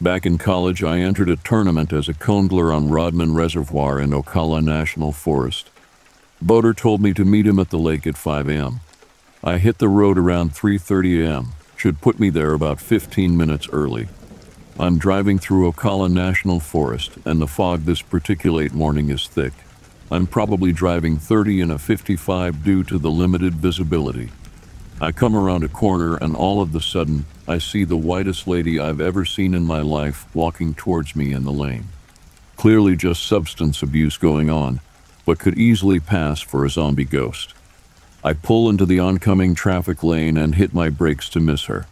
Back in college, I entered a tournament as a co-angler on Rodman Reservoir in Ocala National Forest. Boater told me to meet him at the lake at 5 a.m. I hit the road around 3:30 a.m. Should put me there about 15 minutes early. I'm driving through Ocala National Forest, and the fog this particulate morning is thick. I'm probably driving 30 in a 55 due to the limited visibility. I come around a corner, and all of the sudden, I see the whitest lady I've ever seen in my life walking towards me in the lane. Clearly, just substance abuse going on, but could easily pass for a zombie ghost. I pull into the oncoming traffic lane and hit my brakes to miss her.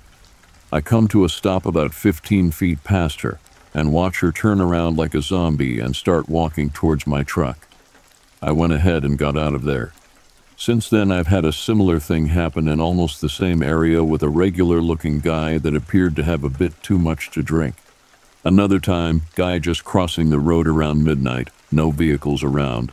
I come to a stop about 15 feet past her and watch her turn around like a zombie and start walking towards my truck. I went ahead and got out of there. Since then, I've had a similar thing happen in almost the same area with a regular looking guy that appeared to have a bit too much to drink. Another time, guy just crossing the road around midnight, no vehicles around.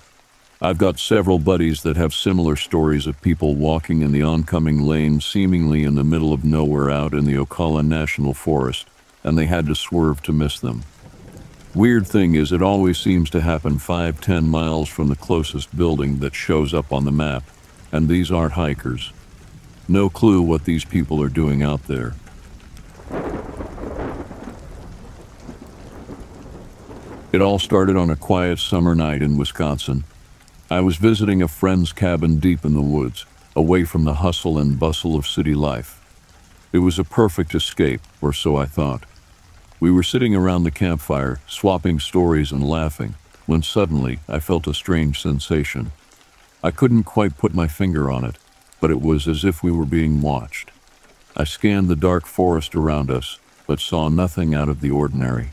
I've got several buddies that have similar stories of people walking in the oncoming lane seemingly in the middle of nowhere out in the Ocala National Forest, and they had to swerve to miss them. Weird thing is, it always seems to happen 5 10 miles from the closest building that shows up on the map, and these aren't hikers. No clue what these people are doing out there. It all started on a quiet summer night in Wisconsin. I was visiting a friend's cabin deep in the woods, away from the hustle and bustle of city life. It was a perfect escape, or so I thought. We were sitting around the campfire, swapping stories and laughing, when suddenly I felt a strange sensation. I couldn't quite put my finger on it, but it was as if we were being watched. I scanned the dark forest around us, but saw nothing out of the ordinary.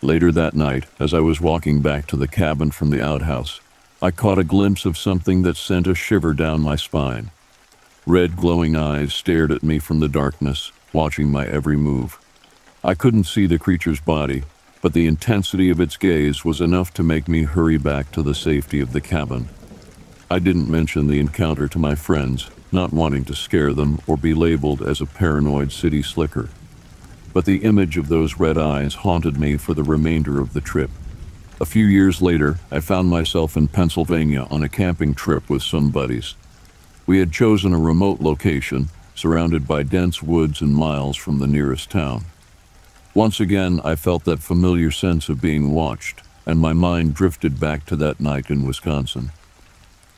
Later that night, as I was walking back to the cabin from the outhouse, I caught a glimpse of something that sent a shiver down my spine. Red glowing eyes stared at me from the darkness, watching my every move. I couldn't see the creature's body, but the intensity of its gaze was enough to make me hurry back to the safety of the cabin. I didn't mention the encounter to my friends, not wanting to scare them or be labeled as a paranoid city slicker. But the image of those red eyes haunted me for the remainder of the trip. A few years later, I found myself in Pennsylvania on a camping trip with some buddies. We had chosen a remote location, surrounded by dense woods and miles from the nearest town. Once again, I felt that familiar sense of being watched, and my mind drifted back to that night in Wisconsin.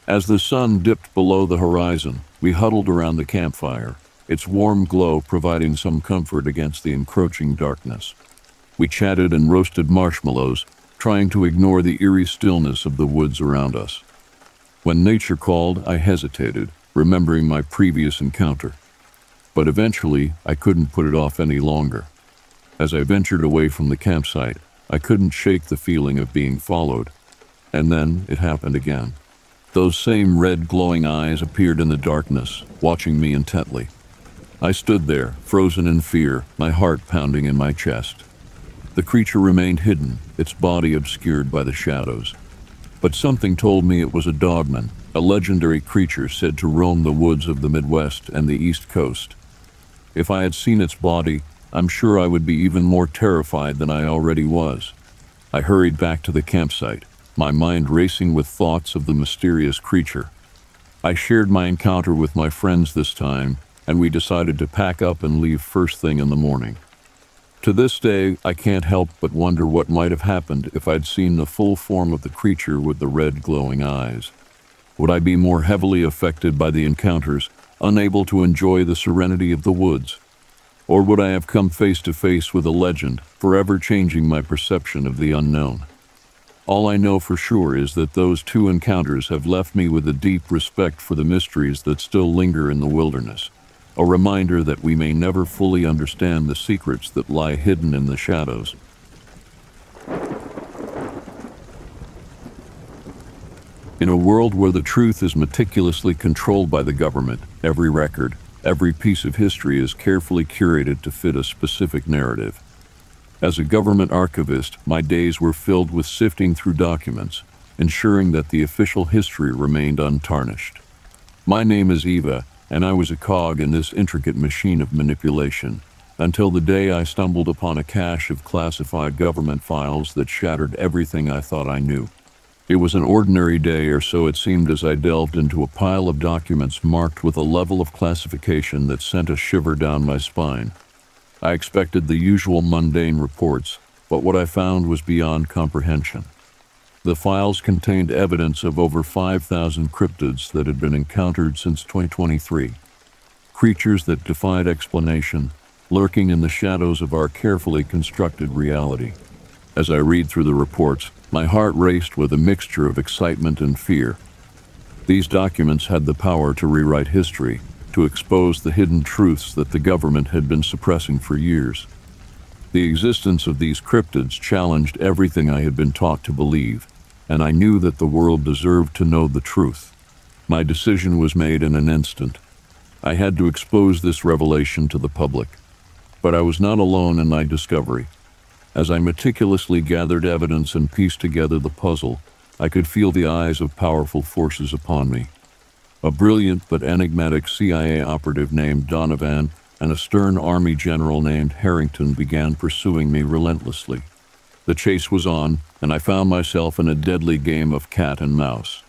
As the sun dipped below the horizon, we huddled around the campfire, its warm glow providing some comfort against the encroaching darkness. We chatted and roasted marshmallows, trying to ignore the eerie stillness of the woods around us. When nature called, I hesitated, remembering my previous encounter. But eventually, I couldn't put it off any longer. As I ventured away from the campsite, I couldn't shake the feeling of being followed. And then it happened again. Those same red glowing eyes appeared in the darkness, watching me intently. I stood there, frozen in fear, my heart pounding in my chest. The creature remained hidden, its body obscured by the shadows. But something told me it was a dogman, a legendary creature said to roam the woods of the Midwest and the East Coast. If I had seen its body, I'm sure I would be even more terrified than I already was. I hurried back to the campsite, my mind racing with thoughts of the mysterious creature. I shared my encounter with my friends this time, and we decided to pack up and leave first thing in the morning. To this day, I can't help but wonder what might have happened if I'd seen the full form of the creature with the red glowing eyes. Would I be more heavily affected by the encounters, unable to enjoy the serenity of the woods? Or would I have come face to face with a legend, forever changing my perception of the unknown? All I know for sure is that those two encounters have left me with a deep respect for the mysteries that still linger in the wilderness, a reminder that we may never fully understand the secrets that lie hidden in the shadows. In a world where the truth is meticulously controlled by the government, every record, Every piece of history is carefully curated to fit a specific narrative. As a government archivist, my days were filled with sifting through documents, ensuring that the official history remained untarnished. My name is Eva, and I was a cog in this intricate machine of manipulation. until the day I stumbled upon a cache of classified government files that shattered everything I thought I knew. It was an ordinary day, or so it seemed as I delved into a pile of documents marked with a level of classification that sent a shiver down my spine. I expected the usual mundane reports, but what I found was beyond comprehension. The files contained evidence of over 5,000 cryptids that had been encountered since 2023. Creatures that defied explanation, lurking in the shadows of our carefully constructed reality. As I read through the reports, my heart raced with a mixture of excitement and fear. These documents had the power to rewrite history, to expose the hidden truths that the government had been suppressing for years. The existence of these cryptids challenged everything I had been taught to believe, and I knew that the world deserved to know the truth. My decision was made in an instant. I had to expose this revelation to the public. But I was not alone in my discovery. As I meticulously gathered evidence and pieced together the puzzle, I could feel the eyes of powerful forces upon me. A brilliant but enigmatic CIA operative named Donovan and a stern Army general named Harrington began pursuing me relentlessly. The chase was on, and I found myself in a deadly game of cat and mouse.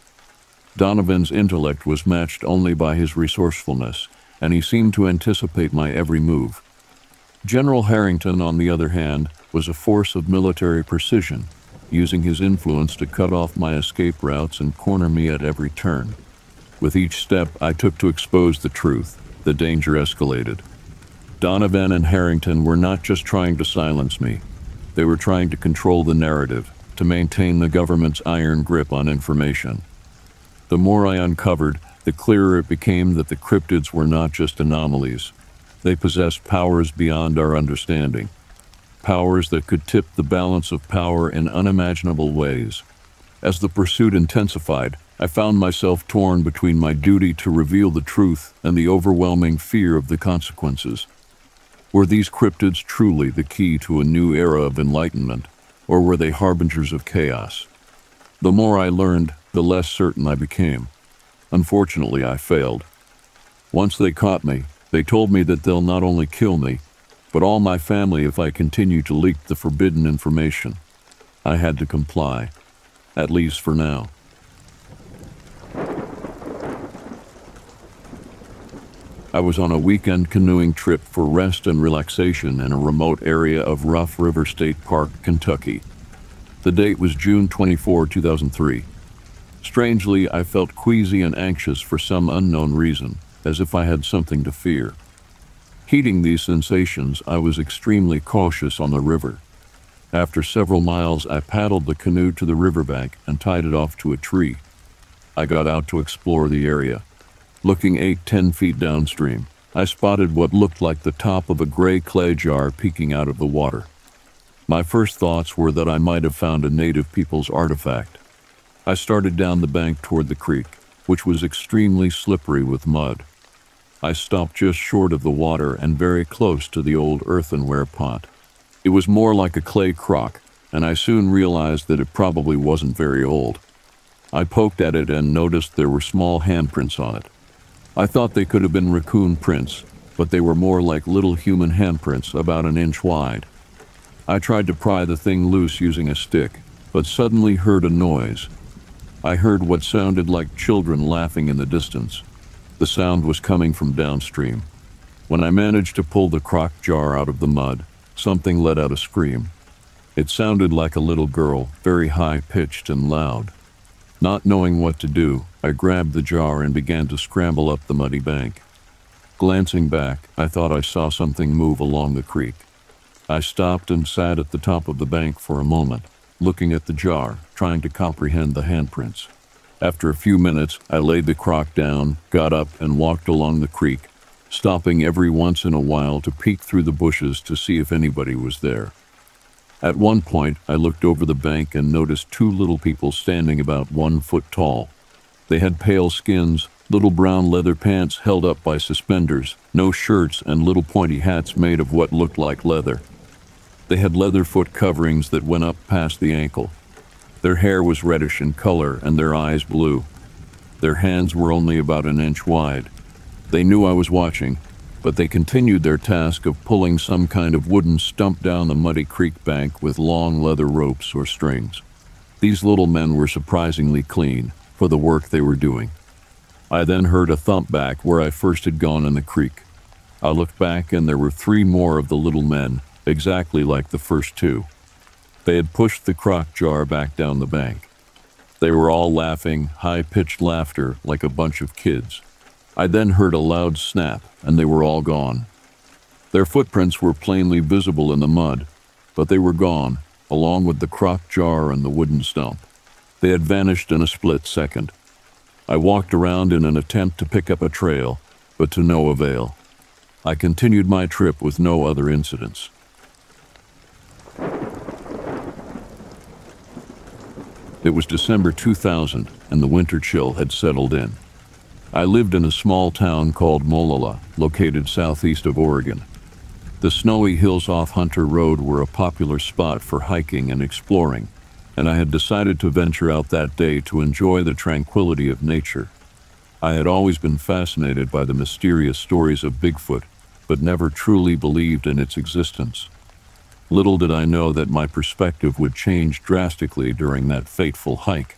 Donovan's intellect was matched only by his resourcefulness, and he seemed to anticipate my every move. General Harrington, on the other hand, was a force of military precision, using his influence to cut off my escape routes and corner me at every turn. With each step I took to expose the truth, the danger escalated. Donovan and Harrington were not just trying to silence me, they were trying to control the narrative, to maintain the government's iron grip on information. The more I uncovered, the clearer it became that the cryptids were not just anomalies. They possessed powers beyond our understanding, powers that could tip the balance of power in unimaginable ways. As the pursuit intensified, I found myself torn between my duty to reveal the truth and the overwhelming fear of the consequences. Were these cryptids truly the key to a new era of enlightenment, or were they harbingers of chaos? The more I learned, the less certain I became. Unfortunately, I failed. Once they caught me, they told me that they'll not only kill me, but all my family if I continue to leak the forbidden information. I had to comply, at least for now. I was on a weekend canoeing trip for rest and relaxation in a remote area of Rough River State Park, Kentucky. The date was June 24, 2003. Strangely, I felt queasy and anxious for some unknown reason, as if I had something to fear. Heeding these sensations, I was extremely cautious on the river. After several miles, I paddled the canoe to the riverbank and tied it off to a tree. I got out to explore the area. Looking eight, ten feet downstream, I spotted what looked like the top of a gray clay jar peeking out of the water. My first thoughts were that I might have found a native people's artifact. I started down the bank toward the creek, which was extremely slippery with mud. I stopped just short of the water and very close to the old earthenware pot. It was more like a clay crock, and I soon realized that it probably wasn't very old. I poked at it and noticed there were small handprints on it. I thought they could have been raccoon prints, but they were more like little human handprints about an inch wide. I tried to pry the thing loose using a stick, but suddenly heard a noise. I heard what sounded like children laughing in the distance. The sound was coming from downstream. When I managed to pull the crock jar out of the mud, something let out a scream. It sounded like a little girl, very high pitched and loud. Not knowing what to do, I grabbed the jar and began to scramble up the muddy bank. Glancing back, I thought I saw something move along the creek. I stopped and sat at the top of the bank for a moment, looking at the jar, trying to comprehend the handprints. After a few minutes, I laid the crock down, got up, and walked along the creek, stopping every once in a while to peek through the bushes to see if anybody was there. At one point, I looked over the bank and noticed two little people standing about one foot tall. They had pale skins, little brown leather pants held up by suspenders, no shirts, and little pointy hats made of what looked like leather. They had leather foot coverings that went up past the ankle. Their hair was reddish in color and their eyes blue. Their hands were only about an inch wide. They knew I was watching, but they continued their task of pulling some kind of wooden stump down the muddy creek bank with long leather ropes or strings. These little men were surprisingly clean for the work they were doing. I then heard a thump back where I first had gone in the creek. I looked back and there were three more of the little men, exactly like the first two. They had pushed the crock jar back down the bank. They were all laughing, high pitched laughter, like a bunch of kids. I then heard a loud snap, and they were all gone. Their footprints were plainly visible in the mud, but they were gone, along with the crock jar and the wooden stump. They had vanished in a split second. I walked around in an attempt to pick up a trail, but to no avail. I continued my trip with no other incidents. It was December 2000, and the winter chill had settled in. I lived in a small town called Molalla, located southeast of Oregon. The snowy hills off Hunter Road were a popular spot for hiking and exploring, and I had decided to venture out that day to enjoy the tranquility of nature. I had always been fascinated by the mysterious stories of Bigfoot, but never truly believed in its existence. Little did I know that my perspective would change drastically during that fateful hike.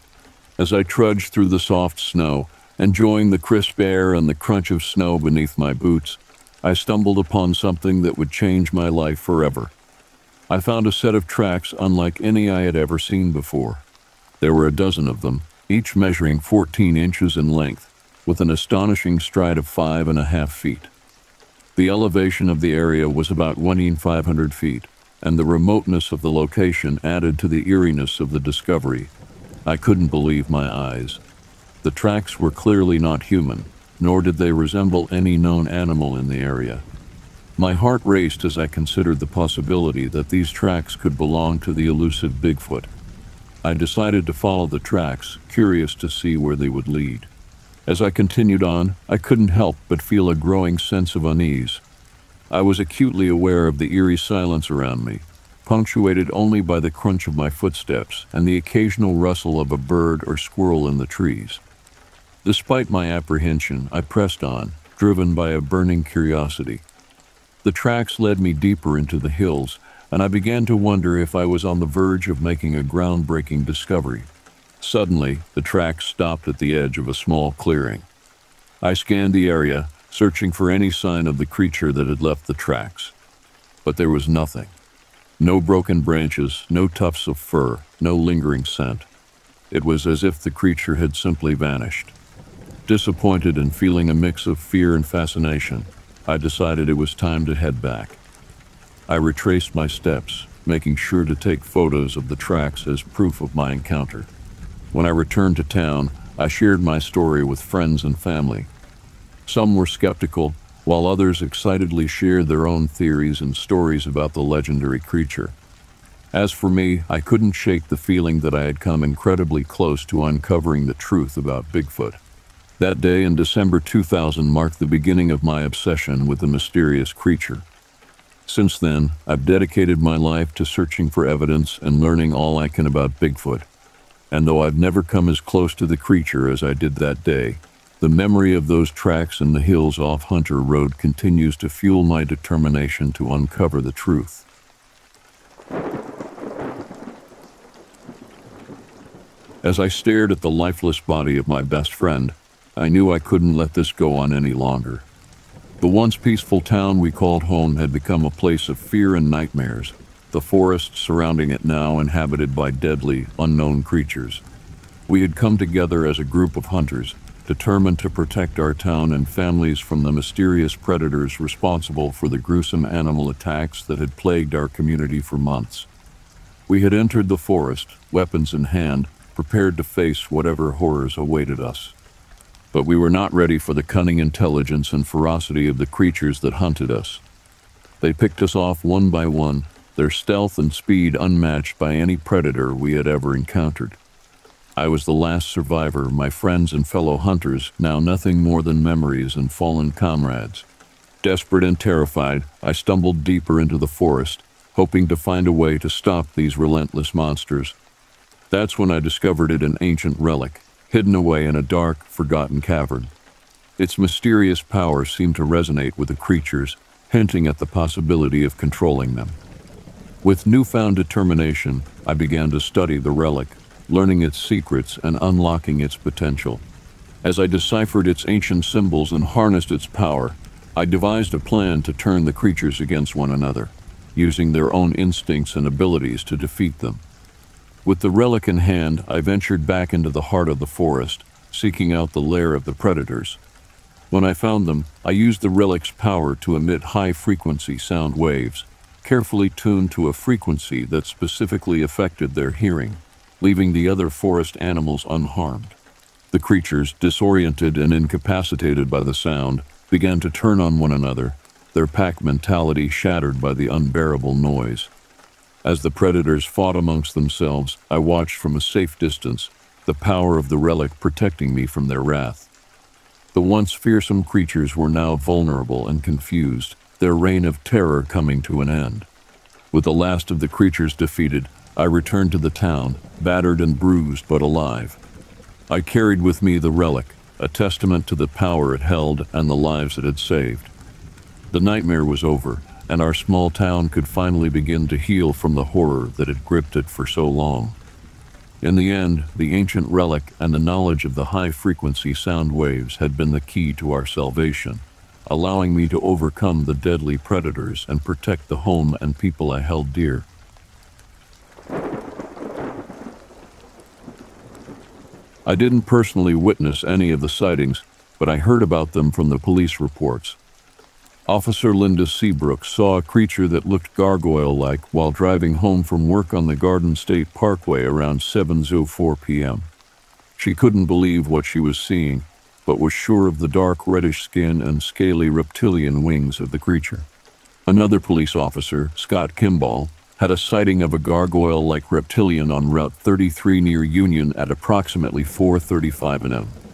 As I trudged through the soft snow, enjoying the crisp air and the crunch of snow beneath my boots, I stumbled upon something that would change my life forever. I found a set of tracks unlike any I had ever seen before. There were a dozen of them, each measuring 14 inches in length, with an astonishing stride of five and a half feet. The elevation of the area was about 1,500 feet, and the remoteness of the location added to the eeriness of the discovery. I couldn't believe my eyes. The tracks were clearly not human, nor did they resemble any known animal in the area. My heart raced as I considered the possibility that these tracks could belong to the elusive Bigfoot. I decided to follow the tracks, curious to see where they would lead. As I continued on, I couldn't help but feel a growing sense of unease. I was acutely aware of the eerie silence around me, punctuated only by the crunch of my footsteps and the occasional rustle of a bird or squirrel in the trees. Despite my apprehension, I pressed on, driven by a burning curiosity. The tracks led me deeper into the hills, and I began to wonder if I was on the verge of making a groundbreaking discovery. Suddenly, the tracks stopped at the edge of a small clearing. I scanned the area, searching for any sign of the creature that had left the tracks. But there was nothing. No broken branches, no tufts of fur, no lingering scent. It was as if the creature had simply vanished. Disappointed and feeling a mix of fear and fascination, I decided it was time to head back. I retraced my steps, making sure to take photos of the tracks as proof of my encounter. When I returned to town, I shared my story with friends and family, some were skeptical, while others excitedly shared their own theories and stories about the legendary creature. As for me, I couldn't shake the feeling that I had come incredibly close to uncovering the truth about Bigfoot. That day in December 2000 marked the beginning of my obsession with the mysterious creature. Since then, I've dedicated my life to searching for evidence and learning all I can about Bigfoot. And though I've never come as close to the creature as I did that day, the memory of those tracks in the hills off Hunter Road continues to fuel my determination to uncover the truth. As I stared at the lifeless body of my best friend, I knew I couldn't let this go on any longer. The once peaceful town we called home had become a place of fear and nightmares, the forest surrounding it now inhabited by deadly, unknown creatures. We had come together as a group of hunters, determined to protect our town and families from the mysterious predators responsible for the gruesome animal attacks that had plagued our community for months. We had entered the forest, weapons in hand, prepared to face whatever horrors awaited us. But we were not ready for the cunning intelligence and ferocity of the creatures that hunted us. They picked us off one by one, their stealth and speed unmatched by any predator we had ever encountered. I was the last survivor, my friends and fellow hunters, now nothing more than memories and fallen comrades. Desperate and terrified, I stumbled deeper into the forest, hoping to find a way to stop these relentless monsters. That's when I discovered it an ancient relic, hidden away in a dark, forgotten cavern. Its mysterious power seemed to resonate with the creatures, hinting at the possibility of controlling them. With newfound determination, I began to study the relic, learning its secrets and unlocking its potential. As I deciphered its ancient symbols and harnessed its power, I devised a plan to turn the creatures against one another, using their own instincts and abilities to defeat them. With the relic in hand, I ventured back into the heart of the forest, seeking out the lair of the predators. When I found them, I used the relic's power to emit high-frequency sound waves, carefully tuned to a frequency that specifically affected their hearing, leaving the other forest animals unharmed. The creatures, disoriented and incapacitated by the sound, began to turn on one another, their pack mentality shattered by the unbearable noise. As the predators fought amongst themselves, I watched from a safe distance, the power of the relic protecting me from their wrath. The once fearsome creatures were now vulnerable and confused, their reign of terror coming to an end. With the last of the creatures defeated, I returned to the town, battered and bruised but alive. I carried with me the relic, a testament to the power it held and the lives it had saved. The nightmare was over, and our small town could finally begin to heal from the horror that had gripped it for so long. In the end, the ancient relic and the knowledge of the high-frequency sound waves had been the key to our salvation, allowing me to overcome the deadly predators and protect the home and people I held dear. I didn't personally witness any of the sightings, but I heard about them from the police reports. Officer Linda Seabrook saw a creature that looked gargoyle-like while driving home from work on the Garden State Parkway around 7.04 p.m. She couldn't believe what she was seeing, but was sure of the dark reddish skin and scaly reptilian wings of the creature. Another police officer, Scott Kimball, had a sighting of a gargoyle-like reptilian on Route 33 near Union at approximately 4.35 am.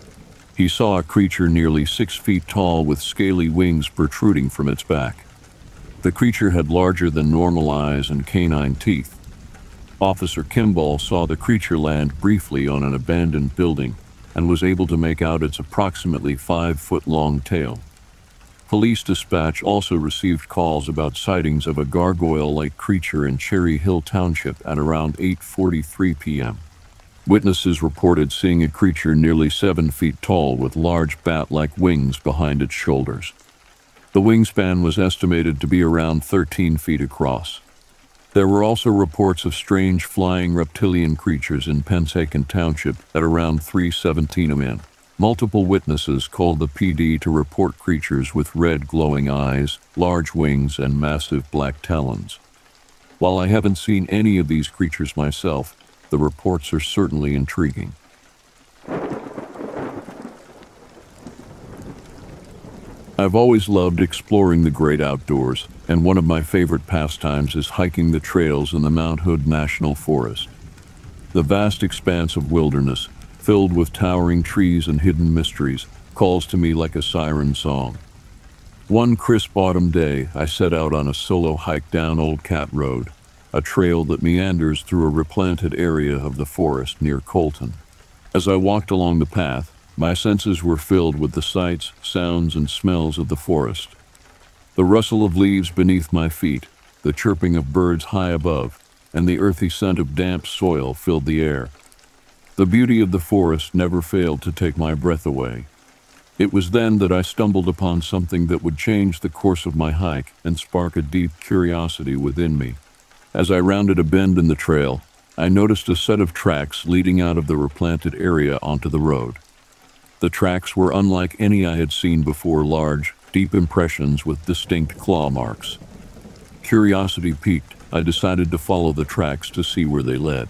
He saw a creature nearly six feet tall with scaly wings protruding from its back. The creature had larger than normal eyes and canine teeth. Officer Kimball saw the creature land briefly on an abandoned building and was able to make out its approximately five-foot-long tail. Police dispatch also received calls about sightings of a gargoyle-like creature in Cherry Hill Township at around 8.43 p.m. Witnesses reported seeing a creature nearly seven feet tall with large bat-like wings behind its shoulders. The wingspan was estimated to be around 13 feet across. There were also reports of strange flying reptilian creatures in Pennsauken Township at around 317 am. Multiple witnesses called the PD to report creatures with red glowing eyes, large wings, and massive black talons. While I haven't seen any of these creatures myself, the reports are certainly intriguing. I've always loved exploring the great outdoors, and one of my favorite pastimes is hiking the trails in the Mount Hood National Forest. The vast expanse of wilderness, filled with towering trees and hidden mysteries, calls to me like a siren song. One crisp autumn day, I set out on a solo hike down Old Cat Road, a trail that meanders through a replanted area of the forest near Colton. As I walked along the path, my senses were filled with the sights, sounds, and smells of the forest. The rustle of leaves beneath my feet, the chirping of birds high above, and the earthy scent of damp soil filled the air. The beauty of the forest never failed to take my breath away. It was then that I stumbled upon something that would change the course of my hike and spark a deep curiosity within me. As I rounded a bend in the trail, I noticed a set of tracks leading out of the replanted area onto the road. The tracks were unlike any I had seen before large, deep impressions with distinct claw marks. Curiosity piqued, I decided to follow the tracks to see where they led.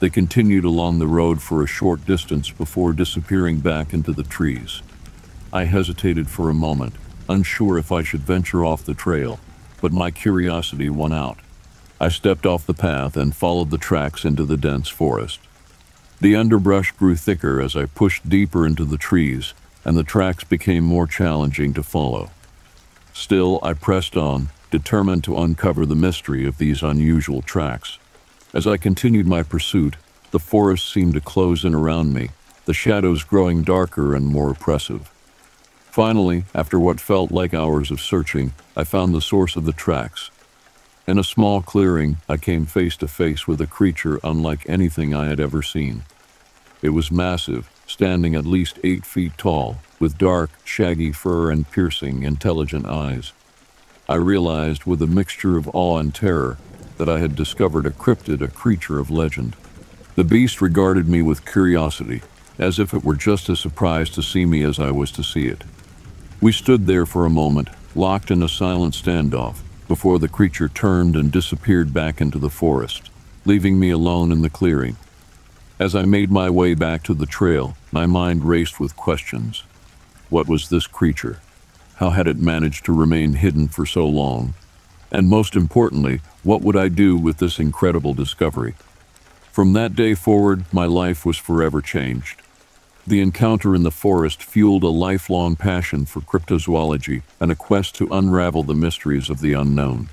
They continued along the road for a short distance before disappearing back into the trees. I hesitated for a moment, unsure if I should venture off the trail, but my curiosity won out. I stepped off the path and followed the tracks into the dense forest. The underbrush grew thicker as I pushed deeper into the trees, and the tracks became more challenging to follow. Still, I pressed on, determined to uncover the mystery of these unusual tracks. As I continued my pursuit, the forest seemed to close in around me, the shadows growing darker and more oppressive. Finally, after what felt like hours of searching, I found the source of the tracks. In a small clearing, I came face to face with a creature unlike anything I had ever seen. It was massive, standing at least eight feet tall, with dark, shaggy fur and piercing, intelligent eyes. I realized with a mixture of awe and terror that I had discovered a cryptid, a creature of legend. The beast regarded me with curiosity, as if it were just as surprised to see me as I was to see it. We stood there for a moment, locked in a silent standoff, before the creature turned and disappeared back into the forest, leaving me alone in the clearing. As I made my way back to the trail, my mind raced with questions. What was this creature? How had it managed to remain hidden for so long? And most importantly, what would I do with this incredible discovery? From that day forward, my life was forever changed. The encounter in the forest fueled a lifelong passion for cryptozoology and a quest to unravel the mysteries of the unknown.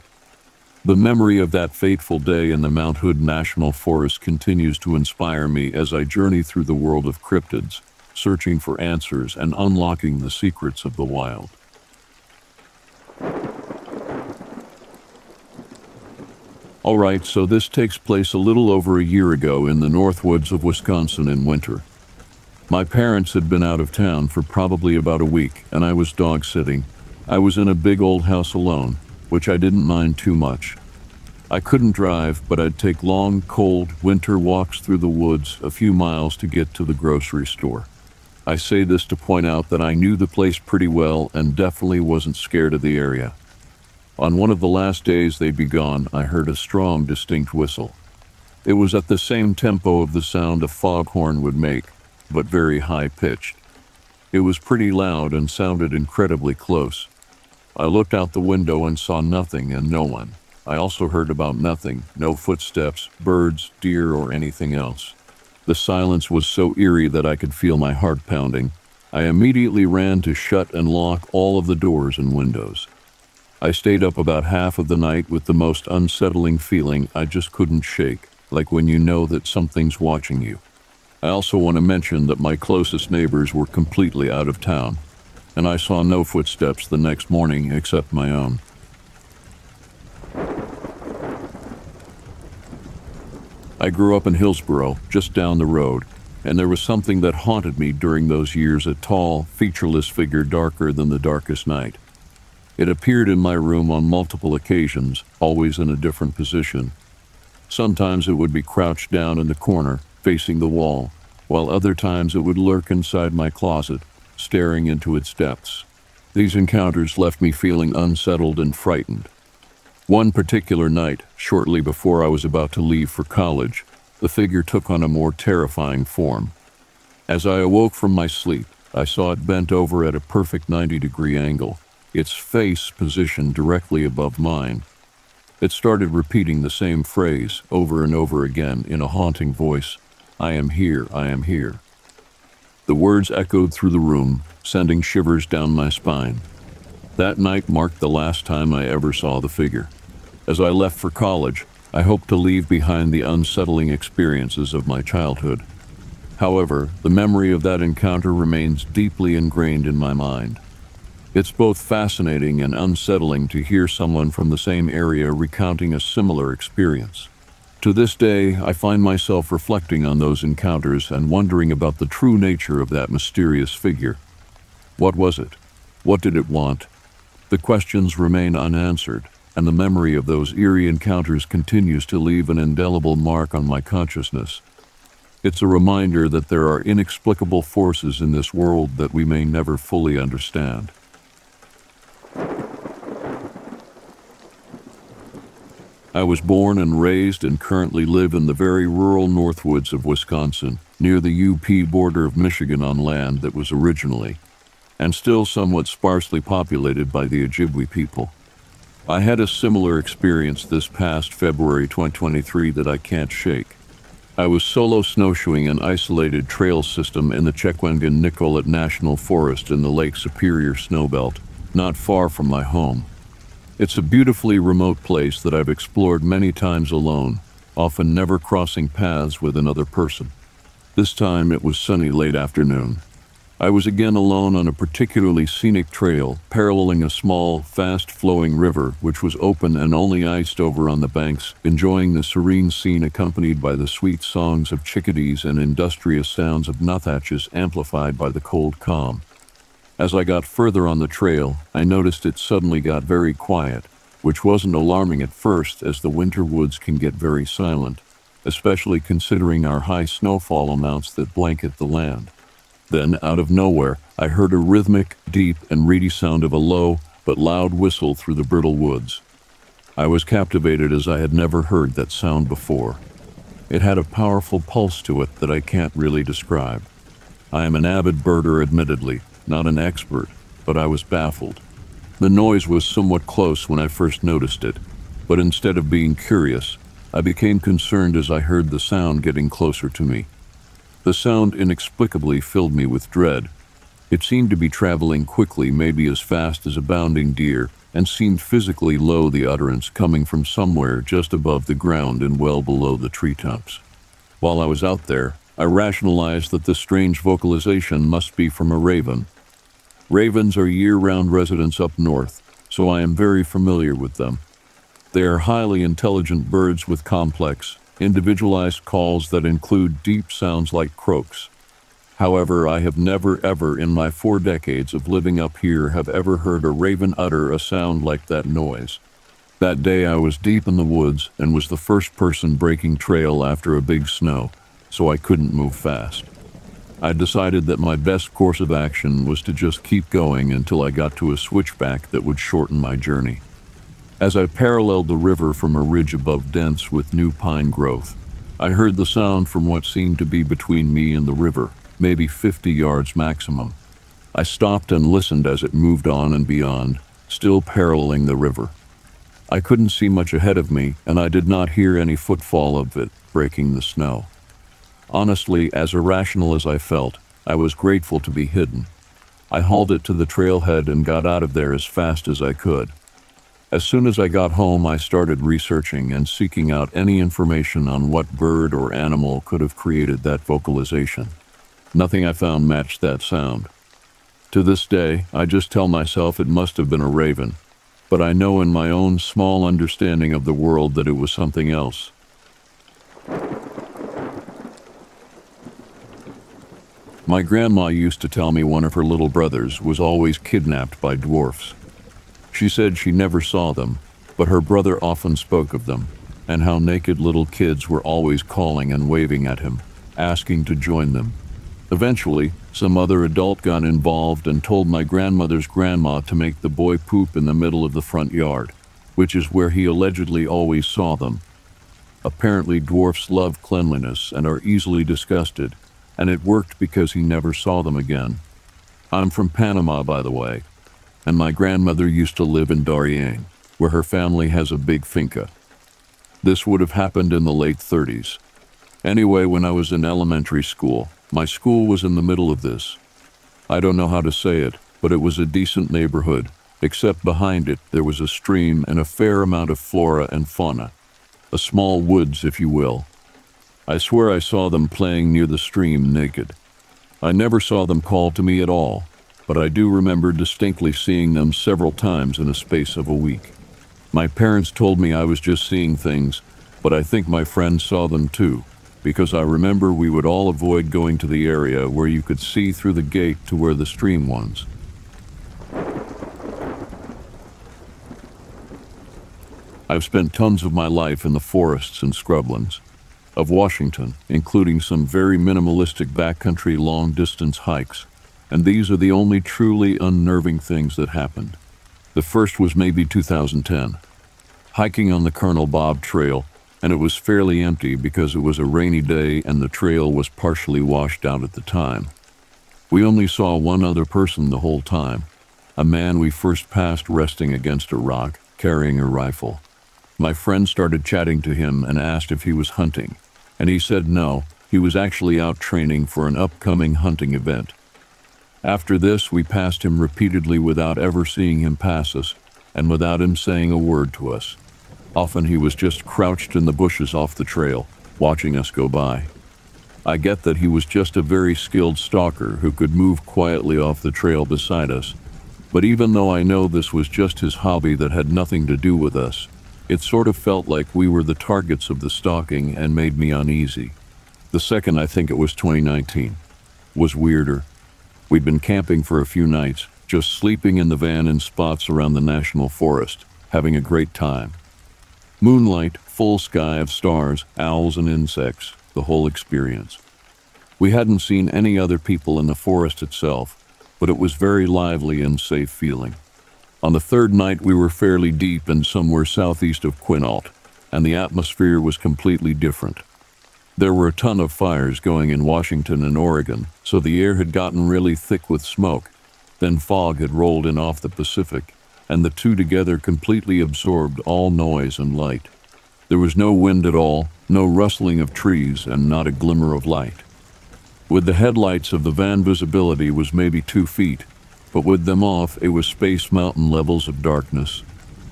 The memory of that fateful day in the Mount Hood National Forest continues to inspire me as I journey through the world of cryptids, searching for answers and unlocking the secrets of the wild. All right, so this takes place a little over a year ago in the North Woods of Wisconsin in winter. My parents had been out of town for probably about a week, and I was dog sitting. I was in a big old house alone, which I didn't mind too much. I couldn't drive, but I'd take long, cold, winter walks through the woods a few miles to get to the grocery store. I say this to point out that I knew the place pretty well and definitely wasn't scared of the area. On one of the last days they'd be gone, I heard a strong, distinct whistle. It was at the same tempo of the sound a foghorn would make, but very high pitched. It was pretty loud and sounded incredibly close. I looked out the window and saw nothing and no one. I also heard about nothing, no footsteps, birds, deer, or anything else. The silence was so eerie that I could feel my heart pounding. I immediately ran to shut and lock all of the doors and windows. I stayed up about half of the night with the most unsettling feeling I just couldn't shake, like when you know that something's watching you. I also want to mention that my closest neighbors were completely out of town, and I saw no footsteps the next morning except my own. I grew up in Hillsboro, just down the road, and there was something that haunted me during those years a tall, featureless figure darker than the darkest night. It appeared in my room on multiple occasions, always in a different position. Sometimes it would be crouched down in the corner, facing the wall, while other times it would lurk inside my closet, staring into its depths. These encounters left me feeling unsettled and frightened. One particular night, shortly before I was about to leave for college, the figure took on a more terrifying form. As I awoke from my sleep, I saw it bent over at a perfect 90 degree angle, its face positioned directly above mine. It started repeating the same phrase over and over again in a haunting voice I am here, I am here. The words echoed through the room, sending shivers down my spine. That night marked the last time I ever saw the figure. As I left for college, I hoped to leave behind the unsettling experiences of my childhood. However, the memory of that encounter remains deeply ingrained in my mind. It's both fascinating and unsettling to hear someone from the same area recounting a similar experience. To this day, I find myself reflecting on those encounters and wondering about the true nature of that mysterious figure. What was it? What did it want? The questions remain unanswered, and the memory of those eerie encounters continues to leave an indelible mark on my consciousness. It's a reminder that there are inexplicable forces in this world that we may never fully understand. I was born and raised and currently live in the very rural Northwoods of Wisconsin, near the UP border of Michigan on land that was originally, and still somewhat sparsely populated by the Ojibwe people. I had a similar experience this past February 2023 that I can't shake. I was solo snowshoeing an isolated trail system in the Chequamegon Nicolet National Forest in the Lake Superior snowbelt, not far from my home. It's a beautifully remote place that I've explored many times alone, often never crossing paths with another person. This time it was sunny late afternoon. I was again alone on a particularly scenic trail, paralleling a small, fast flowing river which was open and only iced over on the banks, enjoying the serene scene accompanied by the sweet songs of chickadees and industrious sounds of nuthatches amplified by the cold calm. As I got further on the trail, I noticed it suddenly got very quiet, which wasn't alarming at first as the winter woods can get very silent, especially considering our high snowfall amounts that blanket the land. Then, out of nowhere, I heard a rhythmic, deep, and reedy sound of a low but loud whistle through the brittle woods. I was captivated as I had never heard that sound before. It had a powerful pulse to it that I can't really describe. I am an avid birder, admittedly, not an expert, but I was baffled. The noise was somewhat close when I first noticed it, but instead of being curious, I became concerned as I heard the sound getting closer to me. The sound inexplicably filled me with dread. It seemed to be traveling quickly, maybe as fast as a bounding deer, and seemed physically low, the utterance coming from somewhere just above the ground and well below the treetops. While I was out there, I rationalized that the strange vocalization must be from a raven. Ravens are year round residents up north, so I am very familiar with them. They are highly intelligent birds with complex, individualized calls that include deep sounds like croaks. However, I have never ever in my four decades of living up here have ever heard a raven utter a sound like that noise. That day I was deep in the woods and was the first person breaking trail after a big snow, so I couldn't move fast. I decided that my best course of action was to just keep going until I got to a switchback that would shorten my journey. As I paralleled the river from a ridge above dense with new pine growth, I heard the sound from what seemed to be between me and the river, maybe 50 yards maximum. I stopped and listened as it moved on and beyond, still paralleling the river. I couldn't see much ahead of me, and I did not hear any footfall of it breaking the snow. Honestly, as irrational as I felt, I was grateful to be hidden. I hauled it to the trailhead and got out of there as fast as I could. As soon as I got home, I started researching and seeking out any information on what bird or animal could have created that vocalization. Nothing I found matched that sound. To this day, I just tell myself it must have been a raven, but I know in my own small understanding of the world that it was something else. My grandma used to tell me one of her little brothers was always kidnapped by dwarfs. She said she never saw them, but her brother often spoke of them, and how naked little kids were always calling and waving at him, asking to join them. Eventually, some other adult got involved and told my grandmother's grandma to make the boy poop in the middle of the front yard, which is where he allegedly always saw them. Apparently, dwarfs love cleanliness and are easily disgusted, and it worked because he never saw them again. I'm from Panama, by the way, and my grandmother used to live in Darien, where her family has a big finca. This would have happened in the late 30s. Anyway, when I was in elementary school, my school was in the middle of this. I don't know how to say it, but it was a decent neighborhood, except behind it there was a stream and a fair amount of flora and fauna. A small woods, if you will. I swear I saw them playing near the stream naked. I never saw them call to me at all, but I do remember distinctly seeing them several times in a space of a week. My parents told me I was just seeing things, but I think my friends saw them too, because I remember we would all avoid going to the area where you could see through the gate to where the stream was. I've spent tons of my life in the forests and scrublands of Washington, including some very minimalistic backcountry long distance hikes and these are the only truly unnerving things that happened. The first was maybe 2010. Hiking on the Colonel Bob Trail, and it was fairly empty because it was a rainy day and the trail was partially washed out at the time. We only saw one other person the whole time, a man we first passed resting against a rock, carrying a rifle. My friend started chatting to him and asked if he was hunting, and he said no, he was actually out training for an upcoming hunting event. After this, we passed him repeatedly without ever seeing him pass us, and without him saying a word to us. Often he was just crouched in the bushes off the trail, watching us go by. I get that he was just a very skilled stalker who could move quietly off the trail beside us, but even though I know this was just his hobby that had nothing to do with us, it sort of felt like we were the targets of the stalking and made me uneasy. The second, I think it was 2019, was weirder. We'd been camping for a few nights, just sleeping in the van in spots around the national forest, having a great time. Moonlight, full sky of stars, owls, and insects, the whole experience. We hadn't seen any other people in the forest itself, but it was very lively and safe feeling. On the third night, we were fairly deep and somewhere southeast of Quinault, and the atmosphere was completely different. There were a ton of fires going in Washington and Oregon, so the air had gotten really thick with smoke. Then fog had rolled in off the Pacific, and the two together completely absorbed all noise and light. There was no wind at all, no rustling of trees, and not a glimmer of light. With the headlights of the van visibility was maybe two feet, but with them off, it was Space Mountain levels of darkness,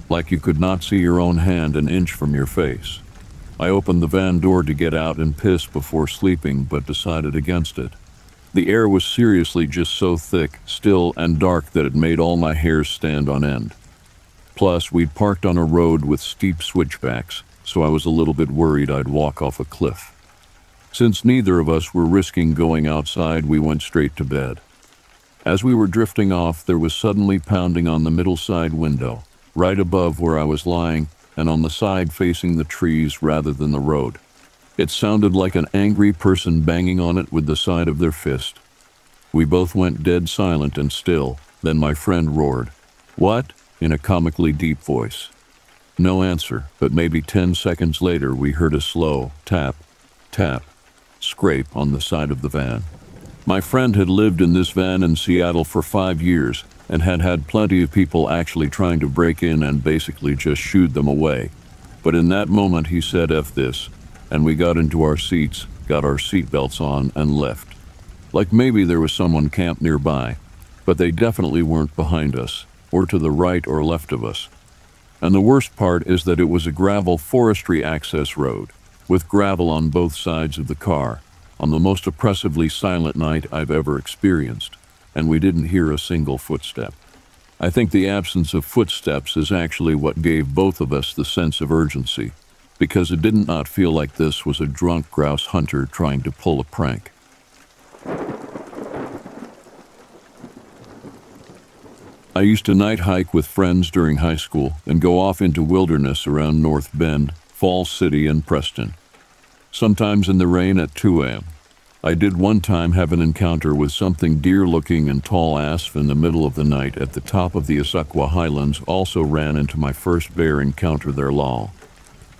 like you could not see your own hand an inch from your face. I opened the van door to get out and piss before sleeping, but decided against it. The air was seriously just so thick, still, and dark that it made all my hairs stand on end. Plus, we'd parked on a road with steep switchbacks, so I was a little bit worried I'd walk off a cliff. Since neither of us were risking going outside, we went straight to bed. As we were drifting off, there was suddenly pounding on the middle side window, right above where I was lying and on the side facing the trees rather than the road. It sounded like an angry person banging on it with the side of their fist. We both went dead silent and still. Then my friend roared, What? in a comically deep voice. No answer, but maybe ten seconds later we heard a slow tap, tap, scrape on the side of the van. My friend had lived in this van in Seattle for five years and had had plenty of people actually trying to break in and basically just shooed them away. But in that moment, he said, F this, and we got into our seats, got our seatbelts on, and left. Like maybe there was someone camped nearby, but they definitely weren't behind us, or to the right or left of us. And the worst part is that it was a gravel forestry access road, with gravel on both sides of the car on the most oppressively silent night I've ever experienced, and we didn't hear a single footstep. I think the absence of footsteps is actually what gave both of us the sense of urgency, because it did not not feel like this was a drunk grouse hunter trying to pull a prank. I used to night hike with friends during high school and go off into wilderness around North Bend, Falls City, and Preston sometimes in the rain at 2 a.m. I did one time have an encounter with something deer looking and tall asp in the middle of the night at the top of the Issaquah Highlands also ran into my first bear encounter there lol.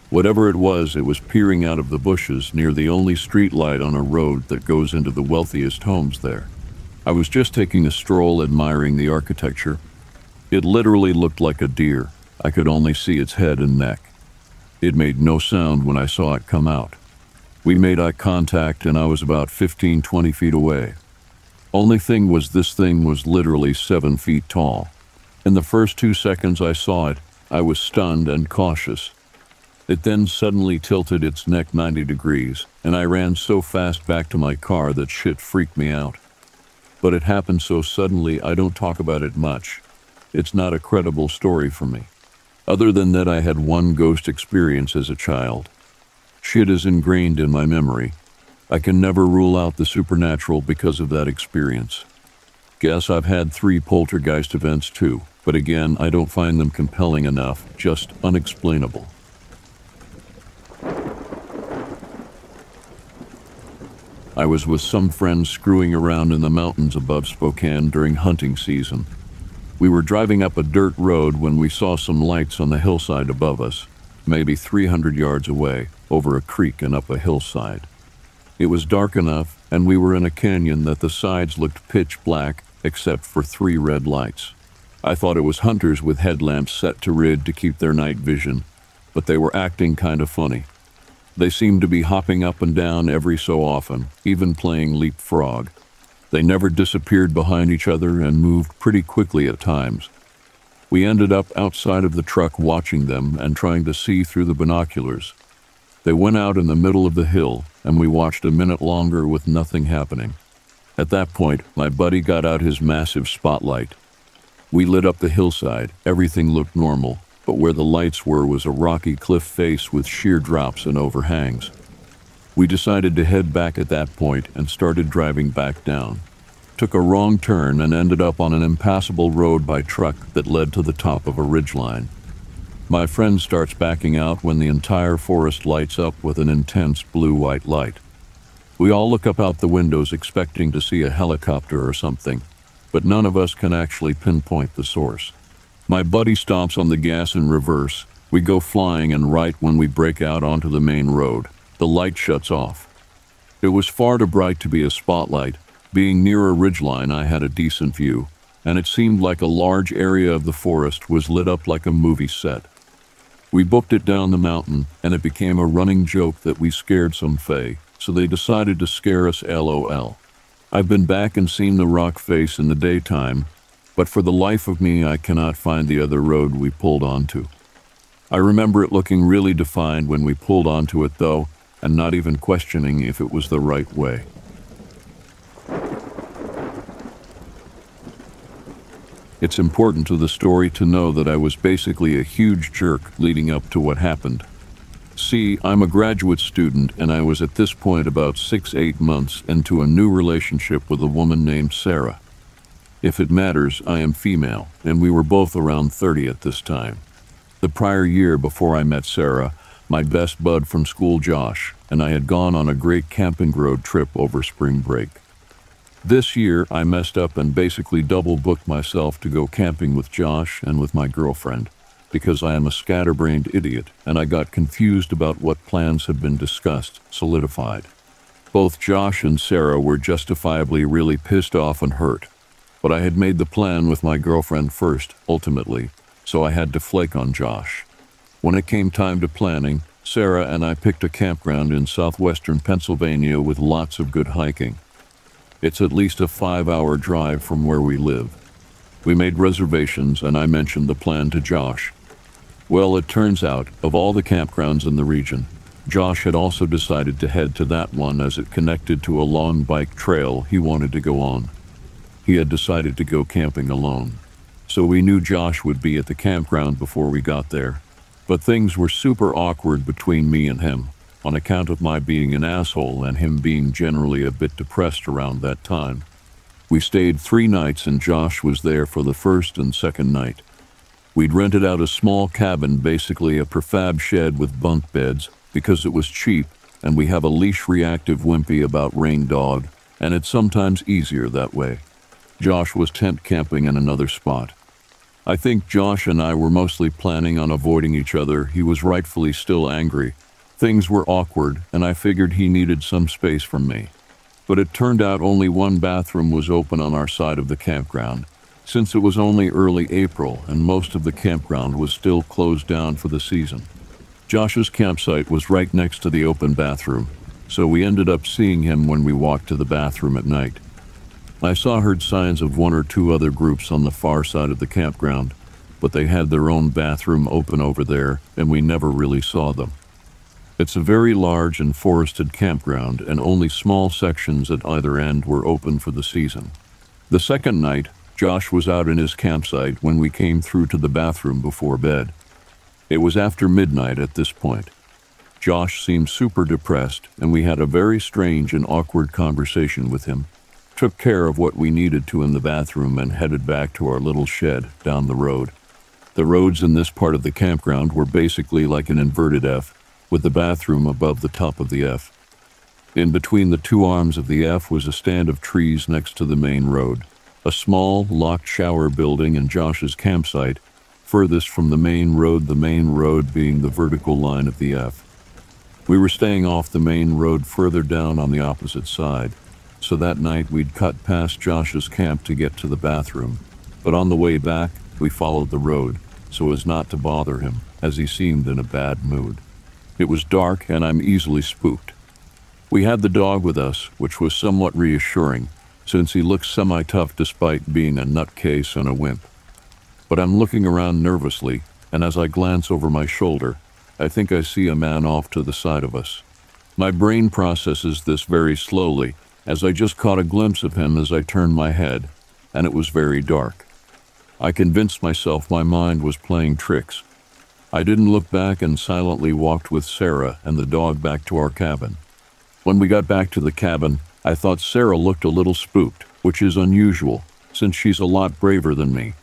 Whatever it was, it was peering out of the bushes near the only street light on a road that goes into the wealthiest homes there. I was just taking a stroll admiring the architecture. It literally looked like a deer. I could only see its head and neck. It made no sound when I saw it come out. We made eye contact and I was about 15, 20 feet away. Only thing was this thing was literally seven feet tall. In the first two seconds I saw it, I was stunned and cautious. It then suddenly tilted its neck 90 degrees, and I ran so fast back to my car that shit freaked me out. But it happened so suddenly I don't talk about it much. It's not a credible story for me. Other than that, I had one ghost experience as a child. Shit is ingrained in my memory. I can never rule out the supernatural because of that experience. Guess I've had three poltergeist events too, but again, I don't find them compelling enough, just unexplainable. I was with some friends screwing around in the mountains above Spokane during hunting season. We were driving up a dirt road when we saw some lights on the hillside above us, maybe 300 yards away over a creek and up a hillside. It was dark enough, and we were in a canyon that the sides looked pitch black except for three red lights. I thought it was hunters with headlamps set to rid to keep their night vision, but they were acting kind of funny. They seemed to be hopping up and down every so often, even playing leapfrog. They never disappeared behind each other and moved pretty quickly at times. We ended up outside of the truck watching them and trying to see through the binoculars, they went out in the middle of the hill, and we watched a minute longer with nothing happening. At that point, my buddy got out his massive spotlight. We lit up the hillside, everything looked normal, but where the lights were was a rocky cliff face with sheer drops and overhangs. We decided to head back at that point and started driving back down. Took a wrong turn and ended up on an impassable road by truck that led to the top of a ridgeline. My friend starts backing out when the entire forest lights up with an intense blue-white light. We all look up out the windows expecting to see a helicopter or something, but none of us can actually pinpoint the source. My buddy stomps on the gas in reverse. We go flying, and right when we break out onto the main road, the light shuts off. It was far too bright to be a spotlight. Being near a ridgeline, I had a decent view, and it seemed like a large area of the forest was lit up like a movie set. We booked it down the mountain, and it became a running joke that we scared some fae, so they decided to scare us LOL. I've been back and seen the rock face in the daytime, but for the life of me, I cannot find the other road we pulled onto. I remember it looking really defined when we pulled onto it, though, and not even questioning if it was the right way. It's important to the story to know that I was basically a huge jerk leading up to what happened. See, I'm a graduate student, and I was at this point about six, eight months into a new relationship with a woman named Sarah. If it matters, I am female, and we were both around 30 at this time. The prior year before I met Sarah, my best bud from school, Josh, and I had gone on a great camping road trip over spring break. This year, I messed up and basically double booked myself to go camping with Josh and with my girlfriend, because I am a scatterbrained idiot and I got confused about what plans had been discussed, solidified. Both Josh and Sarah were justifiably really pissed off and hurt, but I had made the plan with my girlfriend first, ultimately, so I had to flake on Josh. When it came time to planning, Sarah and I picked a campground in southwestern Pennsylvania with lots of good hiking. It's at least a five hour drive from where we live. We made reservations and I mentioned the plan to Josh. Well, it turns out, of all the campgrounds in the region, Josh had also decided to head to that one as it connected to a long bike trail he wanted to go on. He had decided to go camping alone. So we knew Josh would be at the campground before we got there. But things were super awkward between me and him, on account of my being an asshole and him being generally a bit depressed around that time. We stayed three nights and Josh was there for the first and second night. We'd rented out a small cabin, basically a prefab shed with bunk beds, because it was cheap and we have a leash reactive wimpy about rain dog, and it's sometimes easier that way. Josh was tent camping in another spot. I think Josh and I were mostly planning on avoiding each other. He was rightfully still angry. Things were awkward, and I figured he needed some space from me. But it turned out only one bathroom was open on our side of the campground, since it was only early April and most of the campground was still closed down for the season. Josh's campsite was right next to the open bathroom, so we ended up seeing him when we walked to the bathroom at night. I saw heard signs of one or two other groups on the far side of the campground, but they had their own bathroom open over there, and we never really saw them. It's a very large and forested campground, and only small sections at either end were open for the season. The second night, Josh was out in his campsite when we came through to the bathroom before bed. It was after midnight at this point. Josh seemed super depressed, and we had a very strange and awkward conversation with him took care of what we needed to in the bathroom, and headed back to our little shed down the road. The roads in this part of the campground were basically like an inverted F, with the bathroom above the top of the F. In between the two arms of the F was a stand of trees next to the main road, a small, locked shower building and Josh's campsite, furthest from the main road, the main road being the vertical line of the F. We were staying off the main road further down on the opposite side so that night we'd cut past Josh's camp to get to the bathroom. But on the way back, we followed the road so as not to bother him, as he seemed in a bad mood. It was dark and I'm easily spooked. We had the dog with us, which was somewhat reassuring, since he looked semi tough despite being a nutcase and a wimp. But I'm looking around nervously, and as I glance over my shoulder, I think I see a man off to the side of us. My brain processes this very slowly, as I just caught a glimpse of him as I turned my head, and it was very dark. I convinced myself my mind was playing tricks. I didn't look back and silently walked with Sarah and the dog back to our cabin. When we got back to the cabin, I thought Sarah looked a little spooked, which is unusual, since she's a lot braver than me.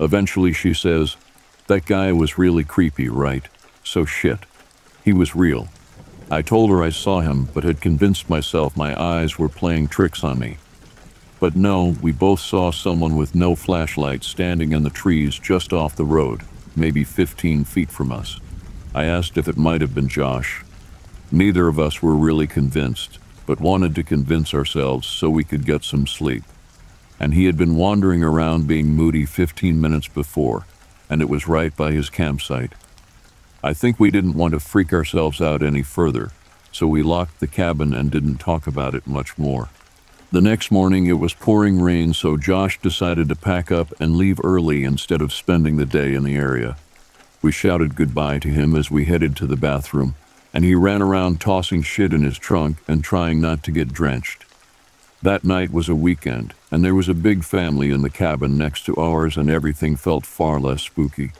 Eventually, she says, That guy was really creepy, right? So shit. He was real. I told her I saw him, but had convinced myself my eyes were playing tricks on me. But no, we both saw someone with no flashlight standing in the trees just off the road, maybe 15 feet from us. I asked if it might have been Josh. Neither of us were really convinced, but wanted to convince ourselves so we could get some sleep. And he had been wandering around being moody 15 minutes before, and it was right by his campsite. I think we didn't want to freak ourselves out any further, so we locked the cabin and didn't talk about it much more. The next morning it was pouring rain, so Josh decided to pack up and leave early instead of spending the day in the area. We shouted goodbye to him as we headed to the bathroom, and he ran around tossing shit in his trunk and trying not to get drenched. That night was a weekend, and there was a big family in the cabin next to ours, and everything felt far less spooky.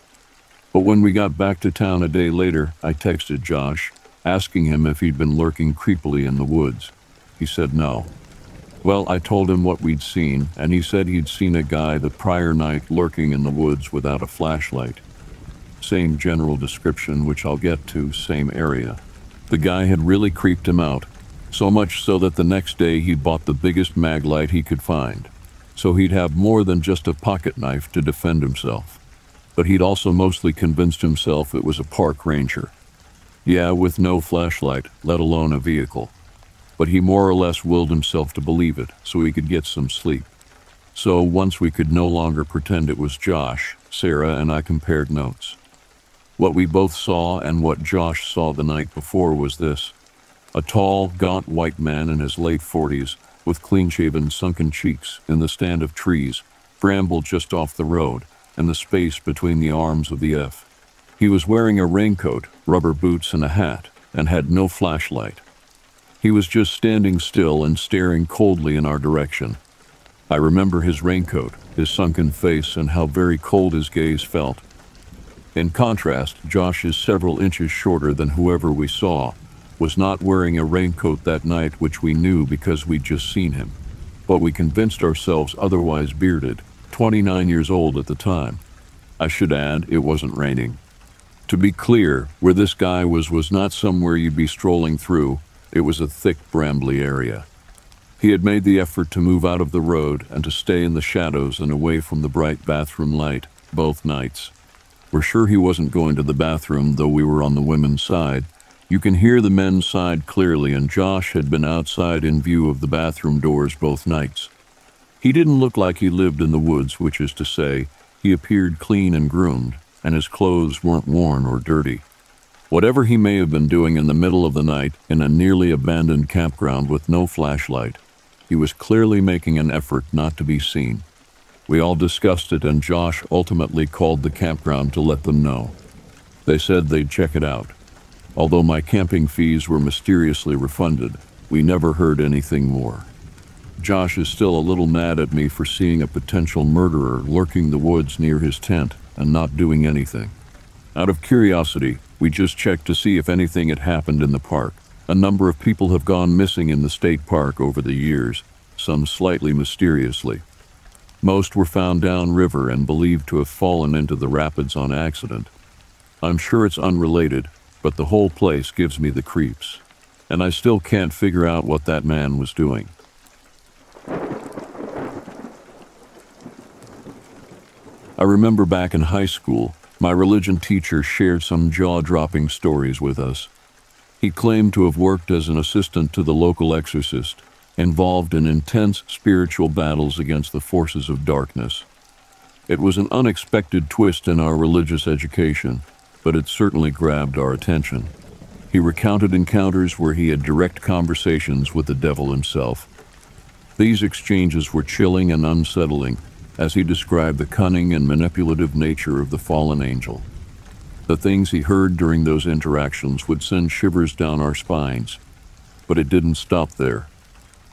But when we got back to town a day later, I texted Josh, asking him if he'd been lurking creepily in the woods. He said no. Well, I told him what we'd seen, and he said he'd seen a guy the prior night lurking in the woods without a flashlight. Same general description, which I'll get to, same area. The guy had really creeped him out, so much so that the next day he bought the biggest maglite he could find, so he'd have more than just a pocket knife to defend himself but he'd also mostly convinced himself it was a park ranger. Yeah, with no flashlight, let alone a vehicle. But he more or less willed himself to believe it so he could get some sleep. So once we could no longer pretend it was Josh, Sarah and I compared notes. What we both saw and what Josh saw the night before was this a tall, gaunt white man in his late 40s with clean shaven, sunken cheeks in the stand of trees, bramble just off the road and the space between the arms of the F. He was wearing a raincoat, rubber boots, and a hat, and had no flashlight. He was just standing still and staring coldly in our direction. I remember his raincoat, his sunken face, and how very cold his gaze felt. In contrast, Josh is several inches shorter than whoever we saw, was not wearing a raincoat that night, which we knew because we'd just seen him. But we convinced ourselves otherwise bearded, 29 years old at the time. I should add, it wasn't raining. To be clear, where this guy was was not somewhere you'd be strolling through, it was a thick, brambly area. He had made the effort to move out of the road and to stay in the shadows and away from the bright bathroom light, both nights. We're sure he wasn't going to the bathroom, though we were on the women's side. You can hear the men's side clearly, and Josh had been outside in view of the bathroom doors both nights. He didn't look like he lived in the woods, which is to say, he appeared clean and groomed, and his clothes weren't worn or dirty. Whatever he may have been doing in the middle of the night in a nearly abandoned campground with no flashlight, he was clearly making an effort not to be seen. We all discussed it, and Josh ultimately called the campground to let them know. They said they'd check it out. Although my camping fees were mysteriously refunded, we never heard anything more. Josh is still a little mad at me for seeing a potential murderer lurking the woods near his tent and not doing anything. Out of curiosity, we just checked to see if anything had happened in the park. A number of people have gone missing in the state park over the years, some slightly mysteriously. Most were found downriver and believed to have fallen into the rapids on accident. I'm sure it's unrelated, but the whole place gives me the creeps. And I still can't figure out what that man was doing. I remember back in high school, my religion teacher shared some jaw dropping stories with us. He claimed to have worked as an assistant to the local exorcist, involved in intense spiritual battles against the forces of darkness. It was an unexpected twist in our religious education, but it certainly grabbed our attention. He recounted encounters where he had direct conversations with the devil himself. These exchanges were chilling and unsettling, as he described the cunning and manipulative nature of the fallen angel. The things he heard during those interactions would send shivers down our spines, But it didn't stop there.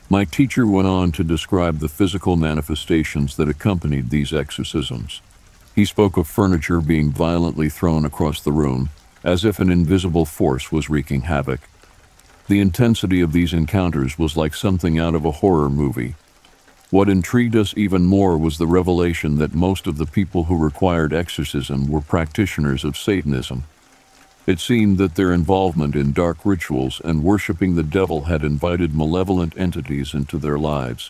My teacher went on to describe the physical manifestations that accompanied these exorcisms. He spoke of furniture being violently thrown across the room, as if an invisible force was wreaking havoc. The intensity of these encounters was like something out of a horror movie. What intrigued us even more was the revelation that most of the people who required exorcism were practitioners of Satanism. It seemed that their involvement in dark rituals and worshipping the devil had invited malevolent entities into their lives.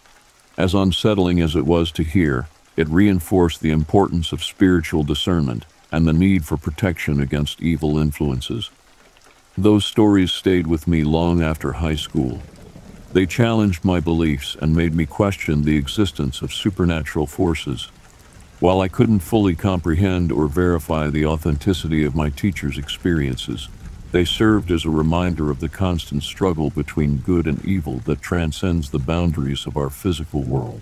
As unsettling as it was to hear, it reinforced the importance of spiritual discernment and the need for protection against evil influences. Those stories stayed with me long after high school. They challenged my beliefs and made me question the existence of supernatural forces. While I couldn't fully comprehend or verify the authenticity of my teacher's experiences, they served as a reminder of the constant struggle between good and evil that transcends the boundaries of our physical world.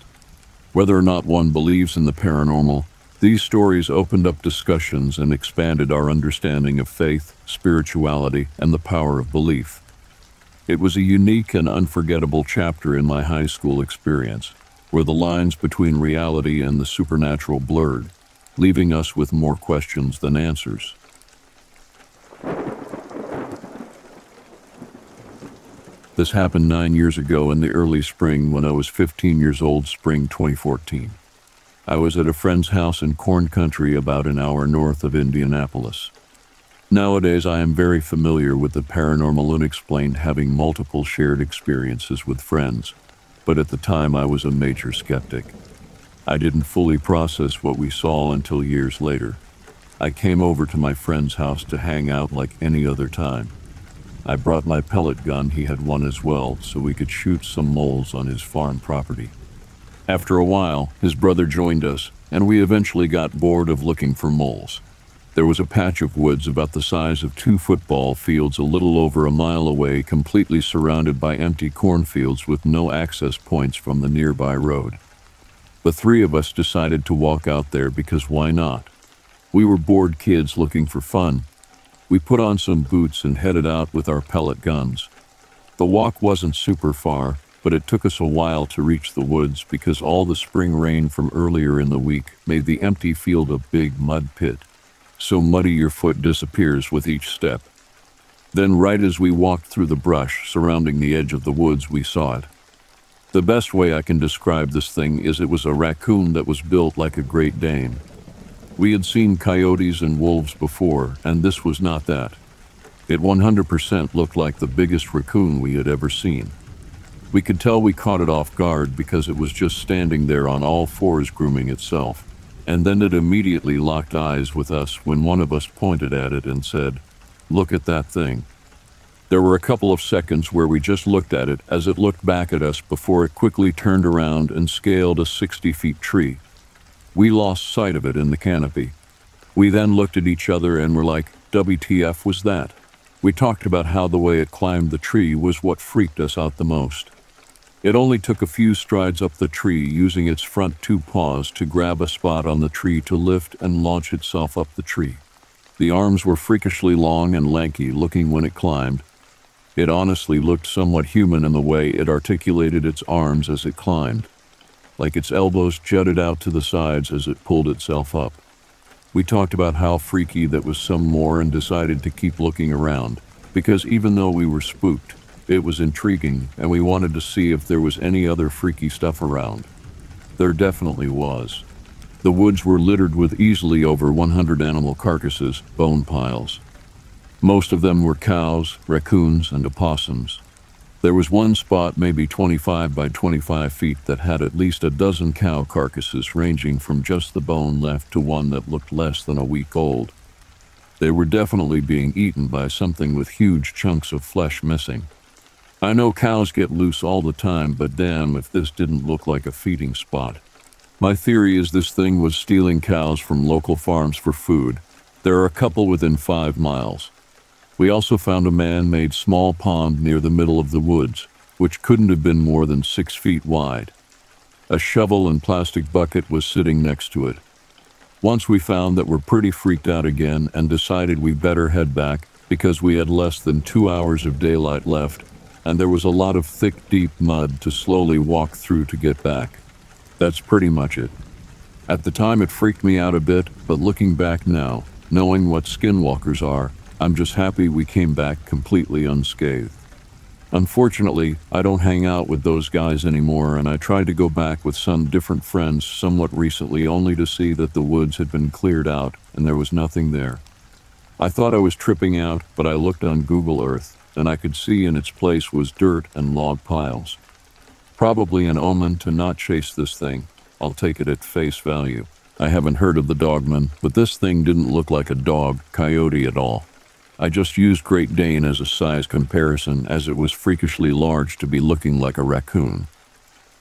Whether or not one believes in the paranormal, these stories opened up discussions and expanded our understanding of faith, spirituality, and the power of belief. It was a unique and unforgettable chapter in my high school experience, where the lines between reality and the supernatural blurred, leaving us with more questions than answers. This happened nine years ago in the early spring when I was 15 years old, spring 2014. I was at a friend's house in corn country about an hour north of Indianapolis. Nowadays, I am very familiar with the paranormal unexplained, having multiple shared experiences with friends, but at the time I was a major skeptic. I didn't fully process what we saw until years later. I came over to my friend's house to hang out like any other time. I brought my pellet gun, he had one as well, so we could shoot some moles on his farm property. After a while, his brother joined us, and we eventually got bored of looking for moles. There was a patch of woods about the size of two football fields a little over a mile away, completely surrounded by empty cornfields with no access points from the nearby road. The three of us decided to walk out there because why not? We were bored kids looking for fun, we put on some boots and headed out with our pellet guns. The walk wasn't super far, but it took us a while to reach the woods because all the spring rain from earlier in the week made the empty field a big mud pit. So muddy your foot disappears with each step. Then, right as we walked through the brush surrounding the edge of the woods, we saw it. The best way I can describe this thing is it was a raccoon that was built like a Great Dane. We had seen coyotes and wolves before, and this was not that. It 100% looked like the biggest raccoon we had ever seen. We could tell we caught it off guard because it was just standing there on all fours grooming itself, and then it immediately locked eyes with us when one of us pointed at it and said, Look at that thing. There were a couple of seconds where we just looked at it as it looked back at us before it quickly turned around and scaled a 60 feet tree. We lost sight of it in the canopy. We then looked at each other and were like, WTF was that? We talked about how the way it climbed the tree was what freaked us out the most. It only took a few strides up the tree using its front two paws to grab a spot on the tree to lift and launch itself up the tree. The arms were freakishly long and lanky looking when it climbed. It honestly looked somewhat human in the way it articulated its arms as it climbed like its elbows jutted out to the sides as it pulled itself up. We talked about how freaky that was some more and decided to keep looking around, because even though we were spooked, it was intriguing and we wanted to see if there was any other freaky stuff around. There definitely was. The woods were littered with easily over 100 animal carcasses, bone piles. Most of them were cows, raccoons, and opossums. There was one spot, maybe 25 by 25 feet, that had at least a dozen cow carcasses ranging from just the bone left to one that looked less than a week old. They were definitely being eaten by something with huge chunks of flesh missing. I know cows get loose all the time, but damn if this didn't look like a feeding spot. My theory is this thing was stealing cows from local farms for food. There are a couple within five miles. We also found a man-made small pond near the middle of the woods, which couldn't have been more than six feet wide. A shovel and plastic bucket was sitting next to it. Once we found that we're pretty freaked out again and decided we better head back because we had less than two hours of daylight left, and there was a lot of thick, deep mud to slowly walk through to get back. That's pretty much it. At the time, it freaked me out a bit, but looking back now, knowing what skinwalkers are, I'm just happy we came back completely unscathed. Unfortunately, I don't hang out with those guys anymore, and I tried to go back with some different friends somewhat recently only to see that the woods had been cleared out and there was nothing there. I thought I was tripping out, but I looked on Google Earth, and I could see in its place was dirt and log piles. Probably an omen to not chase this thing. I'll take it at face value. I haven't heard of the dogman, but this thing didn't look like a dog, coyote at all. I just used Great Dane as a size comparison as it was freakishly large to be looking like a raccoon.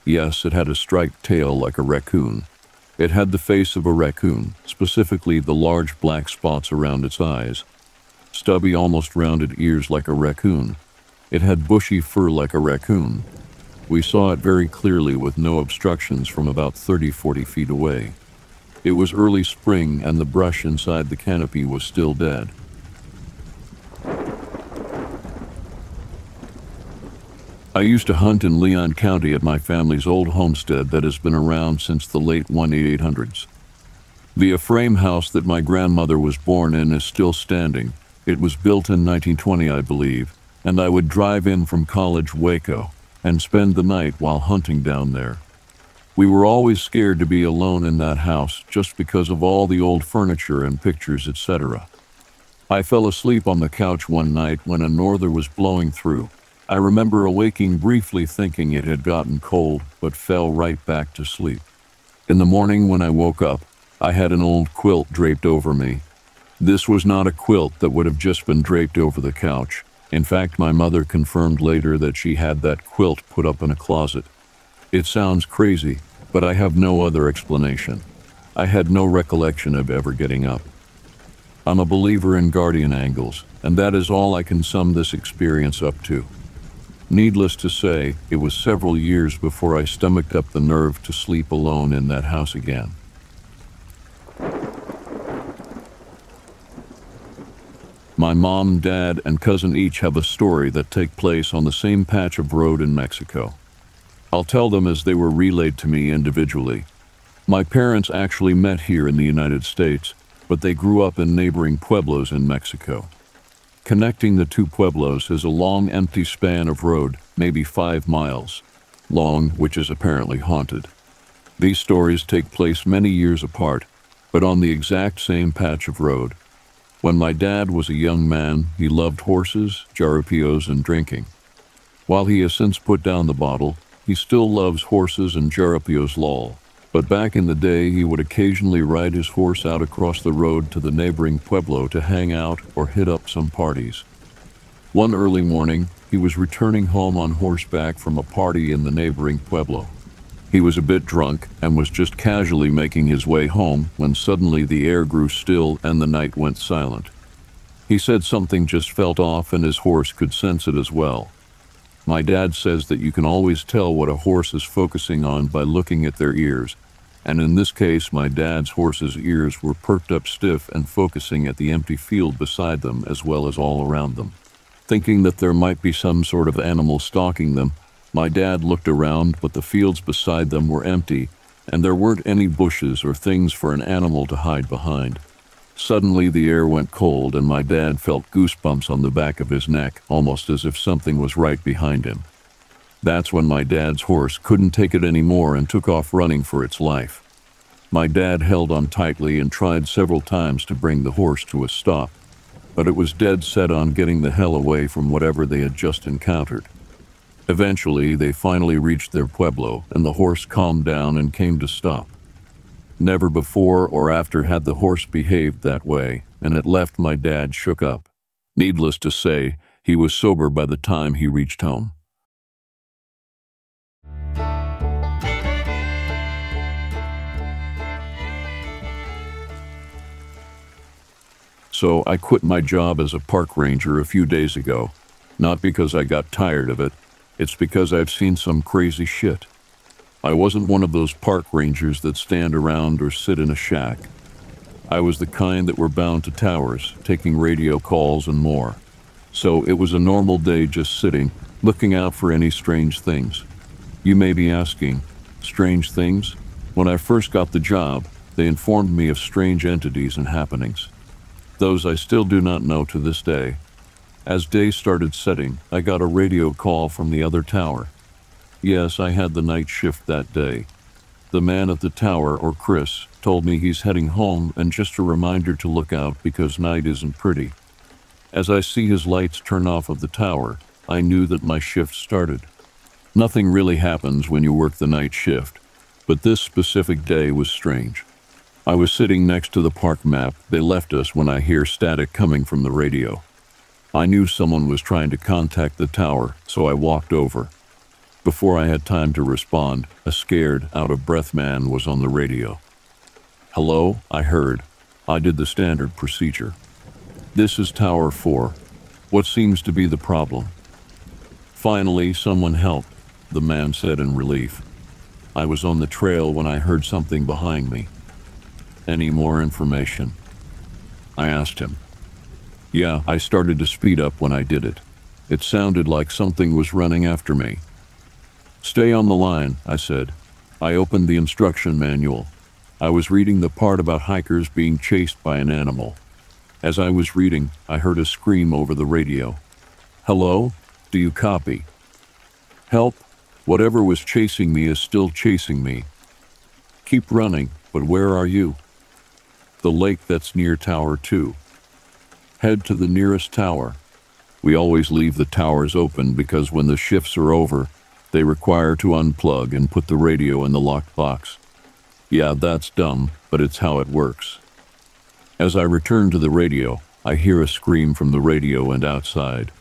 Yes, it had a striped tail like a raccoon. It had the face of a raccoon, specifically the large black spots around its eyes. Stubby, almost rounded ears like a raccoon. It had bushy fur like a raccoon. We saw it very clearly with no obstructions from about 30-40 feet away. It was early spring and the brush inside the canopy was still dead. I used to hunt in Leon County at my family's old homestead that has been around since the late 1800s. The frame house that my grandmother was born in is still standing. It was built in 1920, I believe, and I would drive in from college Waco and spend the night while hunting down there. We were always scared to be alone in that house just because of all the old furniture and pictures, etc. I fell asleep on the couch one night when a norther was blowing through. I remember awaking briefly thinking it had gotten cold, but fell right back to sleep. In the morning when I woke up, I had an old quilt draped over me. This was not a quilt that would have just been draped over the couch. In fact, my mother confirmed later that she had that quilt put up in a closet. It sounds crazy, but I have no other explanation. I had no recollection of ever getting up. I'm a believer in guardian angels, and that is all I can sum this experience up to. Needless to say, it was several years before I stomached up the nerve to sleep alone in that house again. My mom, dad, and cousin each have a story that take place on the same patch of road in Mexico. I'll tell them as they were relayed to me individually. My parents actually met here in the United States, but they grew up in neighboring pueblos in Mexico. Connecting the two pueblos is a long empty span of road, maybe five miles long, which is apparently haunted. These stories take place many years apart, but on the exact same patch of road. When my dad was a young man, he loved horses, jaripeos, and drinking. While he has since put down the bottle, he still loves horses and jaripeos lol. But back in the day, he would occasionally ride his horse out across the road to the neighboring pueblo to hang out or hit up some parties. One early morning, he was returning home on horseback from a party in the neighboring pueblo. He was a bit drunk and was just casually making his way home when suddenly the air grew still and the night went silent. He said something just felt off and his horse could sense it as well. My dad says that you can always tell what a horse is focusing on by looking at their ears, and in this case, my dad's horse's ears were perked up stiff and focusing at the empty field beside them as well as all around them. Thinking that there might be some sort of animal stalking them, my dad looked around, but the fields beside them were empty, and there weren't any bushes or things for an animal to hide behind. Suddenly, the air went cold, and my dad felt goosebumps on the back of his neck, almost as if something was right behind him. That's when my dad's horse couldn't take it anymore and took off running for its life. My dad held on tightly and tried several times to bring the horse to a stop, but it was dead set on getting the hell away from whatever they had just encountered. Eventually, they finally reached their pueblo, and the horse calmed down and came to stop. Never before or after had the horse behaved that way, and it left my dad shook up. Needless to say, he was sober by the time he reached home. So I quit my job as a park ranger a few days ago. Not because I got tired of it, it's because I've seen some crazy shit. I wasn't one of those park rangers that stand around or sit in a shack. I was the kind that were bound to towers, taking radio calls and more. So it was a normal day just sitting, looking out for any strange things. You may be asking, strange things? When I first got the job, they informed me of strange entities and happenings. Those I still do not know to this day. As day started setting, I got a radio call from the other tower. Yes, I had the night shift that day. The man at the tower, or Chris, told me he's heading home and just a reminder to look out because night isn't pretty. As I see his lights turn off of the tower, I knew that my shift started. Nothing really happens when you work the night shift, but this specific day was strange. I was sitting next to the park map they left us when I hear static coming from the radio. I knew someone was trying to contact the tower, so I walked over. Before I had time to respond, a scared, out of breath man was on the radio. Hello, I heard. I did the standard procedure. This is Tower 4. What seems to be the problem? Finally, someone helped, the man said in relief. I was on the trail when I heard something behind me. Any more information? I asked him. Yeah, I started to speed up when I did it. It sounded like something was running after me. Stay on the line, I said. I opened the instruction manual. I was reading the part about hikers being chased by an animal. As I was reading, I heard a scream over the radio. Hello? Do you copy? Help? Whatever was chasing me is still chasing me. Keep running, but where are you? The lake that's near Tower 2. Head to the nearest tower. We always leave the towers open because when the shifts are over, they require to unplug and put the radio in the locked box. Yeah, that's dumb, but it's how it works. As I return to the radio, I hear a scream from the radio and outside.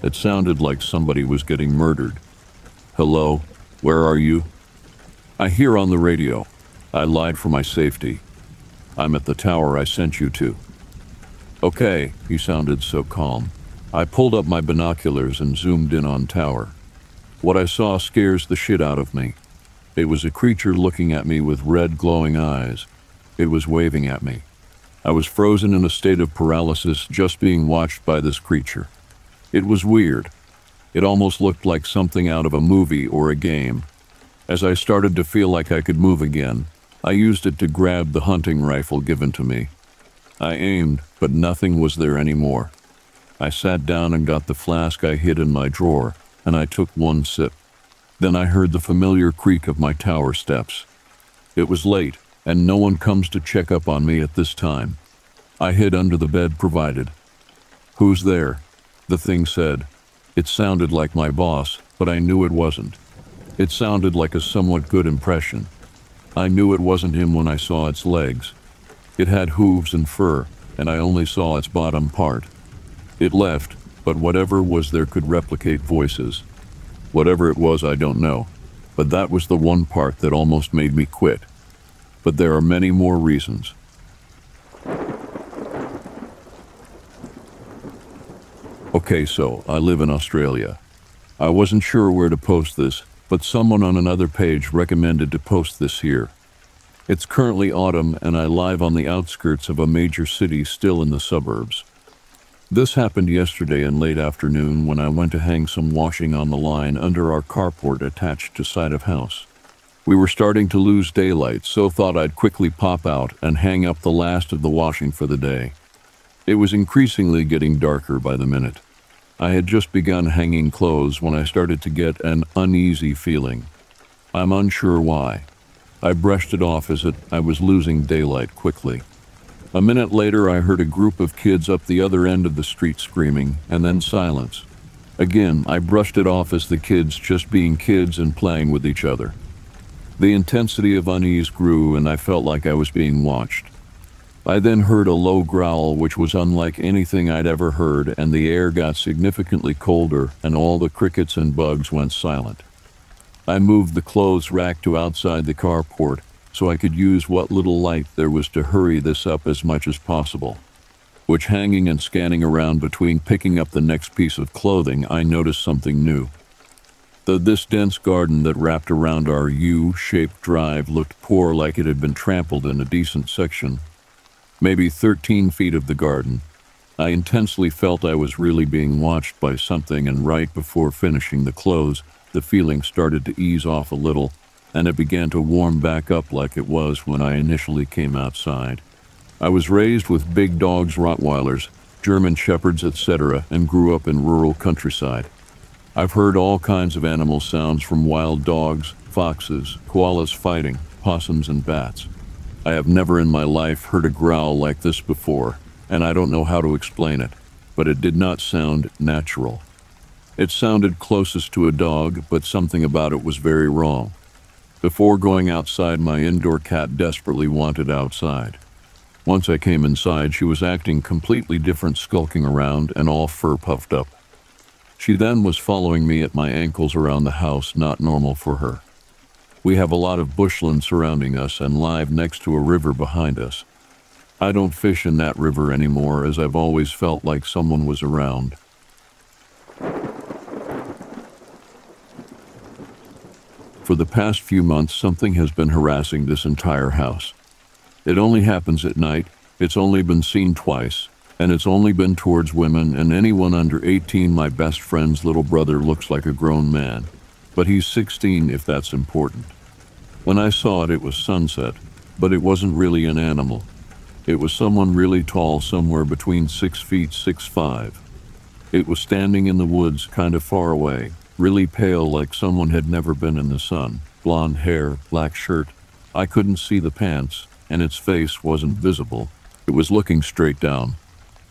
It sounded like somebody was getting murdered. Hello, where are you? I hear on the radio. I lied for my safety. I'm at the tower I sent you to. Okay, he sounded so calm. I pulled up my binoculars and zoomed in on tower. What I saw scares the shit out of me. It was a creature looking at me with red glowing eyes. It was waving at me. I was frozen in a state of paralysis just being watched by this creature. It was weird. It almost looked like something out of a movie or a game. As I started to feel like I could move again, I used it to grab the hunting rifle given to me. I aimed, but nothing was there anymore. I sat down and got the flask I hid in my drawer and I took one sip. Then I heard the familiar creak of my tower steps. It was late, and no one comes to check up on me at this time. I hid under the bed provided. Who's there? The thing said. It sounded like my boss, but I knew it wasn't. It sounded like a somewhat good impression. I knew it wasn't him when I saw its legs. It had hooves and fur, and I only saw its bottom part. It left, but whatever was there could replicate voices. Whatever it was, I don't know, but that was the one part that almost made me quit. But there are many more reasons. Okay, so I live in Australia. I wasn't sure where to post this, but someone on another page recommended to post this here. It's currently autumn and I live on the outskirts of a major city still in the suburbs. This happened yesterday in late afternoon when I went to hang some washing on the line under our carport attached to side of house. We were starting to lose daylight, so thought I'd quickly pop out and hang up the last of the washing for the day. It was increasingly getting darker by the minute. I had just begun hanging clothes when I started to get an uneasy feeling. I'm unsure why. I brushed it off as it, I was losing daylight quickly. A minute later, I heard a group of kids up the other end of the street screaming, and then silence. Again, I brushed it off as the kids just being kids and playing with each other. The intensity of unease grew, and I felt like I was being watched. I then heard a low growl which was unlike anything I'd ever heard, and the air got significantly colder, and all the crickets and bugs went silent. I moved the clothes rack to outside the carport so I could use what little light there was to hurry this up as much as possible. Which hanging and scanning around between picking up the next piece of clothing, I noticed something new. The, this dense garden that wrapped around our U-shaped drive looked poor like it had been trampled in a decent section. Maybe 13 feet of the garden. I intensely felt I was really being watched by something, and right before finishing the close, the feeling started to ease off a little, and it began to warm back up like it was when I initially came outside. I was raised with big dogs, Rottweilers, German Shepherds, etc., and grew up in rural countryside. I've heard all kinds of animal sounds from wild dogs, foxes, koalas fighting, possums, and bats. I have never in my life heard a growl like this before, and I don't know how to explain it, but it did not sound natural. It sounded closest to a dog, but something about it was very wrong. Before going outside, my indoor cat desperately wanted outside. Once I came inside, she was acting completely different, skulking around and all fur puffed up. She then was following me at my ankles around the house, not normal for her. We have a lot of bushland surrounding us and live next to a river behind us. I don't fish in that river anymore as I've always felt like someone was around. For the past few months, something has been harassing this entire house. It only happens at night, it's only been seen twice, and it's only been towards women and anyone under 18. My best friend's little brother looks like a grown man, but he's 16 if that's important. When I saw it, it was sunset, but it wasn't really an animal. It was someone really tall, somewhere between six feet six five. It was standing in the woods, kind of far away, really pale, like someone had never been in the sun. Blonde hair, black shirt. I couldn't see the pants, and its face wasn't visible. It was looking straight down.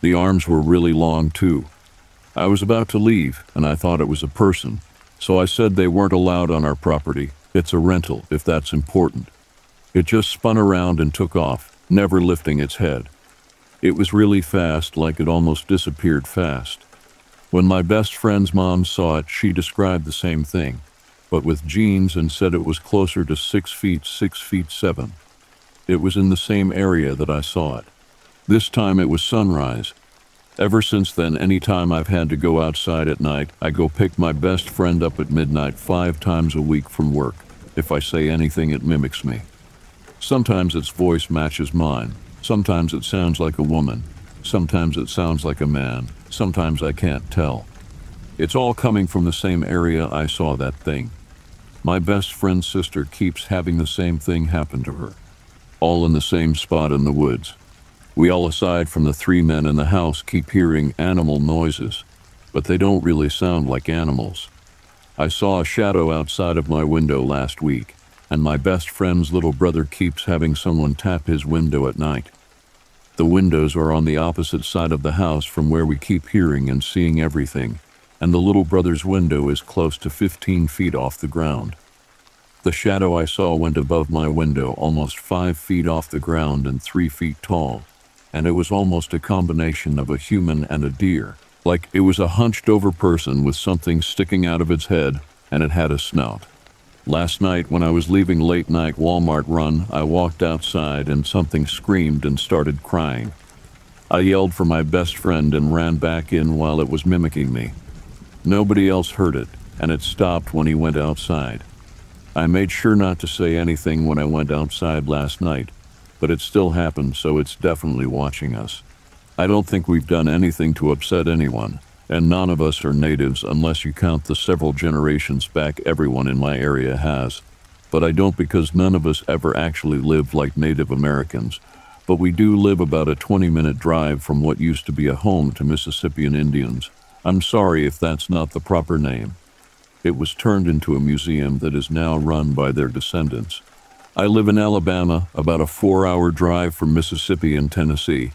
The arms were really long, too. I was about to leave, and I thought it was a person, so I said they weren't allowed on our property. It's a rental, if that's important. It just spun around and took off never lifting its head. It was really fast, like it almost disappeared fast. When my best friend's mom saw it, she described the same thing, but with jeans and said it was closer to six feet, six feet seven. It was in the same area that I saw it. This time it was sunrise. Ever since then, any time I've had to go outside at night, I go pick my best friend up at midnight five times a week from work. If I say anything, it mimics me. Sometimes its voice matches mine. Sometimes it sounds like a woman. Sometimes it sounds like a man. Sometimes I can't tell. It's all coming from the same area I saw that thing. My best friend's sister keeps having the same thing happen to her. All in the same spot in the woods. We all, aside from the three men in the house, keep hearing animal noises, but they don't really sound like animals. I saw a shadow outside of my window last week and my best friend's little brother keeps having someone tap his window at night. The windows are on the opposite side of the house from where we keep hearing and seeing everything, and the little brother's window is close to 15 feet off the ground. The shadow I saw went above my window, almost five feet off the ground and three feet tall, and it was almost a combination of a human and a deer, like it was a hunched over person with something sticking out of its head, and it had a snout. Last night, when I was leaving late night Walmart run, I walked outside and something screamed and started crying. I yelled for my best friend and ran back in while it was mimicking me. Nobody else heard it, and it stopped when he went outside. I made sure not to say anything when I went outside last night, but it still happened, so it's definitely watching us. I don't think we've done anything to upset anyone and none of us are natives unless you count the several generations back everyone in my area has. But I don't because none of us ever actually lived like Native Americans. But we do live about a 20 minute drive from what used to be a home to Mississippian Indians. I'm sorry if that's not the proper name. It was turned into a museum that is now run by their descendants. I live in Alabama, about a four hour drive from Mississippi and Tennessee.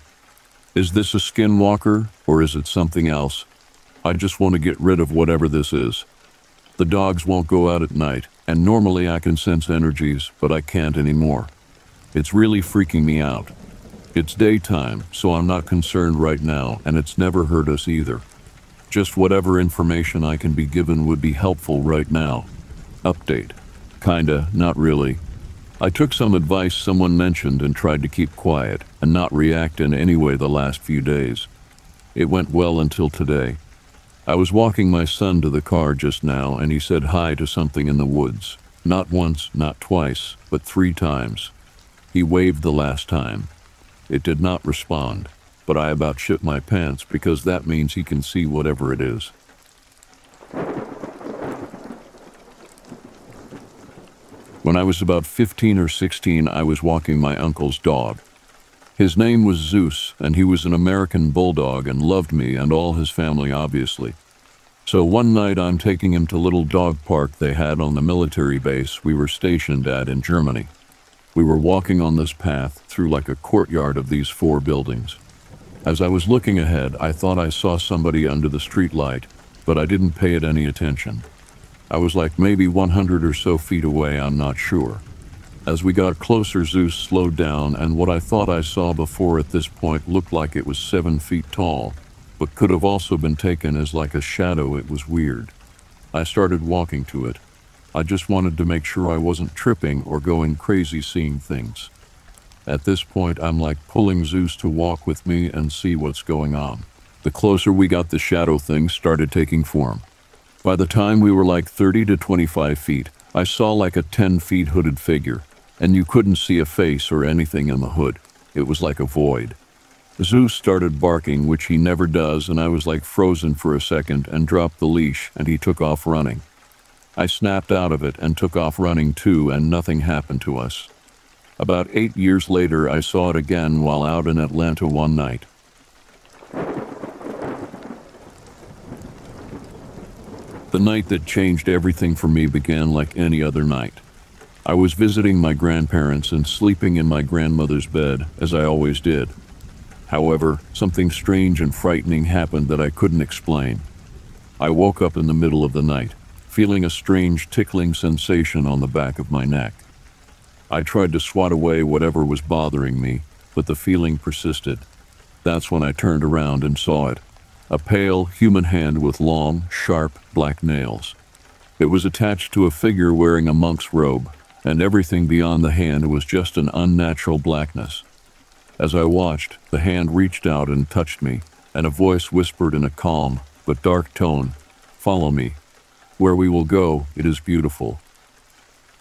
Is this a skinwalker or is it something else? I just want to get rid of whatever this is. The dogs won't go out at night, and normally I can sense energies, but I can't anymore. It's really freaking me out. It's daytime, so I'm not concerned right now, and it's never hurt us either. Just whatever information I can be given would be helpful right now. Update. Kinda, not really. I took some advice someone mentioned and tried to keep quiet and not react in any way the last few days. It went well until today. I was walking my son to the car just now, and he said hi to something in the woods. Not once, not twice, but three times. He waved the last time. It did not respond. but I about shit my pants because that means he can see whatever it is. When I was about 15 or 16, I was walking my uncle's dog. His name was Zeus, and he was an American bulldog and loved me and all his family, obviously. So one night I'm taking him to little dog park they had on the military base we were stationed at in Germany. We were walking on this path through like a courtyard of these four buildings. As I was looking ahead, I thought I saw somebody under the street light, but I didn't pay it any attention. I was like maybe 100 or so feet away, I'm not sure. As we got closer, Zeus slowed down, and what I thought I saw before at this point looked like it was seven feet tall, but could have also been taken as like a shadow. It was weird. I started walking to it. I just wanted to make sure I wasn't tripping or going crazy seeing things. At this point, I'm like pulling Zeus to walk with me and see what's going on. The closer we got, the shadow thing started taking form. By the time we were like 30 to 25 feet, I saw like a 10 feet hooded figure, and you couldn't see a face or anything in the hood. It was like a void. Zeus started barking, which he never does, and I was like frozen for a second and dropped the leash, and he took off running. I snapped out of it and took off running too, and nothing happened to us. About eight years later, I saw it again while out in Atlanta one night. The night that changed everything for me began like any other night. I was visiting my grandparents and sleeping in my grandmother's bed, as I always did. However, something strange and frightening happened that I couldn't explain. I woke up in the middle of the night, feeling a strange tickling sensation on the back of my neck. I tried to swat away whatever was bothering me, but the feeling persisted. That's when I turned around and saw it a pale human hand with long, sharp black nails. It was attached to a figure wearing a monk's robe, and everything beyond the hand was just an unnatural blackness. As I watched, the hand reached out and touched me, and a voice whispered in a calm but dark tone, Follow me. Where we will go, it is beautiful.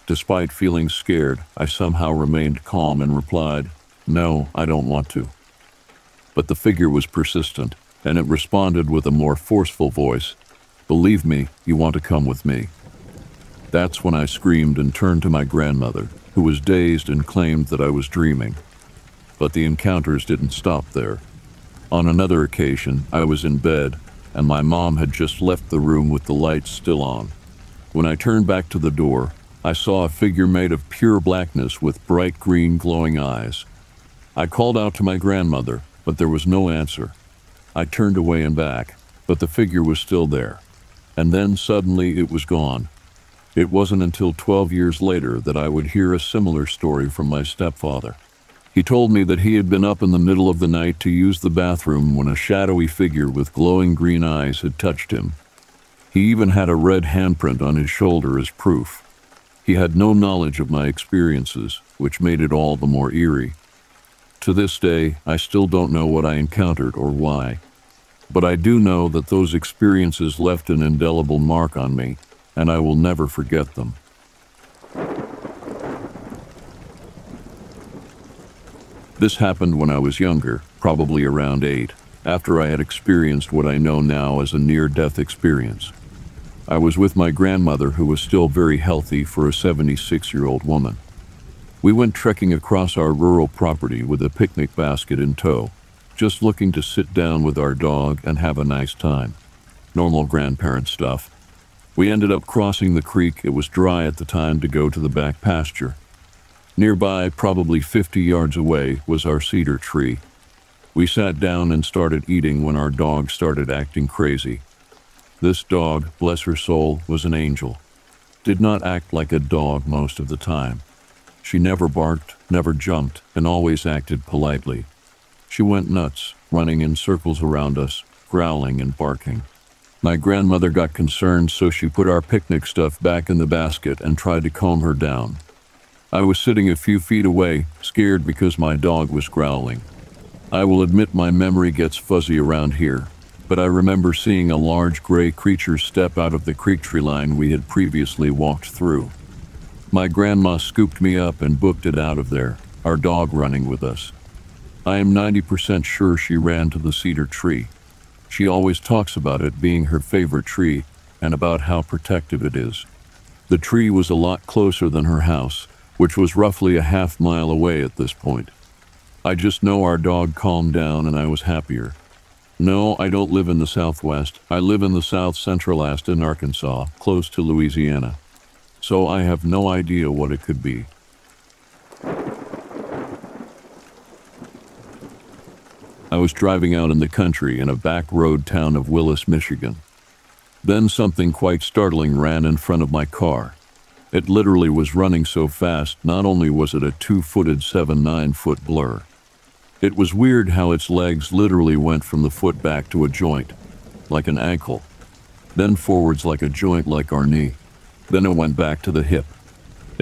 Despite feeling scared, I somehow remained calm and replied, No, I don't want to. But the figure was persistent and it responded with a more forceful voice Believe me, you want to come with me. That's when I screamed and turned to my grandmother, who was dazed and claimed that I was dreaming. But the encounters didn't stop there. On another occasion, I was in bed, and my mom had just left the room with the lights still on. When I turned back to the door, I saw a figure made of pure blackness with bright green glowing eyes. I called out to my grandmother, but there was no answer. I turned away and back, but the figure was still there. And then suddenly it was gone. It wasn't until 12 years later that I would hear a similar story from my stepfather. He told me that he had been up in the middle of the night to use the bathroom when a shadowy figure with glowing green eyes had touched him. He even had a red handprint on his shoulder as proof. He had no knowledge of my experiences, which made it all the more eerie. To this day, I still don't know what I encountered or why. But I do know that those experiences left an indelible mark on me, and I will never forget them. This happened when I was younger, probably around eight, after I had experienced what I know now as a near death experience. I was with my grandmother, who was still very healthy for a 76 year old woman. We went trekking across our rural property with a picnic basket in tow, just looking to sit down with our dog and have a nice time. Normal grandparent stuff. We ended up crossing the creek. It was dry at the time to go to the back pasture. Nearby, probably 50 yards away, was our cedar tree. We sat down and started eating when our dog started acting crazy. This dog, bless her soul, was an angel. Did not act like a dog most of the time. She never barked, never jumped, and always acted politely. She went nuts, running in circles around us, growling and barking. My grandmother got concerned, so she put our picnic stuff back in the basket and tried to calm her down. I was sitting a few feet away, scared because my dog was growling. I will admit my memory gets fuzzy around here, but I remember seeing a large gray creature step out of the creek tree line we had previously walked through. My grandma scooped me up and booked it out of there, our dog running with us. I am 90% sure she ran to the cedar tree. She always talks about it being her favorite tree and about how protective it is. The tree was a lot closer than her house, which was roughly a half mile away at this point. I just know our dog calmed down and I was happier. No, I don't live in the Southwest. I live in the South Central Aston, Arkansas, close to Louisiana. So I have no idea what it could be. I was driving out in the country in a back road town of Willis, Michigan. Then something quite startling ran in front of my car. It literally was running so fast, not only was it a two footed, seven, nine foot blur. It was weird how its legs literally went from the foot back to a joint, like an ankle, then forwards like a joint like our knee. Then it went back to the hip.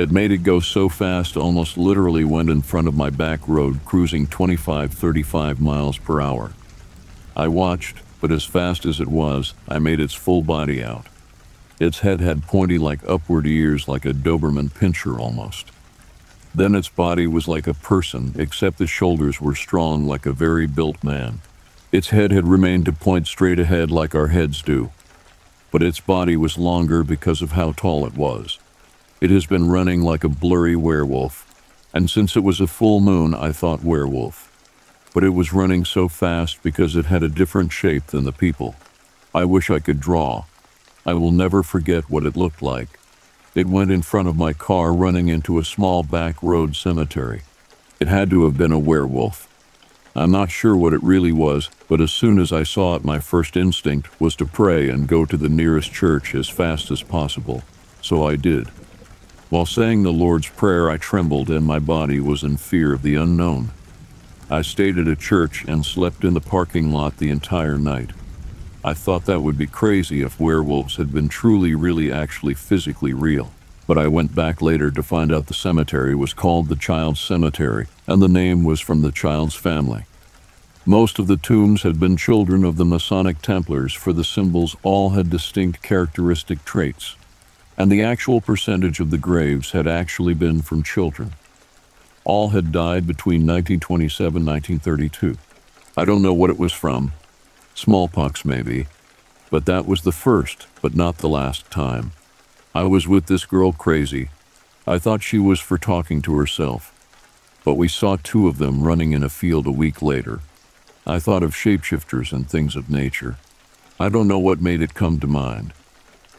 It made it go so fast, almost literally went in front of my back road, cruising 25 35 miles per hour. I watched, but as fast as it was, I made its full body out. Its head had pointy, like upward ears, like a Doberman pinscher almost. Then its body was like a person, except the shoulders were strong like a very built man. Its head had remained to point straight ahead like our heads do, but its body was longer because of how tall it was. It has been running like a blurry werewolf, and since it was a full moon, I thought werewolf. But it was running so fast because it had a different shape than the people. I wish I could draw. I will never forget what it looked like. It went in front of my car running into a small back road cemetery. It had to have been a werewolf. I'm not sure what it really was, but as soon as I saw it, my first instinct was to pray and go to the nearest church as fast as possible. So I did. While saying the Lord's Prayer, I trembled and my body was in fear of the unknown. I stayed at a church and slept in the parking lot the entire night. I thought that would be crazy if werewolves had been truly, really, actually physically real. But I went back later to find out the cemetery was called the Child's Cemetery, and the name was from the child's family. Most of the tombs had been children of the Masonic Templars, for the symbols all had distinct characteristic traits and the actual percentage of the graves had actually been from children. All had died between 1927 and 1932. I don't know what it was from, smallpox maybe, but that was the first, but not the last time. I was with this girl crazy. I thought she was for talking to herself, but we saw two of them running in a field a week later. I thought of shapeshifters and things of nature. I don't know what made it come to mind.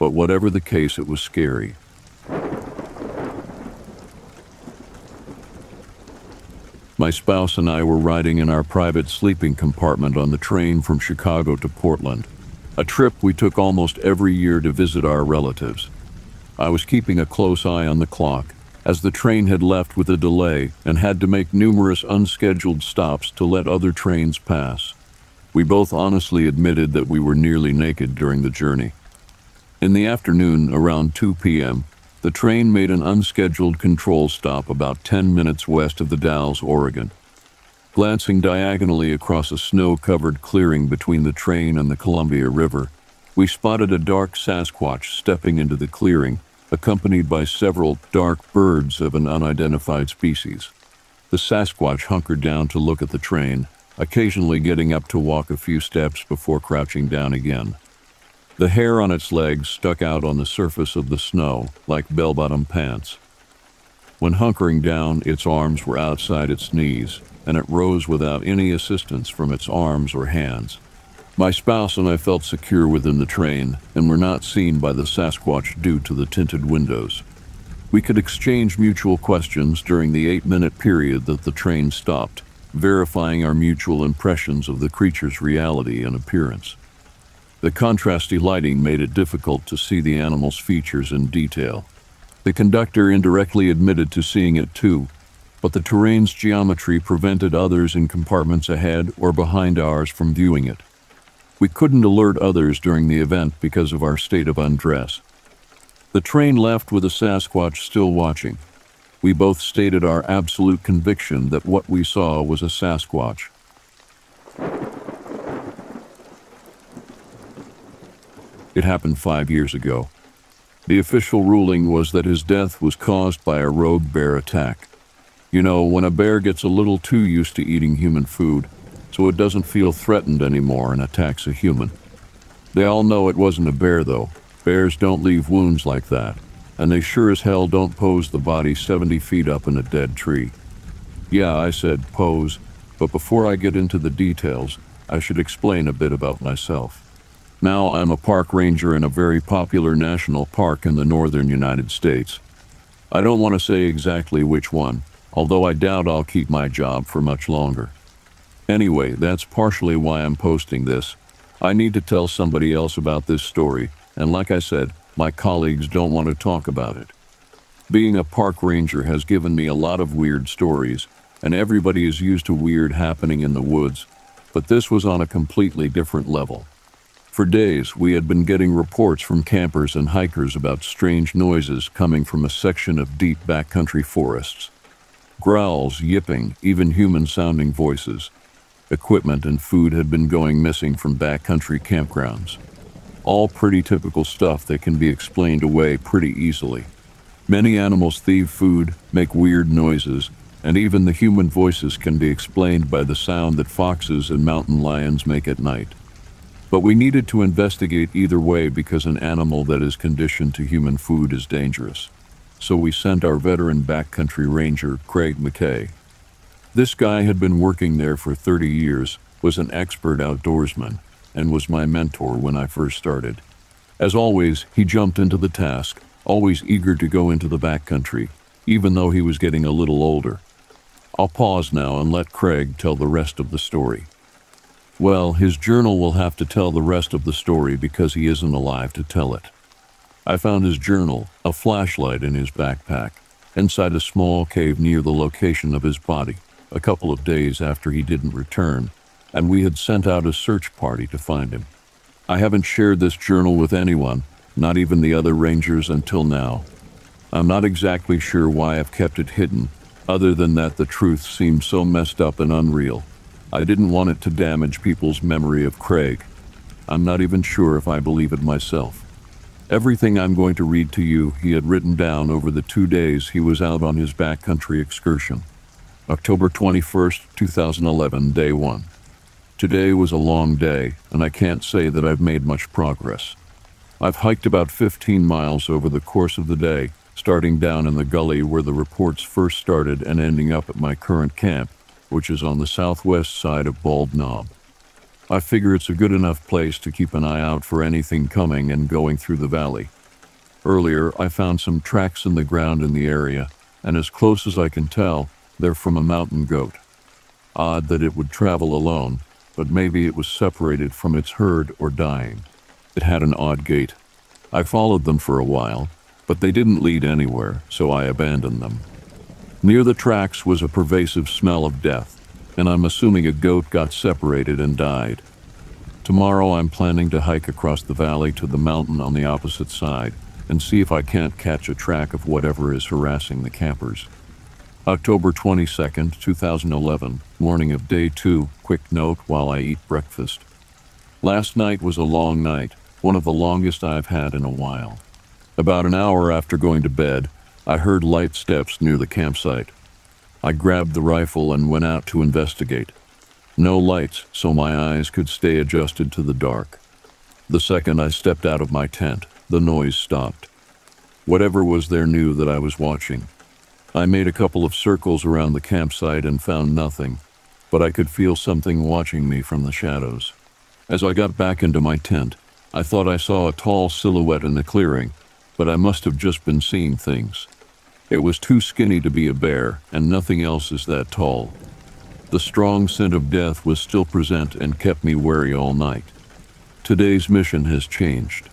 But whatever the case, it was scary. My spouse and I were riding in our private sleeping compartment on the train from Chicago to Portland, a trip we took almost every year to visit our relatives. I was keeping a close eye on the clock, as the train had left with a delay and had to make numerous unscheduled stops to let other trains pass. We both honestly admitted that we were nearly naked during the journey. In the afternoon, around 2 p.m., the train made an unscheduled control stop about 10 minutes west of the Dalles, Oregon. Glancing diagonally across a snow covered clearing between the train and the Columbia River, we spotted a dark Sasquatch stepping into the clearing, accompanied by several dark birds of an unidentified species. The Sasquatch hunkered down to look at the train, occasionally getting up to walk a few steps before crouching down again. The hair on its legs stuck out on the surface of the snow like bell bottom pants. When hunkering down, its arms were outside its knees, and it rose without any assistance from its arms or hands. My spouse and I felt secure within the train and were not seen by the Sasquatch due to the tinted windows. We could exchange mutual questions during the eight minute period that the train stopped, verifying our mutual impressions of the creature's reality and appearance. The contrasty lighting made it difficult to see the animal's features in detail. The conductor indirectly admitted to seeing it too, but the terrain's geometry prevented others in compartments ahead or behind ours from viewing it. We couldn't alert others during the event because of our state of undress. The train left with a Sasquatch still watching. We both stated our absolute conviction that what we saw was a Sasquatch. It happened five years ago. The official ruling was that his death was caused by a rogue bear attack. You know, when a bear gets a little too used to eating human food, so it doesn't feel threatened anymore and attacks a human. They all know it wasn't a bear, though. Bears don't leave wounds like that, and they sure as hell don't pose the body 70 feet up in a dead tree. Yeah, I said pose, but before I get into the details, I should explain a bit about myself. Now, I'm a park ranger in a very popular national park in the northern United States. I don't want to say exactly which one, although I doubt I'll keep my job for much longer. Anyway, that's partially why I'm posting this. I need to tell somebody else about this story, and like I said, my colleagues don't want to talk about it. Being a park ranger has given me a lot of weird stories, and everybody is used to weird happening in the woods, but this was on a completely different level. For days, we had been getting reports from campers and hikers about strange noises coming from a section of deep backcountry forests. Growls, yipping, even human sounding voices. Equipment and food had been going missing from backcountry campgrounds. All pretty typical stuff that can be explained away pretty easily. Many animals thieve food, make weird noises, and even the human voices can be explained by the sound that foxes and mountain lions make at night. But we needed to investigate either way because an animal that is conditioned to human food is dangerous so we sent our veteran backcountry ranger, Craig McKay. This guy had been working there for 30 years, was an expert outdoorsman, and was my mentor when I first started. As always, he jumped into the task, always eager to go into the backcountry, even though he was getting a little older. I'll pause now and let Craig tell the rest of the story. Well, his journal will have to tell the rest of the story because he isn't alive to tell it. I found his journal, a flashlight in his backpack, inside a small cave near the location of his body, a couple of days after he didn't return, and we had sent out a search party to find him. I haven't shared this journal with anyone, not even the other rangers until now. I'm not exactly sure why I've kept it hidden, other than that the truth seemed so messed up and unreal. I didn't want it to damage people's memory of Craig. I'm not even sure if I believe it myself. Everything I'm going to read to you, he had written down over the two days he was out on his backcountry excursion. October 21st, 2011, Day 1. Today was a long day, and I can't say that I've made much progress. I've hiked about 15 miles over the course of the day, starting down in the gully where the reports first started and ending up at my current camp, which is on the southwest side of Bald Knob. I figure it's a good enough place to keep an eye out for anything coming and going through the valley. Earlier, I found some tracks in the ground in the area, and as close as I can tell, they're from a mountain goat. Odd that it would travel alone, but maybe it was separated from its herd or dying. It had an odd gait. I followed them for a while, but they didn't lead anywhere, so I abandoned them. Near the tracks was a pervasive smell of death and I'm assuming a goat got separated and died. Tomorrow I'm planning to hike across the valley to the mountain on the opposite side and see if I can't catch a track of whatever is harassing the campers. October 22nd, 2011, morning of day two, quick note while I eat breakfast. Last night was a long night, one of the longest I've had in a while. About an hour after going to bed, I heard light steps near the campsite. I grabbed the rifle and went out to investigate. No lights, so my eyes could stay adjusted to the dark. The second I stepped out of my tent, the noise stopped. Whatever was there knew that I was watching. I made a couple of circles around the campsite and found nothing, but I could feel something watching me from the shadows. As I got back into my tent, I thought I saw a tall silhouette in the clearing, but I must have just been seeing things. It was too skinny to be a bear, and nothing else is that tall. The strong scent of death was still present and kept me wary all night. Today's mission has changed.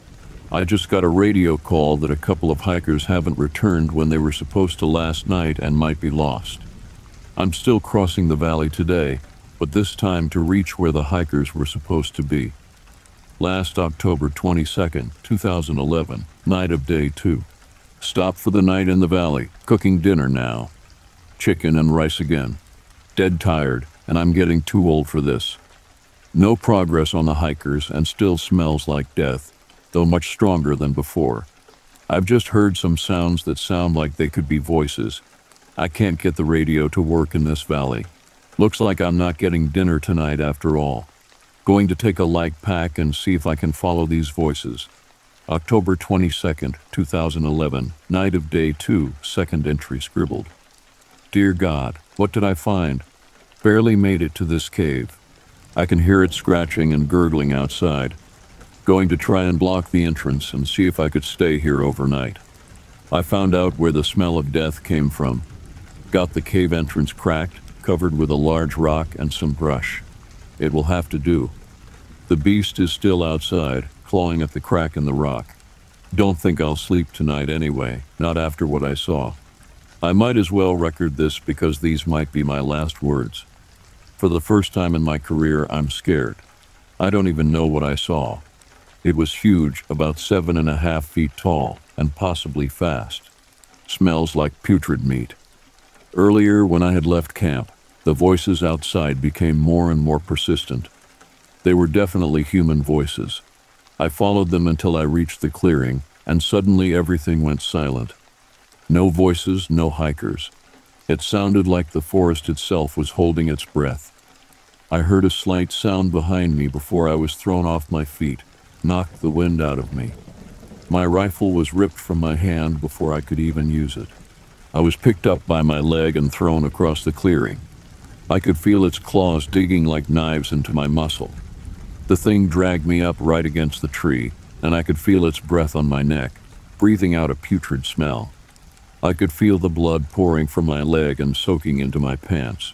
I just got a radio call that a couple of hikers haven't returned when they were supposed to last night and might be lost. I'm still crossing the valley today, but this time to reach where the hikers were supposed to be. Last October 22nd, 2011, night of day two. Stop for the night in the valley. Cooking dinner now. Chicken and rice again. Dead tired, and I'm getting too old for this. No progress on the hikers and still smells like death, though much stronger than before. I've just heard some sounds that sound like they could be voices. I can't get the radio to work in this valley. Looks like I'm not getting dinner tonight after all. Going to take a light pack and see if I can follow these voices. October 22nd, 2011, night of day two, second entry scribbled. Dear God, what did I find? Barely made it to this cave. I can hear it scratching and gurgling outside. Going to try and block the entrance and see if I could stay here overnight. I found out where the smell of death came from. Got the cave entrance cracked, covered with a large rock and some brush. It will have to do. The beast is still outside, clawing at the crack in the rock. Don't think I'll sleep tonight anyway, not after what I saw. I might as well record this because these might be my last words. For the first time in my career, I'm scared. I don't even know what I saw. It was huge, about seven and a half feet tall, and possibly fast. Smells like putrid meat. Earlier, when I had left camp, the voices outside became more and more persistent. They were definitely human voices. I followed them until I reached the clearing, and suddenly everything went silent. No voices, no hikers. It sounded like the forest itself was holding its breath. I heard a slight sound behind me before I was thrown off my feet, knocked the wind out of me. My rifle was ripped from my hand before I could even use it. I was picked up by my leg and thrown across the clearing. I could feel its claws digging like knives into my muscle. The thing dragged me up right against the tree, and I could feel its breath on my neck, breathing out a putrid smell. I could feel the blood pouring from my leg and soaking into my pants.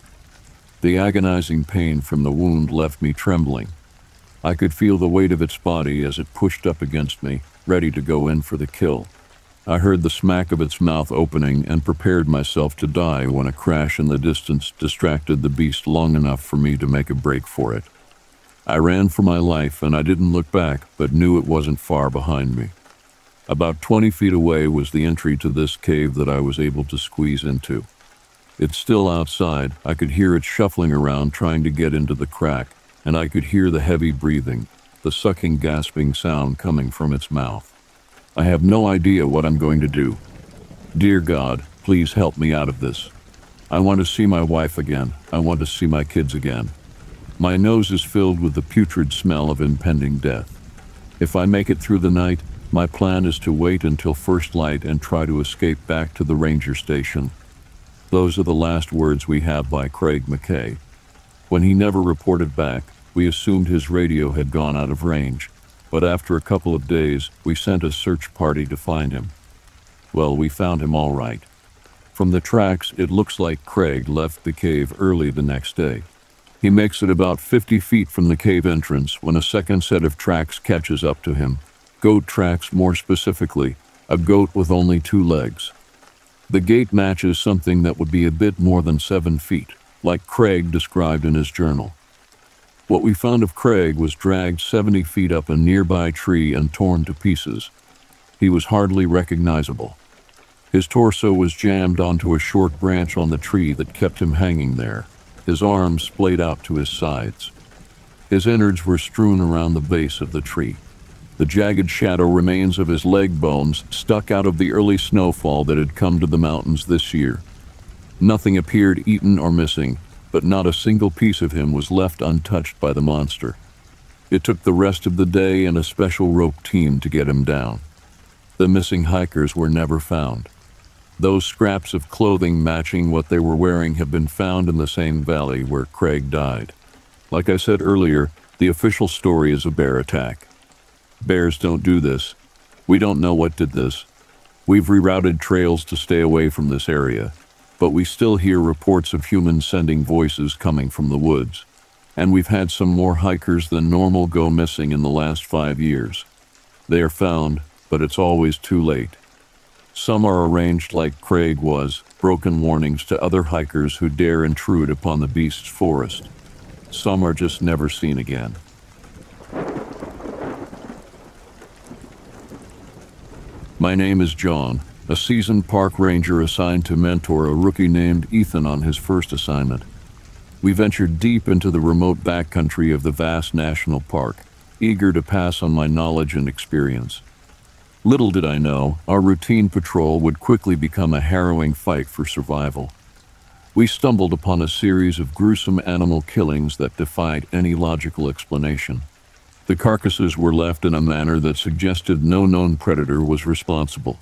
The agonizing pain from the wound left me trembling. I could feel the weight of its body as it pushed up against me, ready to go in for the kill. I heard the smack of its mouth opening and prepared myself to die when a crash in the distance distracted the beast long enough for me to make a break for it. I ran for my life and I didn't look back, but knew it wasn't far behind me. About 20 feet away was the entry to this cave that I was able to squeeze into. It's still outside. I could hear it shuffling around trying to get into the crack, and I could hear the heavy breathing, the sucking, gasping sound coming from its mouth. I have no idea what I'm going to do. Dear God, please help me out of this. I want to see my wife again. I want to see my kids again. My nose is filled with the putrid smell of impending death. If I make it through the night, my plan is to wait until first light and try to escape back to the ranger station. Those are the last words we have by Craig McKay. When he never reported back, we assumed his radio had gone out of range but after a couple of days, we sent a search party to find him. Well, we found him all right. From the tracks, it looks like Craig left the cave early the next day. He makes it about 50 feet from the cave entrance when a second set of tracks catches up to him. Goat tracks, more specifically, a goat with only two legs. The gait matches something that would be a bit more than seven feet, like Craig described in his journal. What we found of Craig was dragged 70 feet up a nearby tree and torn to pieces. He was hardly recognizable. His torso was jammed onto a short branch on the tree that kept him hanging there, his arms splayed out to his sides. His innards were strewn around the base of the tree. The jagged shadow remains of his leg bones stuck out of the early snowfall that had come to the mountains this year. Nothing appeared eaten or missing, but not a single piece of him was left untouched by the monster. It took the rest of the day and a special rope team to get him down. The missing hikers were never found. Those scraps of clothing matching what they were wearing have been found in the same valley where Craig died. Like I said earlier, the official story is a bear attack. Bears don't do this. We don't know what did this. We've rerouted trails to stay away from this area but we still hear reports of humans sending voices coming from the woods. And we've had some more hikers than normal go missing in the last five years. They are found, but it's always too late. Some are arranged like Craig was, broken warnings to other hikers who dare intrude upon the beast's forest. Some are just never seen again. My name is John, a seasoned park ranger assigned to mentor a rookie named Ethan on his first assignment. We ventured deep into the remote backcountry of the vast national park, eager to pass on my knowledge and experience. Little did I know, our routine patrol would quickly become a harrowing fight for survival. We stumbled upon a series of gruesome animal killings that defied any logical explanation. The carcasses were left in a manner that suggested no known predator was responsible.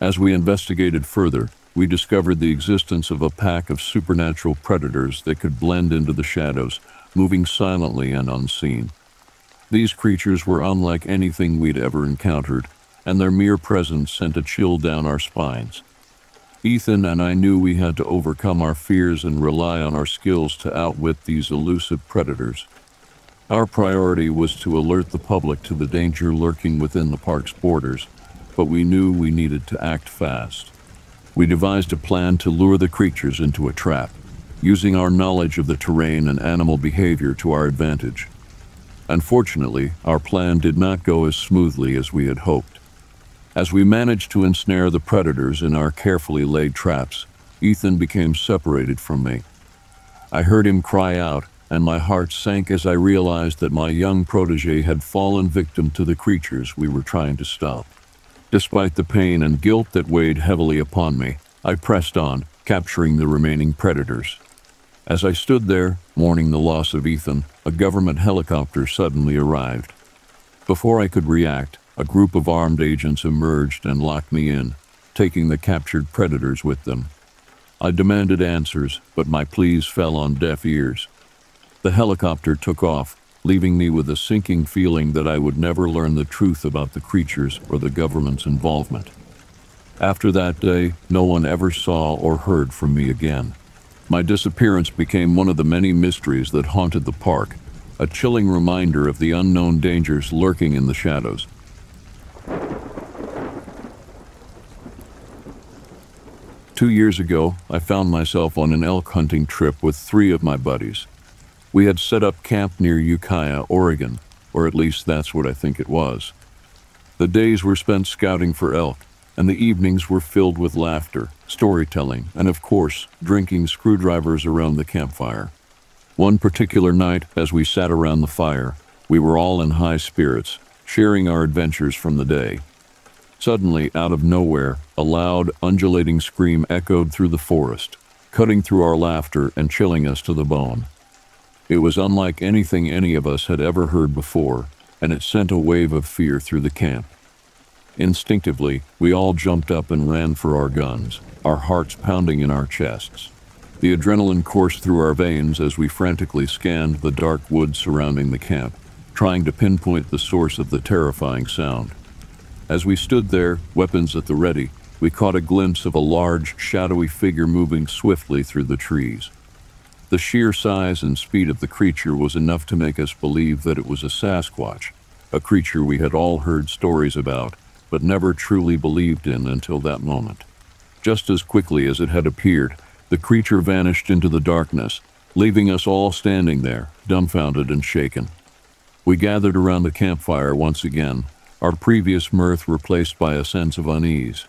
As we investigated further, we discovered the existence of a pack of supernatural predators that could blend into the shadows, moving silently and unseen. These creatures were unlike anything we'd ever encountered, and their mere presence sent a chill down our spines. Ethan and I knew we had to overcome our fears and rely on our skills to outwit these elusive predators. Our priority was to alert the public to the danger lurking within the park's borders, but we knew we needed to act fast. We devised a plan to lure the creatures into a trap, using our knowledge of the terrain and animal behavior to our advantage. Unfortunately, our plan did not go as smoothly as we had hoped. As we managed to ensnare the predators in our carefully laid traps, Ethan became separated from me. I heard him cry out, and my heart sank as I realized that my young protege had fallen victim to the creatures we were trying to stop. Despite the pain and guilt that weighed heavily upon me, I pressed on, capturing the remaining predators. As I stood there, mourning the loss of Ethan, a government helicopter suddenly arrived. Before I could react, a group of armed agents emerged and locked me in, taking the captured predators with them. I demanded answers, but my pleas fell on deaf ears. The helicopter took off, leaving me with a sinking feeling that I would never learn the truth about the creatures or the government's involvement. After that day, no one ever saw or heard from me again. My disappearance became one of the many mysteries that haunted the park, a chilling reminder of the unknown dangers lurking in the shadows. Two years ago, I found myself on an elk hunting trip with three of my buddies. We had set up camp near Ukiah, Oregon, or at least that's what I think it was. The days were spent scouting for elk, and the evenings were filled with laughter, storytelling, and of course, drinking screwdrivers around the campfire. One particular night, as we sat around the fire, we were all in high spirits, sharing our adventures from the day. Suddenly, out of nowhere, a loud, undulating scream echoed through the forest, cutting through our laughter and chilling us to the bone. It was unlike anything any of us had ever heard before, and it sent a wave of fear through the camp. Instinctively, we all jumped up and ran for our guns, our hearts pounding in our chests. The adrenaline coursed through our veins as we frantically scanned the dark woods surrounding the camp, trying to pinpoint the source of the terrifying sound. As we stood there, weapons at the ready, we caught a glimpse of a large, shadowy figure moving swiftly through the trees. The sheer size and speed of the creature was enough to make us believe that it was a Sasquatch, a creature we had all heard stories about, but never truly believed in until that moment. Just as quickly as it had appeared, the creature vanished into the darkness, leaving us all standing there, dumbfounded and shaken. We gathered around the campfire once again, our previous mirth replaced by a sense of unease.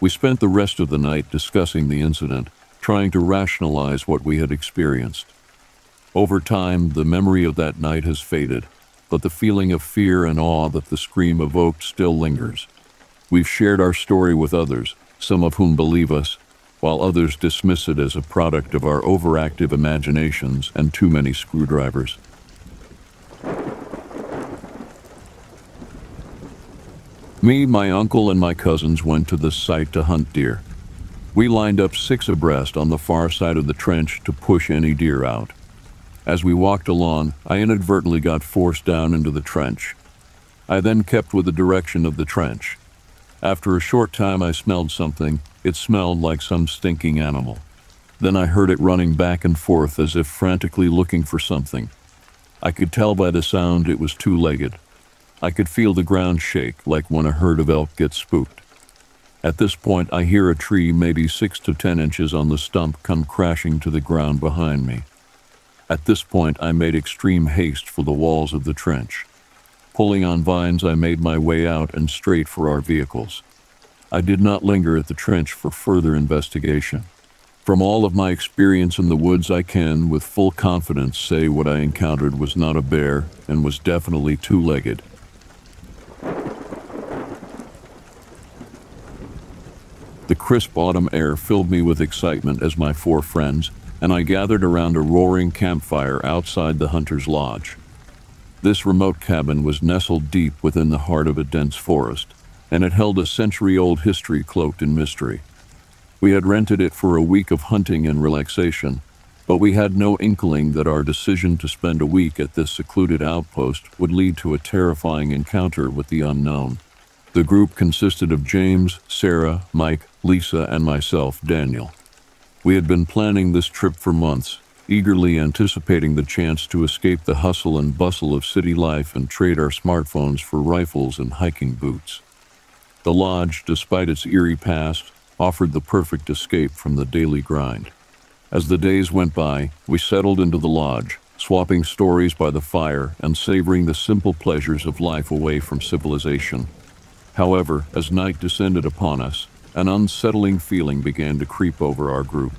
We spent the rest of the night discussing the incident trying to rationalize what we had experienced. Over time, the memory of that night has faded, but the feeling of fear and awe that the scream evoked still lingers. We've shared our story with others, some of whom believe us, while others dismiss it as a product of our overactive imaginations and too many screwdrivers. Me, my uncle, and my cousins went to the site to hunt deer. We lined up six abreast on the far side of the trench to push any deer out. As we walked along, I inadvertently got forced down into the trench. I then kept with the direction of the trench. After a short time, I smelled something. It smelled like some stinking animal. Then I heard it running back and forth as if frantically looking for something. I could tell by the sound it was two legged. I could feel the ground shake like when a herd of elk gets spooked. At this point, I hear a tree maybe six to ten inches on the stump come crashing to the ground behind me. At this point, I made extreme haste for the walls of the trench. Pulling on vines, I made my way out and straight for our vehicles. I did not linger at the trench for further investigation. From all of my experience in the woods, I can, with full confidence, say what I encountered was not a bear and was definitely two legged. The crisp autumn air filled me with excitement as my four friends and I gathered around a roaring campfire outside the hunter's lodge. This remote cabin was nestled deep within the heart of a dense forest, and it held a century-old history cloaked in mystery. We had rented it for a week of hunting and relaxation, but we had no inkling that our decision to spend a week at this secluded outpost would lead to a terrifying encounter with the unknown. The group consisted of James, Sarah, Mike, Lisa, and myself, Daniel. We had been planning this trip for months, eagerly anticipating the chance to escape the hustle and bustle of city life and trade our smartphones for rifles and hiking boots. The lodge, despite its eerie past, offered the perfect escape from the daily grind. As the days went by, we settled into the lodge, swapping stories by the fire and savoring the simple pleasures of life away from civilization. However, as night descended upon us, an unsettling feeling began to creep over our group.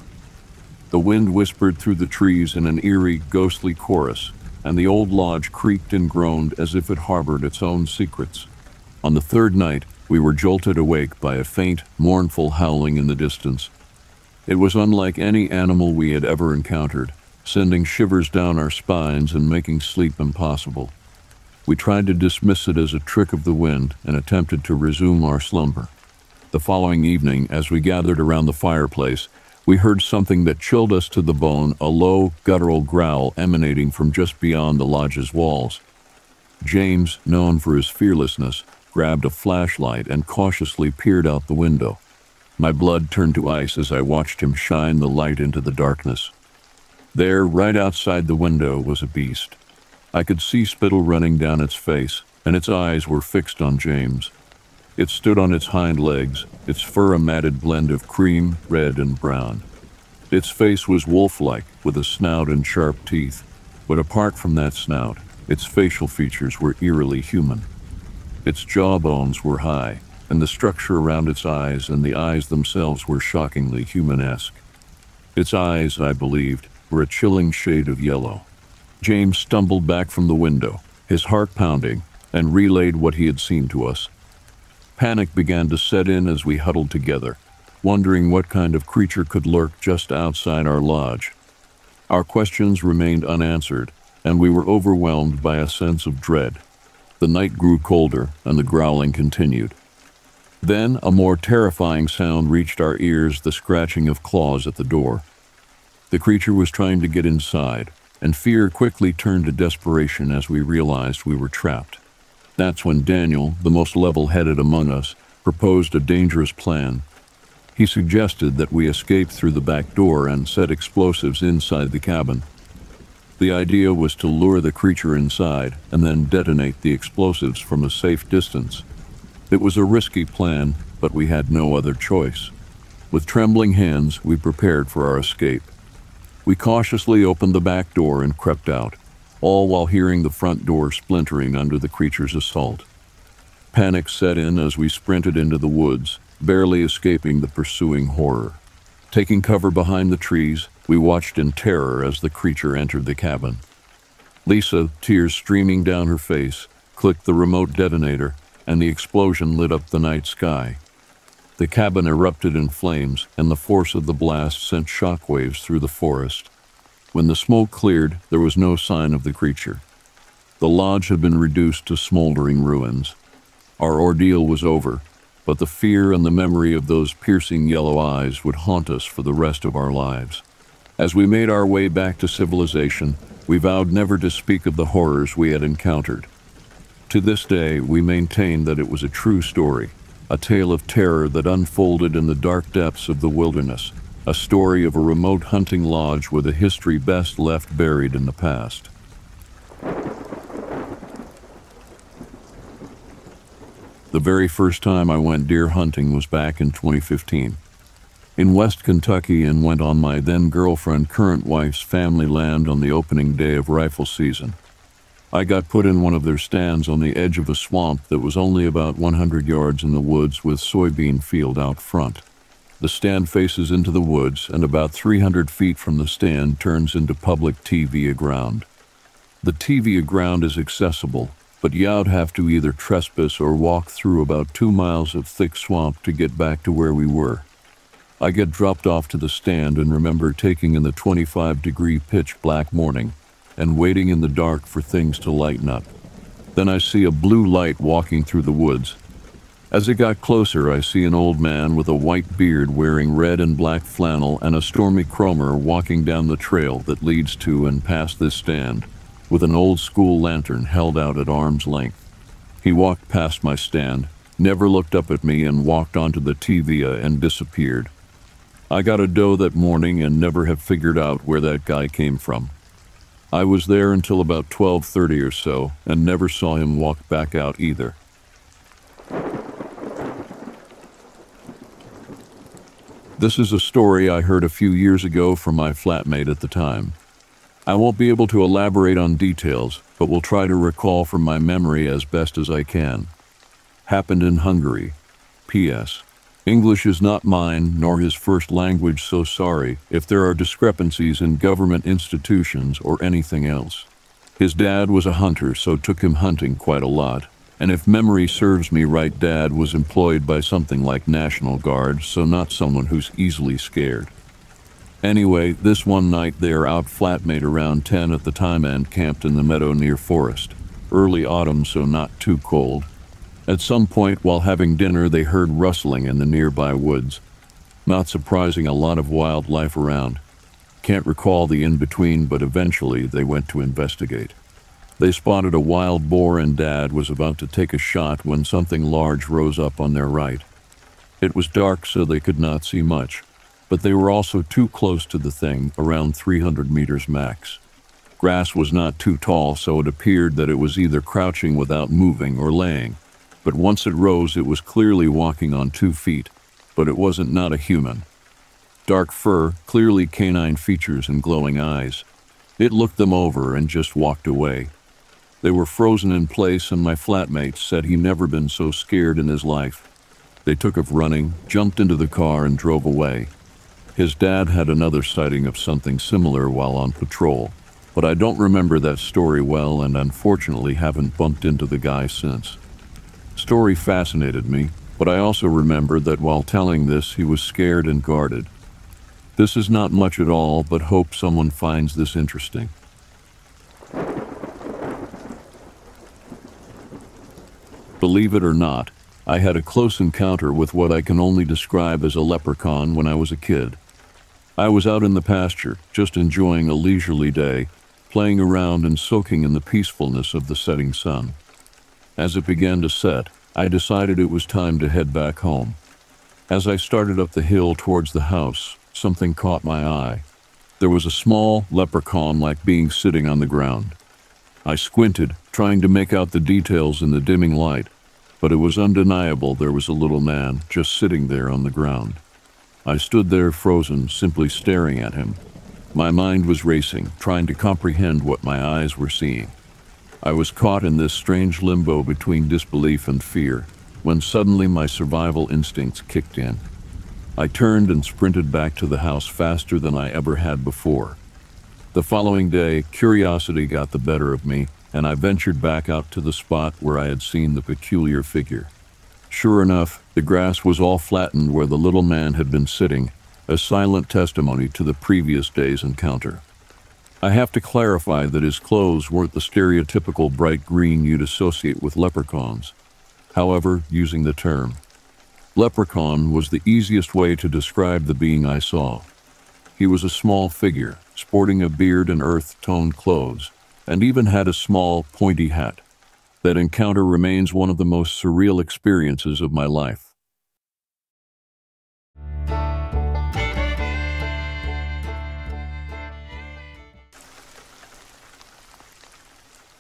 The wind whispered through the trees in an eerie, ghostly chorus, and the old lodge creaked and groaned as if it harbored its own secrets. On the third night, we were jolted awake by a faint, mournful howling in the distance. It was unlike any animal we had ever encountered, sending shivers down our spines and making sleep impossible. We tried to dismiss it as a trick of the wind and attempted to resume our slumber. The following evening, as we gathered around the fireplace, we heard something that chilled us to the bone a low, guttural growl emanating from just beyond the lodge's walls. James, known for his fearlessness, grabbed a flashlight and cautiously peered out the window. My blood turned to ice as I watched him shine the light into the darkness. There, right outside the window, was a beast. I could see spittle running down its face, and its eyes were fixed on James. It stood on its hind legs, its fur a matted blend of cream, red, and brown. Its face was wolf-like, with a snout and sharp teeth, but apart from that snout, its facial features were eerily human. Its jawbones were high, and the structure around its eyes and the eyes themselves were shockingly humanesque. Its eyes, I believed, were a chilling shade of yellow. James stumbled back from the window, his heart pounding, and relayed what he had seen to us. Panic began to set in as we huddled together, wondering what kind of creature could lurk just outside our lodge. Our questions remained unanswered, and we were overwhelmed by a sense of dread. The night grew colder, and the growling continued. Then a more terrifying sound reached our ears the scratching of claws at the door. The creature was trying to get inside, and fear quickly turned to desperation as we realized we were trapped. That's when Daniel, the most level headed among us, proposed a dangerous plan. He suggested that we escape through the back door and set explosives inside the cabin. The idea was to lure the creature inside and then detonate the explosives from a safe distance. It was a risky plan, but we had no other choice. With trembling hands, we prepared for our escape. We cautiously opened the back door and crept out all while hearing the front door splintering under the creature's assault. Panic set in as we sprinted into the woods, barely escaping the pursuing horror. Taking cover behind the trees, we watched in terror as the creature entered the cabin. Lisa, tears streaming down her face, clicked the remote detonator, and the explosion lit up the night sky. The cabin erupted in flames, and the force of the blast sent shockwaves through the forest. When the smoke cleared, there was no sign of the creature. The lodge had been reduced to smoldering ruins. Our ordeal was over, but the fear and the memory of those piercing yellow eyes would haunt us for the rest of our lives. As we made our way back to civilization, we vowed never to speak of the horrors we had encountered. To this day, we maintain that it was a true story, a tale of terror that unfolded in the dark depths of the wilderness, a story of a remote hunting lodge with a history best left buried in the past. The very first time I went deer hunting was back in 2015. In West Kentucky and went on my then girlfriend, current wife's family land on the opening day of rifle season. I got put in one of their stands on the edge of a swamp that was only about 100 yards in the woods with soybean field out front. The stand faces into the woods, and about 300 feet from the stand turns into public TVA ground. The TVA ground is accessible, but you'd have to either trespass or walk through about two miles of thick swamp to get back to where we were. I get dropped off to the stand and remember taking in the 25 degree pitch black morning and waiting in the dark for things to lighten up. Then I see a blue light walking through the woods. As it got closer, I see an old man with a white beard wearing red and black flannel and a Stormy Kromer walking down the trail that leads to and past this stand with an old school lantern held out at arm's length. He walked past my stand, never looked up at me, and walked onto the TVA and disappeared. I got a doe that morning and never have figured out where that guy came from. I was there until about 12:30 or so and never saw him walk back out either. This is a story I heard a few years ago from my flatmate at the time. I won't be able to elaborate on details, but will try to recall from my memory as best as I can. Happened in Hungary. P.S. English is not mine, nor his first language, so sorry if there are discrepancies in government institutions or anything else. His dad was a hunter, so took him hunting quite a lot. And if memory serves me right, dad was employed by something like National Guard, so not someone who's easily scared. Anyway, this one night they are out flatmate around 10 at the time and camped in the meadow near forest. Early autumn, so not too cold. At some point while having dinner, they heard rustling in the nearby woods. Not surprising, a lot of wildlife around. Can't recall the in between, but eventually they went to investigate. They spotted a wild boar, and Dad was about to take a shot when something large rose up on their right. It was dark, so they could not see much but they were also too close to the thing, around 300 meters max. Grass was not too tall, so it appeared that it was either crouching without moving or laying. But once it rose, it was clearly walking on two feet, but it wasn't not a human. Dark fur, clearly canine features, and glowing eyes. It looked them over and just walked away. They were frozen in place, and my flatmate said he'd never been so scared in his life. They took off running, jumped into the car, and drove away. His dad had another sighting of something similar while on patrol, but I don't remember that story well and unfortunately haven't bumped into the guy since. The story fascinated me, but I also remember that while telling this, he was scared and guarded. This is not much at all, but hope someone finds this interesting. Believe it or not, I had a close encounter with what I can only describe as a leprechaun when I was a kid. I was out in the pasture, just enjoying a leisurely day, playing around and soaking in the peacefulness of the setting sun. As it began to set, I decided it was time to head back home. As I started up the hill towards the house, something caught my eye. There was a small leprechaun like being sitting on the ground. I squinted, trying to make out the details in the dimming light, but it was undeniable there was a little man just sitting there on the ground. I stood there frozen, simply staring at him. My mind was racing, trying to comprehend what my eyes were seeing. I was caught in this strange limbo between disbelief and fear, when suddenly my survival instincts kicked in. I turned and sprinted back to the house faster than I ever had before. The following day, curiosity got the better of me, and I ventured back out to the spot where I had seen the peculiar figure. Sure enough, the grass was all flattened where the little man had been sitting, a silent testimony to the previous day's encounter. I have to clarify that his clothes weren't the stereotypical bright green you'd associate with leprechauns. However, using the term, leprechaun was the easiest way to describe the being I saw. He was a small figure, sporting a beard and earth-toned clothes, and even had a small, pointy hat. That encounter remains one of the most surreal experiences of my life.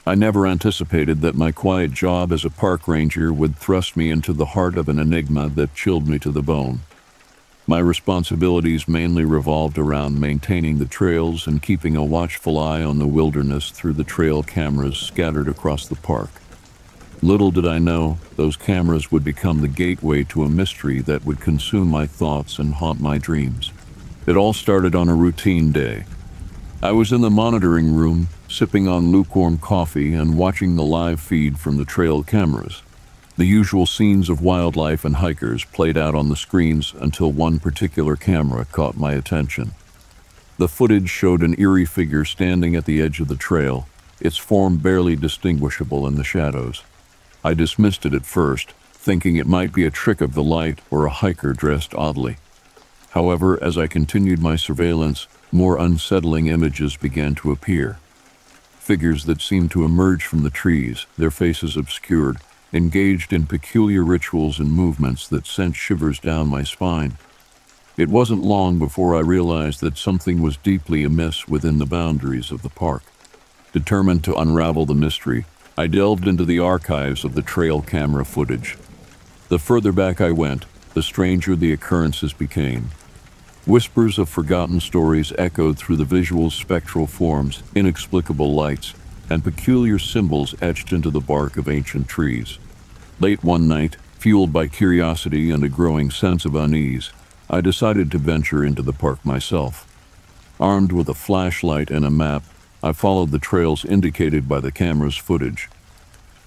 I never anticipated that my quiet job as a park ranger would thrust me into the heart of an enigma that chilled me to the bone. My responsibilities mainly revolved around maintaining the trails and keeping a watchful eye on the wilderness through the trail cameras scattered across the park. Little did I know, those cameras would become the gateway to a mystery that would consume my thoughts and haunt my dreams. It all started on a routine day. I was in the monitoring room, sipping on lukewarm coffee and watching the live feed from the trail cameras. The usual scenes of wildlife and hikers played out on the screens until one particular camera caught my attention. The footage showed an eerie figure standing at the edge of the trail, its form barely distinguishable in the shadows. I dismissed it at first, thinking it might be a trick of the light or a hiker dressed oddly. However, as I continued my surveillance, more unsettling images began to appear. Figures that seemed to emerge from the trees, their faces obscured, engaged in peculiar rituals and movements that sent shivers down my spine. It wasn't long before I realized that something was deeply amiss within the boundaries of the park. Determined to unravel the mystery, I delved into the archives of the trail camera footage. The further back I went, the stranger the occurrences became. Whispers of forgotten stories echoed through the visual spectral forms, inexplicable lights, and peculiar symbols etched into the bark of ancient trees. Late one night, fueled by curiosity and a growing sense of unease, I decided to venture into the park myself. Armed with a flashlight and a map, I followed the trails indicated by the camera's footage.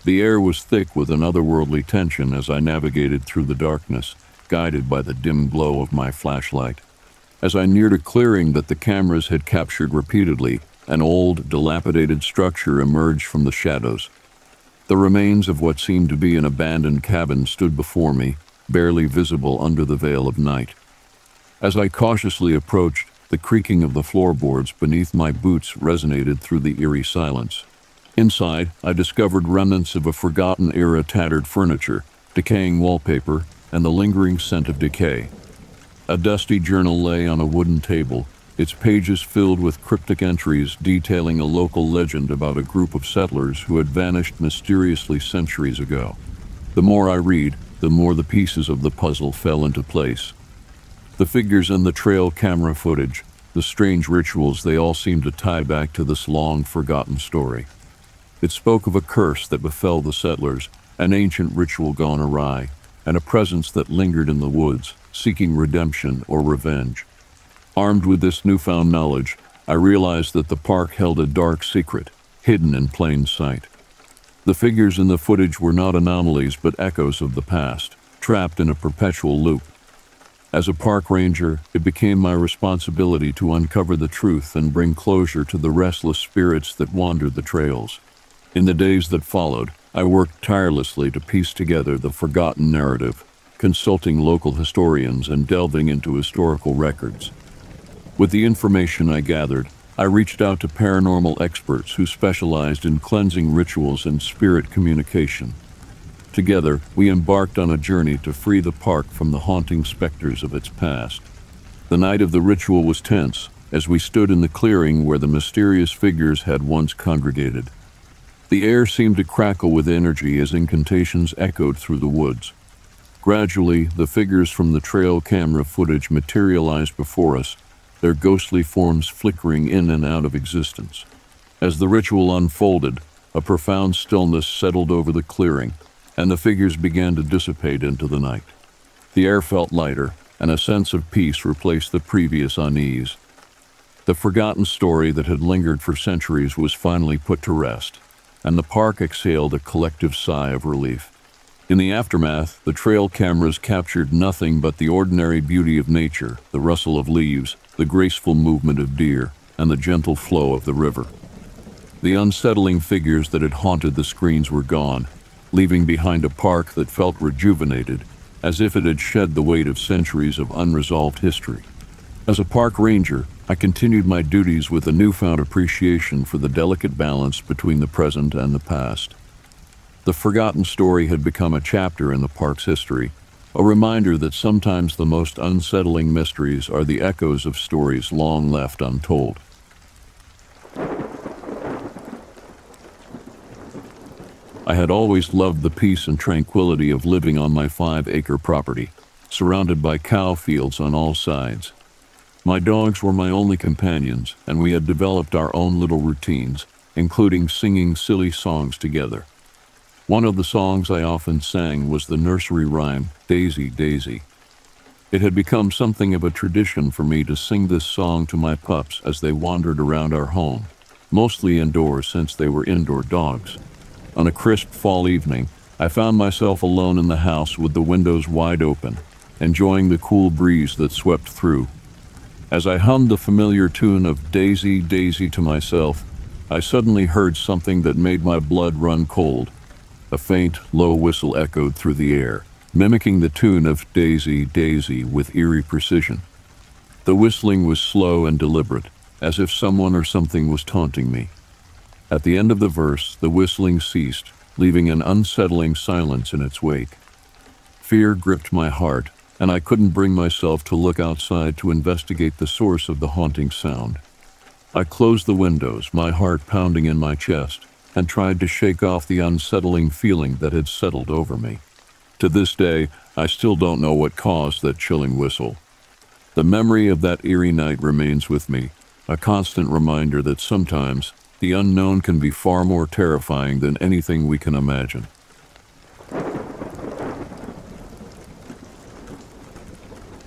The air was thick with an otherworldly tension as I navigated through the darkness, guided by the dim glow of my flashlight. As I neared a clearing that the cameras had captured repeatedly, an old, dilapidated structure emerged from the shadows. The remains of what seemed to be an abandoned cabin stood before me, barely visible under the veil of night. As I cautiously approached, the creaking of the floorboards beneath my boots resonated through the eerie silence. Inside, I discovered remnants of a forgotten era tattered furniture, decaying wallpaper, and the lingering scent of decay. A dusty journal lay on a wooden table, its pages filled with cryptic entries detailing a local legend about a group of settlers who had vanished mysteriously centuries ago. The more I read, the more the pieces of the puzzle fell into place. The figures in the trail camera footage, the strange rituals, they all seemed to tie back to this long forgotten story. It spoke of a curse that befell the settlers, an ancient ritual gone awry, and a presence that lingered in the woods, seeking redemption or revenge. Armed with this newfound knowledge, I realized that the park held a dark secret, hidden in plain sight. The figures in the footage were not anomalies but echoes of the past, trapped in a perpetual loop. As a park ranger, it became my responsibility to uncover the truth and bring closure to the restless spirits that wandered the trails. In the days that followed, I worked tirelessly to piece together the forgotten narrative consulting local historians and delving into historical records. With the information I gathered, I reached out to paranormal experts who specialized in cleansing rituals and spirit communication. Together, we embarked on a journey to free the park from the haunting specters of its past. The night of the ritual was tense as we stood in the clearing where the mysterious figures had once congregated. The air seemed to crackle with energy as incantations echoed through the woods. Gradually, the figures from the trail camera footage materialized before us, their ghostly forms flickering in and out of existence. As the ritual unfolded, a profound stillness settled over the clearing, and the figures began to dissipate into the night. The air felt lighter, and a sense of peace replaced the previous unease. The forgotten story that had lingered for centuries was finally put to rest, and the park exhaled a collective sigh of relief. In the aftermath, the trail cameras captured nothing but the ordinary beauty of nature, the rustle of leaves, the graceful movement of deer, and the gentle flow of the river. The unsettling figures that had haunted the screens were gone, leaving behind a park that felt rejuvenated, as if it had shed the weight of centuries of unresolved history. As a park ranger, I continued my duties with a newfound appreciation for the delicate balance between the present and the past. The forgotten story had become a chapter in the park's history, a reminder that sometimes the most unsettling mysteries are the echoes of stories long left untold. I had always loved the peace and tranquility of living on my five acre property, surrounded by cow fields on all sides. My dogs were my only companions, and we had developed our own little routines, including singing silly songs together. One of the songs I often sang was the nursery rhyme, Daisy, Daisy. It had become something of a tradition for me to sing this song to my pups as they wandered around our home, mostly indoors since they were indoor dogs. On a crisp fall evening, I found myself alone in the house with the windows wide open, enjoying the cool breeze that swept through. As I hummed the familiar tune of Daisy, Daisy to myself, I suddenly heard something that made my blood run cold. A faint, low whistle echoed through the air, mimicking the tune of Daisy, Daisy with eerie precision. The whistling was slow and deliberate, as if someone or something was taunting me. At the end of the verse, the whistling ceased, leaving an unsettling silence in its wake. Fear gripped my heart, and I couldn't bring myself to look outside to investigate the source of the haunting sound. I closed the windows, my heart pounding in my chest, and tried to shake off the unsettling feeling that had settled over me. To this day, I still don't know what caused that chilling whistle. The memory of that eerie night remains with me, a constant reminder that sometimes the unknown can be far more terrifying than anything we can imagine.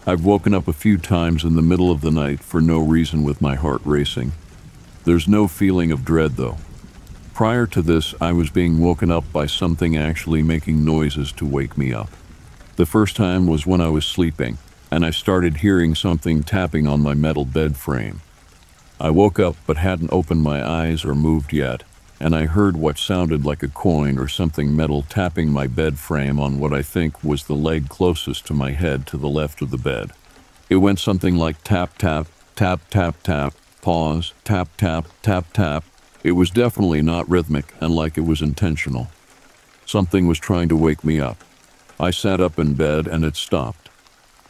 I've woken up a few times in the middle of the night for no reason with my heart racing. There's no feeling of dread, though. Prior to this, I was being woken up by something actually making noises to wake me up. The first time was when I was sleeping, and I started hearing something tapping on my metal bed frame. I woke up but hadn't opened my eyes or moved yet, and I heard what sounded like a coin or something metal tapping my bed frame on what I think was the leg closest to my head to the left of the bed. It went something like tap, tap, tap, tap, tap, pause, tap, tap, tap, tap. It was definitely not rhythmic and like it was intentional. Something was trying to wake me up. I sat up in bed and it stopped.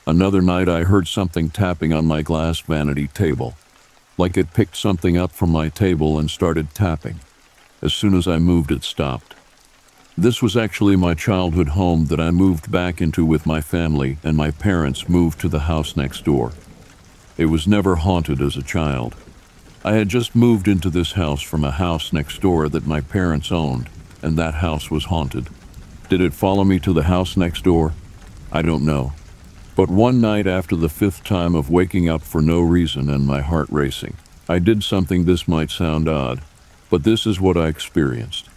Another night I heard something tapping on my glass vanity table, like it picked something up from my table and started tapping. As soon as I moved, it stopped. This was actually my childhood home that I moved back into with my family, and my parents moved to the house next door. It was never haunted as a child. I had just moved into this house from a house next door that my parents owned, and that house was haunted. Did it follow me to the house next door? I don't know. But one night after the fifth time of waking up for no reason and my heart racing, I did something this might sound odd, but this is what I experienced.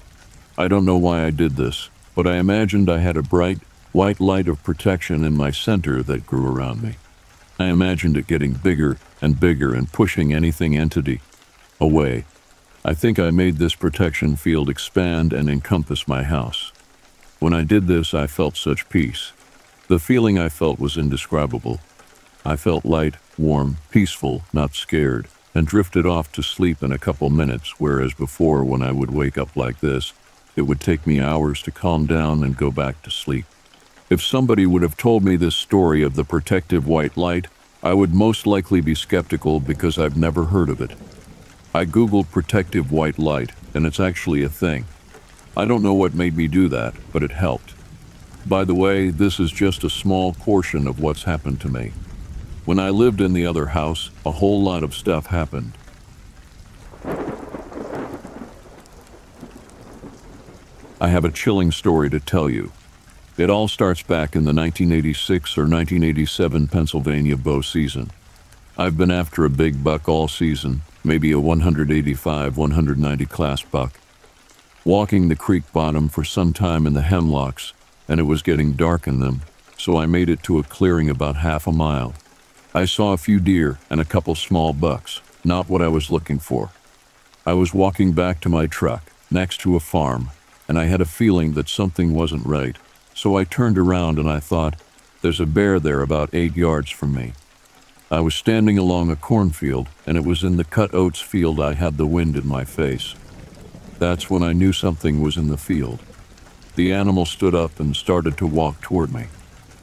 I don't know why I did this, but I imagined I had a bright, white light of protection in my center that grew around me. I imagined it getting bigger and bigger and pushing anything entity away. I think I made this protection field expand and encompass my house. When I did this, I felt such peace. The feeling I felt was indescribable. I felt light, warm, peaceful, not scared and drifted off to sleep in a couple minutes, whereas before, when I would wake up like this, it would take me hours to calm down and go back to sleep. If somebody would have told me this story of the protective white light, I would most likely be skeptical because I've never heard of it. I googled protective white light, and it's actually a thing. I don't know what made me do that, but it helped. By the way, this is just a small portion of what's happened to me. When I lived in the other house, a whole lot of stuff happened. I have a chilling story to tell you. It all starts back in the 1986 or 1987 Pennsylvania bow season. I've been after a big buck all season, maybe a 185 190 class buck. Walking the creek bottom for some time in the hemlocks, and it was getting dark in them, so I made it to a clearing about half a mile. I saw a few deer and a couple small bucks, not what I was looking for. I was walking back to my truck, next to a farm, and I had a feeling that something wasn't right. So I turned around and I thought, there's a bear there about eight yards from me. I was standing along a cornfield, and it was in the cut oats field I had the wind in my face. That's when I knew something was in the field. The animal stood up and started to walk toward me.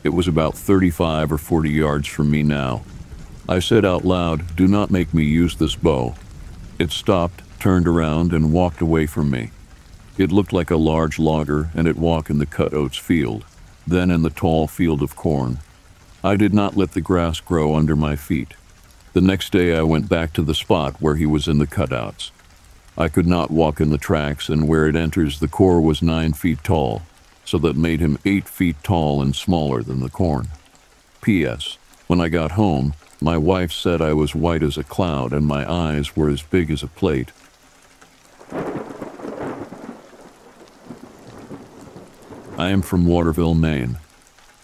It was about 35 or 40 yards from me now. I said out loud, Do not make me use this bow. It stopped, turned around, and walked away from me. It looked like a large logger, and it walked in the cut oats field, then in the tall field of corn. I did not let the grass grow under my feet. The next day I went back to the spot where he was in the cutouts. I could not walk in the tracks, and where it enters, the core was nine feet tall so that made him eight feet tall and smaller than the corn. P.S. When I got home, my wife said I was white as a cloud and my eyes were as big as a plate. I am from Waterville, Maine.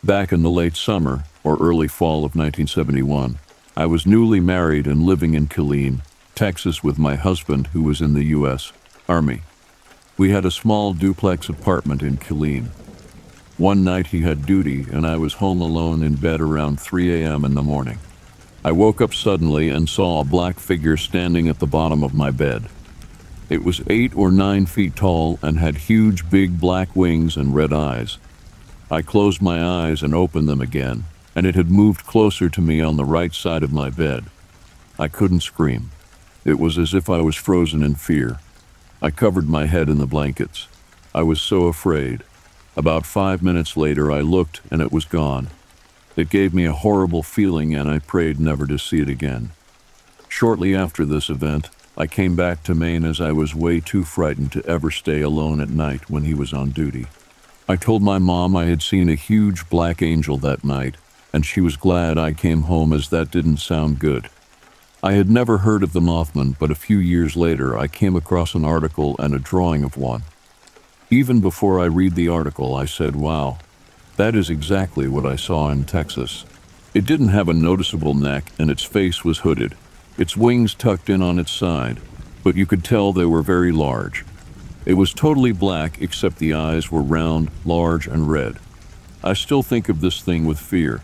Back in the late summer or early fall of 1971, I was newly married and living in Killeen, Texas with my husband who was in the U.S. Army. We had a small duplex apartment in Killeen. One night he had duty and I was home alone in bed around 3 a.m. in the morning. I woke up suddenly and saw a black figure standing at the bottom of my bed. It was eight or nine feet tall and had huge big black wings and red eyes. I closed my eyes and opened them again, and it had moved closer to me on the right side of my bed. I couldn't scream. It was as if I was frozen in fear. I covered my head in the blankets. I was so afraid. About five minutes later, I looked and it was gone. It gave me a horrible feeling, and I prayed never to see it again. Shortly after this event, I came back to Maine as I was way too frightened to ever stay alone at night when he was on duty. I told my mom I had seen a huge black angel that night, and she was glad I came home as that didn't sound good. I had never heard of the Mothman, but a few years later I came across an article and a drawing of one. Even before I read the article, I said, wow, that is exactly what I saw in Texas. It didn't have a noticeable neck and its face was hooded, its wings tucked in on its side, but you could tell they were very large. It was totally black except the eyes were round, large, and red. I still think of this thing with fear.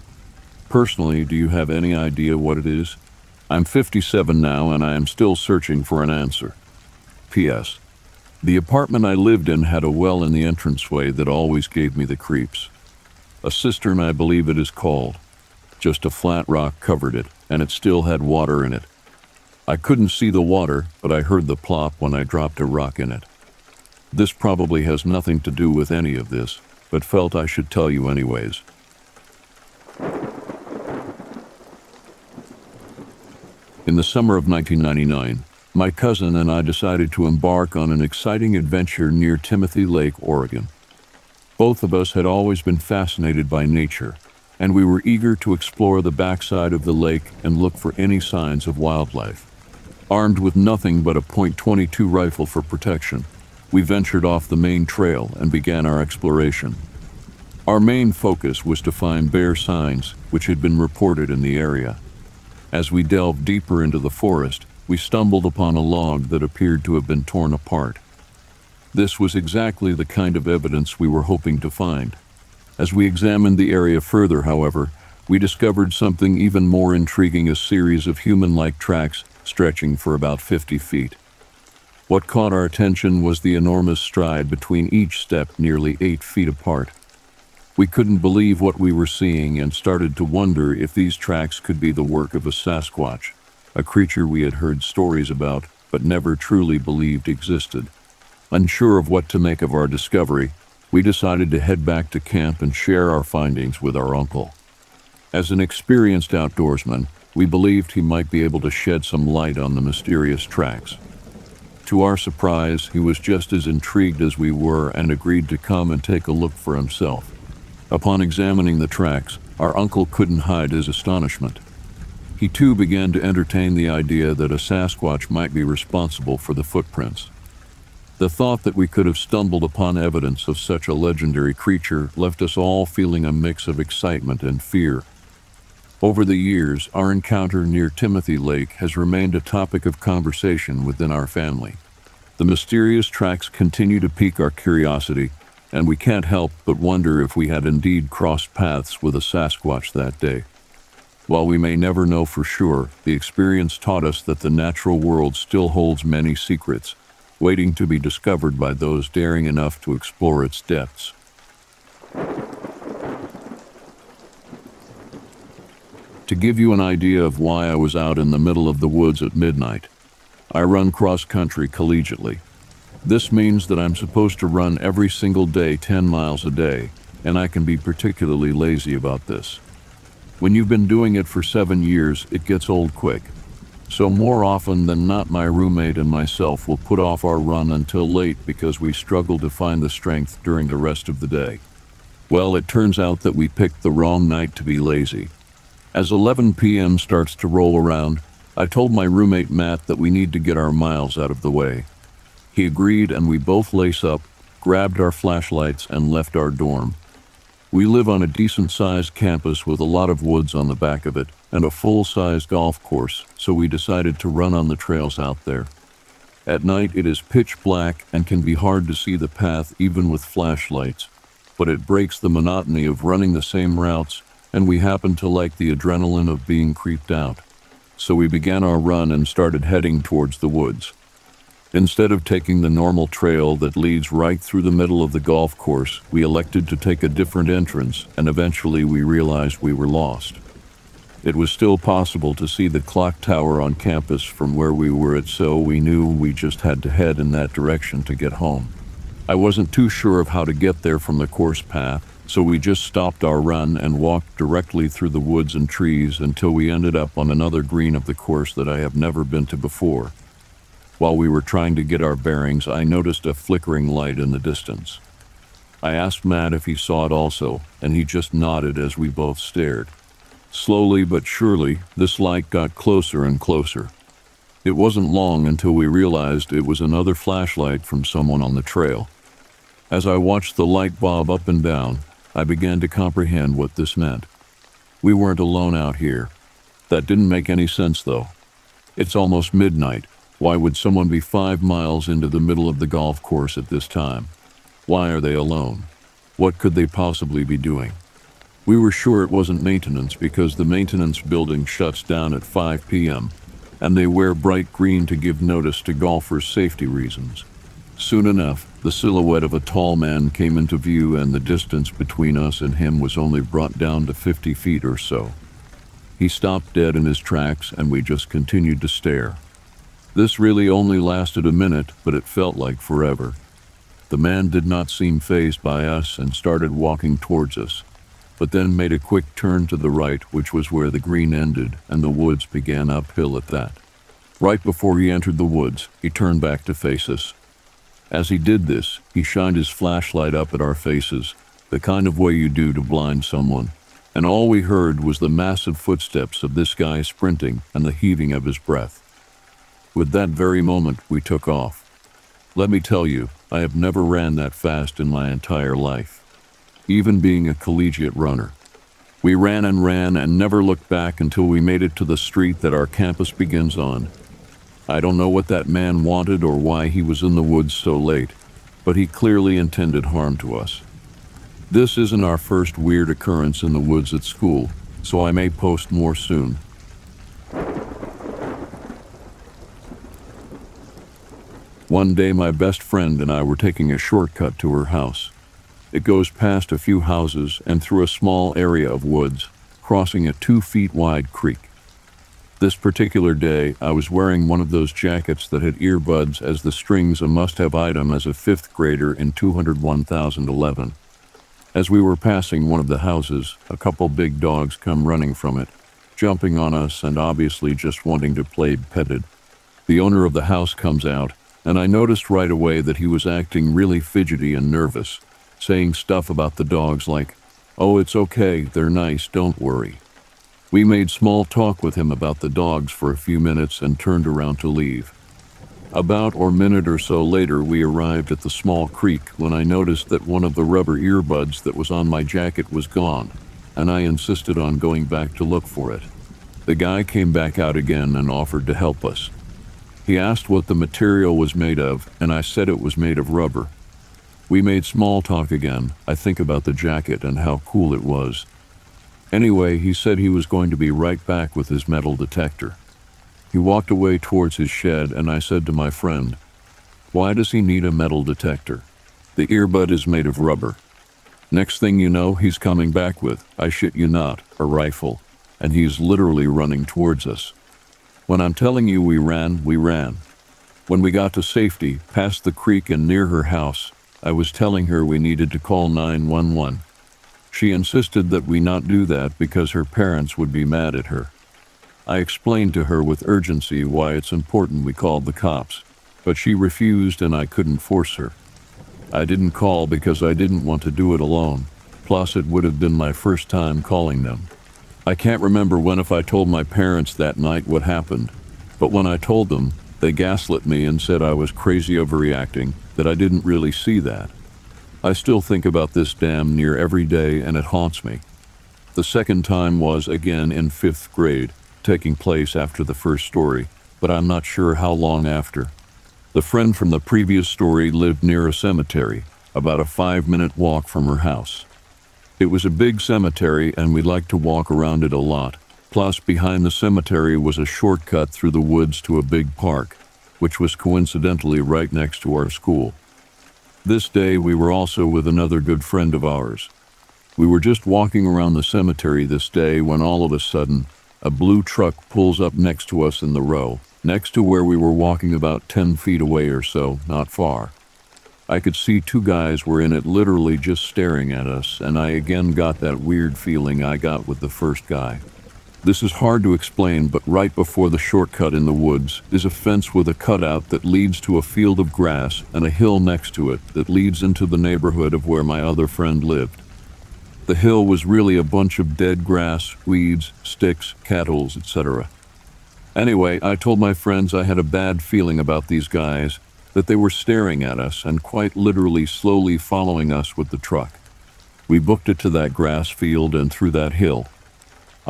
Personally, do you have any idea what it is? I'm 57 now and I am still searching for an answer. P.S. The apartment I lived in had a well in the entranceway that always gave me the creeps. A cistern, I believe it is called. Just a flat rock covered it, and it still had water in it. I couldn't see the water, but I heard the plop when I dropped a rock in it. This probably has nothing to do with any of this, but felt I should tell you anyways. In the summer of 1999, my cousin and I decided to embark on an exciting adventure near Timothy Lake, Oregon. Both of us had always been fascinated by nature, and we were eager to explore the backside of the lake and look for any signs of wildlife. Armed with nothing but a .22 rifle for protection, we ventured off the main trail and began our exploration. Our main focus was to find bear signs which had been reported in the area. As we delved deeper into the forest, we stumbled upon a log that appeared to have been torn apart. This was exactly the kind of evidence we were hoping to find. As we examined the area further, however, we discovered something even more intriguing a series of human like tracks stretching for about 50 feet. What caught our attention was the enormous stride between each step, nearly eight feet apart. We couldn't believe what we were seeing and started to wonder if these tracks could be the work of a Sasquatch, a creature we had heard stories about but never truly believed existed. Unsure of what to make of our discovery, we decided to head back to camp and share our findings with our uncle. As an experienced outdoorsman, we believed he might be able to shed some light on the mysterious tracks. To our surprise, he was just as intrigued as we were and agreed to come and take a look for himself. Upon examining the tracks, our uncle couldn't hide his astonishment. He too began to entertain the idea that a Sasquatch might be responsible for the footprints. The thought that we could have stumbled upon evidence of such a legendary creature left us all feeling a mix of excitement and fear. Over the years, our encounter near Timothy Lake has remained a topic of conversation within our family. The mysterious tracks continue to pique our curiosity, and we can't help but wonder if we had indeed crossed paths with a Sasquatch that day. While we may never know for sure, the experience taught us that the natural world still holds many secrets, waiting to be discovered by those daring enough to explore its depths. To give you an idea of why I was out in the middle of the woods at midnight, I run cross country collegiately. This means that I'm supposed to run every single day 10 miles a day, and I can be particularly lazy about this. When you've been doing it for seven years, it gets old quick. So more often than not, my roommate and myself will put off our run until late because we struggle to find the strength during the rest of the day. Well, it turns out that we picked the wrong night to be lazy. As 11 p.m. starts to roll around, I told my roommate Matt that we need to get our miles out of the way. He agreed and we both lace up, grabbed our flashlights, and left our dorm. We live on a decent sized campus with a lot of woods on the back of it and a full sized golf course, so we decided to run on the trails out there. At night, it is pitch black and can be hard to see the path even with flashlights, but it breaks the monotony of running the same routes, and we happened to like the adrenaline of being creeped out. So we began our run and started heading towards the woods. Instead of taking the normal trail that leads right through the middle of the golf course, we elected to take a different entrance, and eventually we realized we were lost. It was still possible to see the clock tower on campus from where we were at, so we knew we just had to head in that direction to get home. I wasn't too sure of how to get there from the course path, so we just stopped our run and walked directly through the woods and trees until we ended up on another green of the course that I have never been to before. While we were trying to get our bearings, I noticed a flickering light in the distance. I asked Matt if he saw it also, and he just nodded as we both stared. Slowly but surely, this light got closer and closer. It wasn't long until we realized it was another flashlight from someone on the trail. As I watched the light bob up and down, I began to comprehend what this meant. We weren't alone out here. That didn't make any sense, though. It's almost midnight. Why would someone be five miles into the middle of the golf course at this time? Why are they alone? What could they possibly be doing? We were sure it wasn't maintenance because the maintenance building shuts down at 5 p.m., and they wear bright green to give notice to golfers' safety reasons. Soon enough, the silhouette of a tall man came into view, and the distance between us and him was only brought down to 50 feet or so. He stopped dead in his tracks, and we just continued to stare. This really only lasted a minute, but it felt like forever. The man did not seem fazed by us and started walking towards us but then made a quick turn to the right, which was where the green ended, and the woods began uphill at that. Right before he entered the woods, he turned back to face us. As he did this, he shined his flashlight up at our faces, the kind of way you do to blind someone, and all we heard was the massive footsteps of this guy sprinting and the heaving of his breath. With that very moment, we took off. Let me tell you, I have never ran that fast in my entire life even being a collegiate runner. We ran and ran and never looked back until we made it to the street that our campus begins on. I don't know what that man wanted or why he was in the woods so late, but he clearly intended harm to us. This isn't our first weird occurrence in the woods at school, so I may post more soon. One day, my best friend and I were taking a shortcut to her house. It goes past a few houses and through a small area of woods, crossing a two feet wide creek. This particular day, I was wearing one of those jackets that had earbuds as the strings a must have item as a fifth grader in 201,011. As we were passing one of the houses, a couple big dogs come running from it, jumping on us and obviously just wanting to play petted. The owner of the house comes out, and I noticed right away that he was acting really fidgety and nervous saying stuff about the dogs like, Oh, it's okay, they're nice, don't worry. We made small talk with him about the dogs for a few minutes and turned around to leave. About or minute or so later, we arrived at the small creek when I noticed that one of the rubber earbuds that was on my jacket was gone, and I insisted on going back to look for it. The guy came back out again and offered to help us. He asked what the material was made of, and I said it was made of rubber. We made small talk again. I think about the jacket and how cool it was. Anyway, he said he was going to be right back with his metal detector. He walked away towards his shed, and I said to my friend, Why does he need a metal detector? The earbud is made of rubber. Next thing you know, he's coming back with, I shit you not, a rifle, and he's literally running towards us. When I'm telling you we ran, we ran. When we got to safety, past the creek and near her house, I was telling her we needed to call 911. She insisted that we not do that because her parents would be mad at her. I explained to her with urgency why it's important we called the cops, but she refused and I couldn't force her. I didn't call because I didn't want to do it alone, plus it would have been my first time calling them. I can't remember when if I told my parents that night what happened, but when I told them, they gaslit me and said I was crazy overreacting, that I didn't really see that. I still think about this damn near every day and it haunts me. The second time was again in fifth grade, taking place after the first story, but I'm not sure how long after. The friend from the previous story lived near a cemetery, about a five minute walk from her house. It was a big cemetery and we liked to walk around it a lot. Plus, behind the cemetery was a shortcut through the woods to a big park, which was coincidentally right next to our school. This day, we were also with another good friend of ours. We were just walking around the cemetery this day when all of a sudden, a blue truck pulls up next to us in the row, next to where we were walking about 10 feet away or so, not far. I could see two guys were in it literally just staring at us, and I again got that weird feeling I got with the first guy. This is hard to explain, but right before the shortcut in the woods is a fence with a cutout that leads to a field of grass and a hill next to it that leads into the neighborhood of where my other friend lived. The hill was really a bunch of dead grass, weeds, sticks, cattles, etc. Anyway, I told my friends I had a bad feeling about these guys, that they were staring at us and quite literally slowly following us with the truck. We booked it to that grass field and through that hill.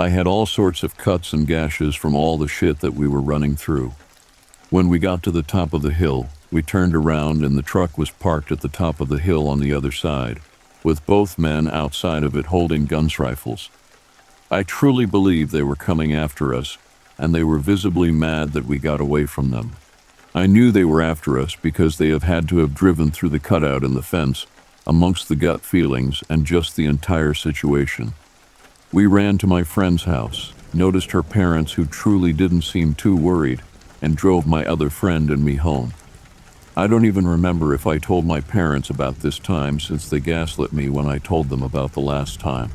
I had all sorts of cuts and gashes from all the shit that we were running through. When we got to the top of the hill, we turned around and the truck was parked at the top of the hill on the other side, with both men outside of it holding guns rifles. I truly believe they were coming after us, and they were visibly mad that we got away from them. I knew they were after us because they have had to have driven through the cutout in the fence, amongst the gut feelings and just the entire situation. We ran to my friend's house, noticed her parents who truly didn't seem too worried, and drove my other friend and me home. I don't even remember if I told my parents about this time since they gaslit me when I told them about the last time.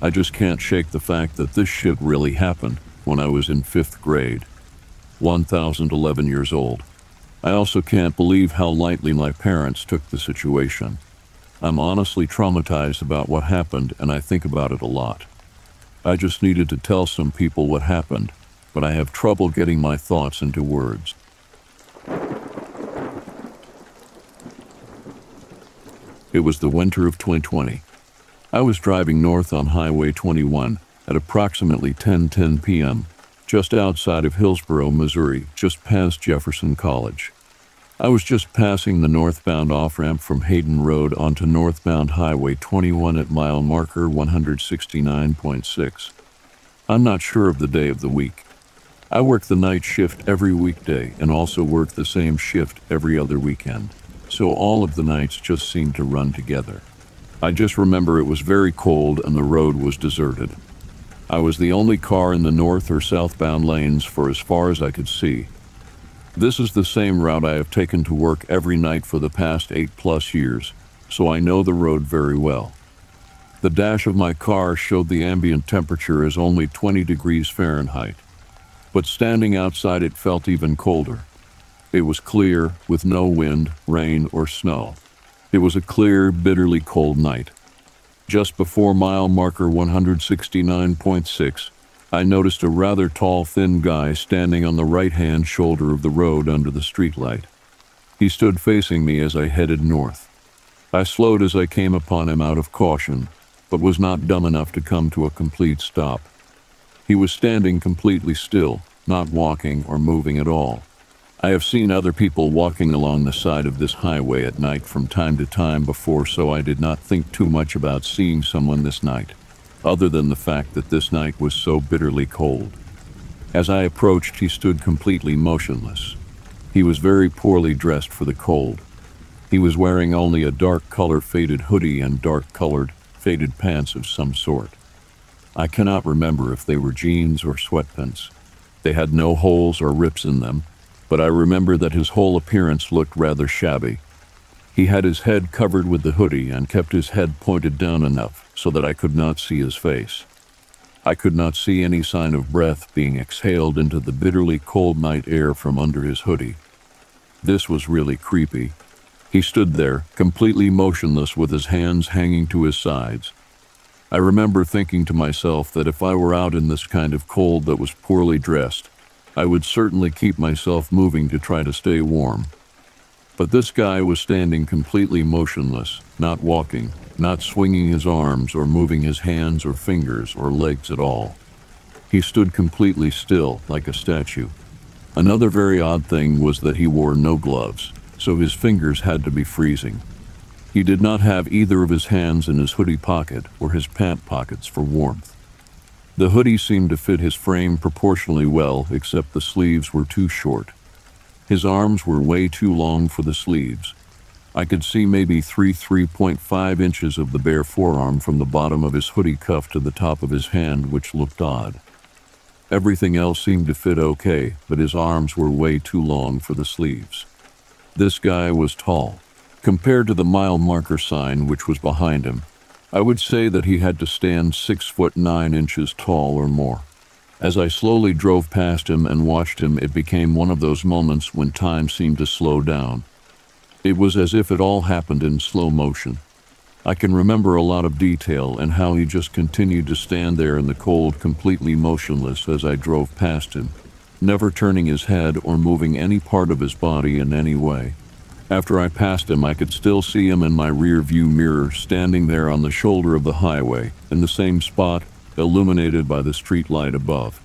I just can't shake the fact that this shit really happened when I was in fifth grade, 1011 years old. I also can't believe how lightly my parents took the situation. I'm honestly traumatized about what happened and I think about it a lot. I just needed to tell some people what happened, but I have trouble getting my thoughts into words. It was the winter of 2020. I was driving north on Highway 21 at approximately 10:10 p.m., just outside of Hillsboro, Missouri, just past Jefferson College. I was just passing the northbound off ramp from Hayden Road onto northbound Highway 21 at mile marker 169.6. I'm not sure of the day of the week. I work the night shift every weekday and also work the same shift every other weekend, so all of the nights just seem to run together. I just remember it was very cold and the road was deserted. I was the only car in the north or southbound lanes for as far as I could see, this is the same route I have taken to work every night for the past eight plus years, so I know the road very well. The dash of my car showed the ambient temperature as only 20 degrees Fahrenheit, but standing outside it felt even colder. It was clear, with no wind, rain, or snow. It was a clear, bitterly cold night. Just before mile marker 169.6, I noticed a rather tall, thin guy standing on the right hand shoulder of the road under the streetlight. He stood facing me as I headed north. I slowed as I came upon him out of caution, but was not dumb enough to come to a complete stop. He was standing completely still, not walking or moving at all. I have seen other people walking along the side of this highway at night from time to time before, so I did not think too much about seeing someone this night other than the fact that this night was so bitterly cold. As I approached, he stood completely motionless. He was very poorly dressed for the cold. He was wearing only a dark color faded hoodie and dark colored, faded pants of some sort. I cannot remember if they were jeans or sweatpants. They had no holes or rips in them, but I remember that his whole appearance looked rather shabby. He had his head covered with the hoodie and kept his head pointed down enough so that I could not see his face. I could not see any sign of breath being exhaled into the bitterly cold night air from under his hoodie. This was really creepy. He stood there, completely motionless with his hands hanging to his sides. I remember thinking to myself that if I were out in this kind of cold that was poorly dressed, I would certainly keep myself moving to try to stay warm. But this guy was standing completely motionless, not walking, not swinging his arms or moving his hands or fingers or legs at all. He stood completely still, like a statue. Another very odd thing was that he wore no gloves, so his fingers had to be freezing. He did not have either of his hands in his hoodie pocket or his pant pockets for warmth. The hoodie seemed to fit his frame proportionally well, except the sleeves were too short. His arms were way too long for the sleeves. I could see maybe 3 3.5 inches of the bare forearm from the bottom of his hoodie cuff to the top of his hand, which looked odd. Everything else seemed to fit okay, but his arms were way too long for the sleeves. This guy was tall. Compared to the mile marker sign which was behind him, I would say that he had to stand six foot nine inches tall or more. As I slowly drove past him and watched him, it became one of those moments when time seemed to slow down. It was as if it all happened in slow motion. I can remember a lot of detail and how he just continued to stand there in the cold, completely motionless as I drove past him, never turning his head or moving any part of his body in any way. After I passed him, I could still see him in my rear view mirror standing there on the shoulder of the highway, in the same spot, illuminated by the street light above.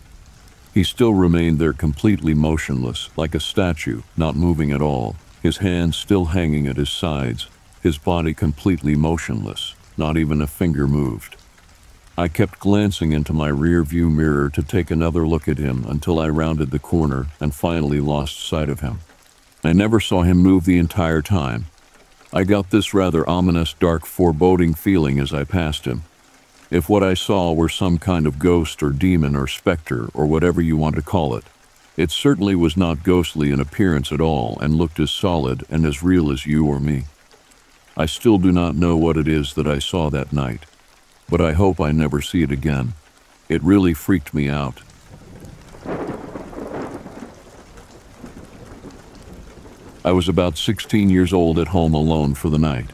He still remained there completely motionless, like a statue, not moving at all, his hands still hanging at his sides, his body completely motionless, not even a finger moved. I kept glancing into my rear view mirror to take another look at him until I rounded the corner and finally lost sight of him. I never saw him move the entire time. I got this rather ominous, dark, foreboding feeling as I passed him. If what I saw were some kind of ghost or demon or specter or whatever you want to call it, it certainly was not ghostly in appearance at all and looked as solid and as real as you or me. I still do not know what it is that I saw that night, but I hope I never see it again. It really freaked me out. I was about 16 years old at home alone for the night.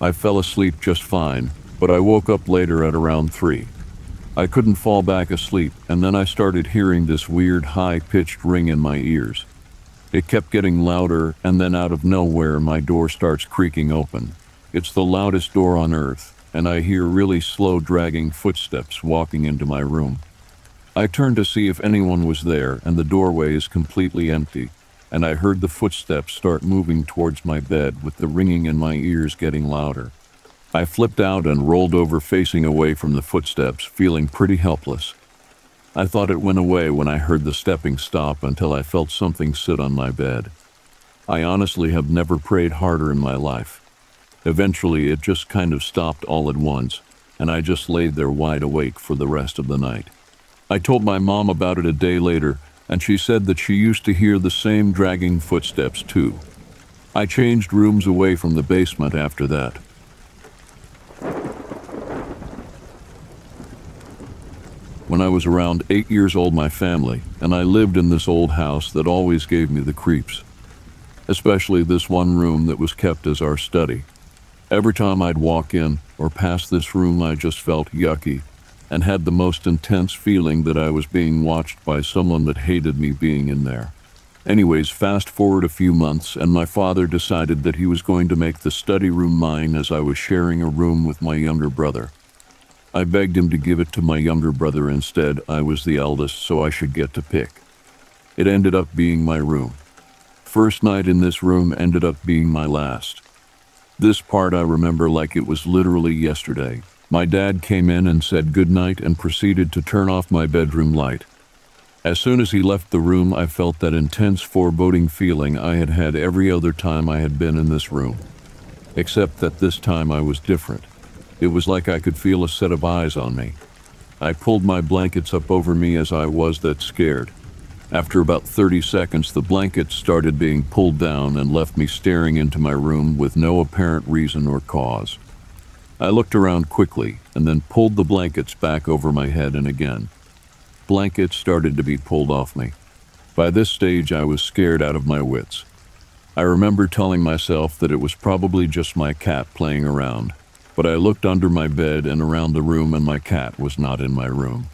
I fell asleep just fine, but I woke up later at around 3. I couldn't fall back asleep, and then I started hearing this weird high pitched ring in my ears. It kept getting louder, and then out of nowhere, my door starts creaking open. It's the loudest door on earth, and I hear really slow, dragging footsteps walking into my room. I turn to see if anyone was there, and the doorway is completely empty, and I heard the footsteps start moving towards my bed with the ringing in my ears getting louder. I flipped out and rolled over facing away from the footsteps, feeling pretty helpless. I thought it went away when I heard the stepping stop until I felt something sit on my bed. I honestly have never prayed harder in my life. Eventually, it just kind of stopped all at once, and I just laid there wide awake for the rest of the night. I told my mom about it a day later, and she said that she used to hear the same dragging footsteps too. I changed rooms away from the basement after that. When I was around eight years old, my family, and I lived in this old house that always gave me the creeps. Especially this one room that was kept as our study. Every time I'd walk in or pass this room, I just felt yucky and had the most intense feeling that I was being watched by someone that hated me being in there. Anyways, fast forward a few months, and my father decided that he was going to make the study room mine as I was sharing a room with my younger brother. I begged him to give it to my younger brother instead. I was the eldest, so I should get to pick. It ended up being my room. First night in this room ended up being my last. This part I remember like it was literally yesterday. My dad came in and said good night and proceeded to turn off my bedroom light. As soon as he left the room, I felt that intense foreboding feeling I had had every other time I had been in this room. Except that this time I was different. It was like I could feel a set of eyes on me. I pulled my blankets up over me as I was that scared. After about 30 seconds, the blankets started being pulled down and left me staring into my room with no apparent reason or cause. I looked around quickly and then pulled the blankets back over my head and again. Blankets started to be pulled off me. By this stage, I was scared out of my wits. I remember telling myself that it was probably just my cat playing around, but I looked under my bed and around the room and my cat was not in my room.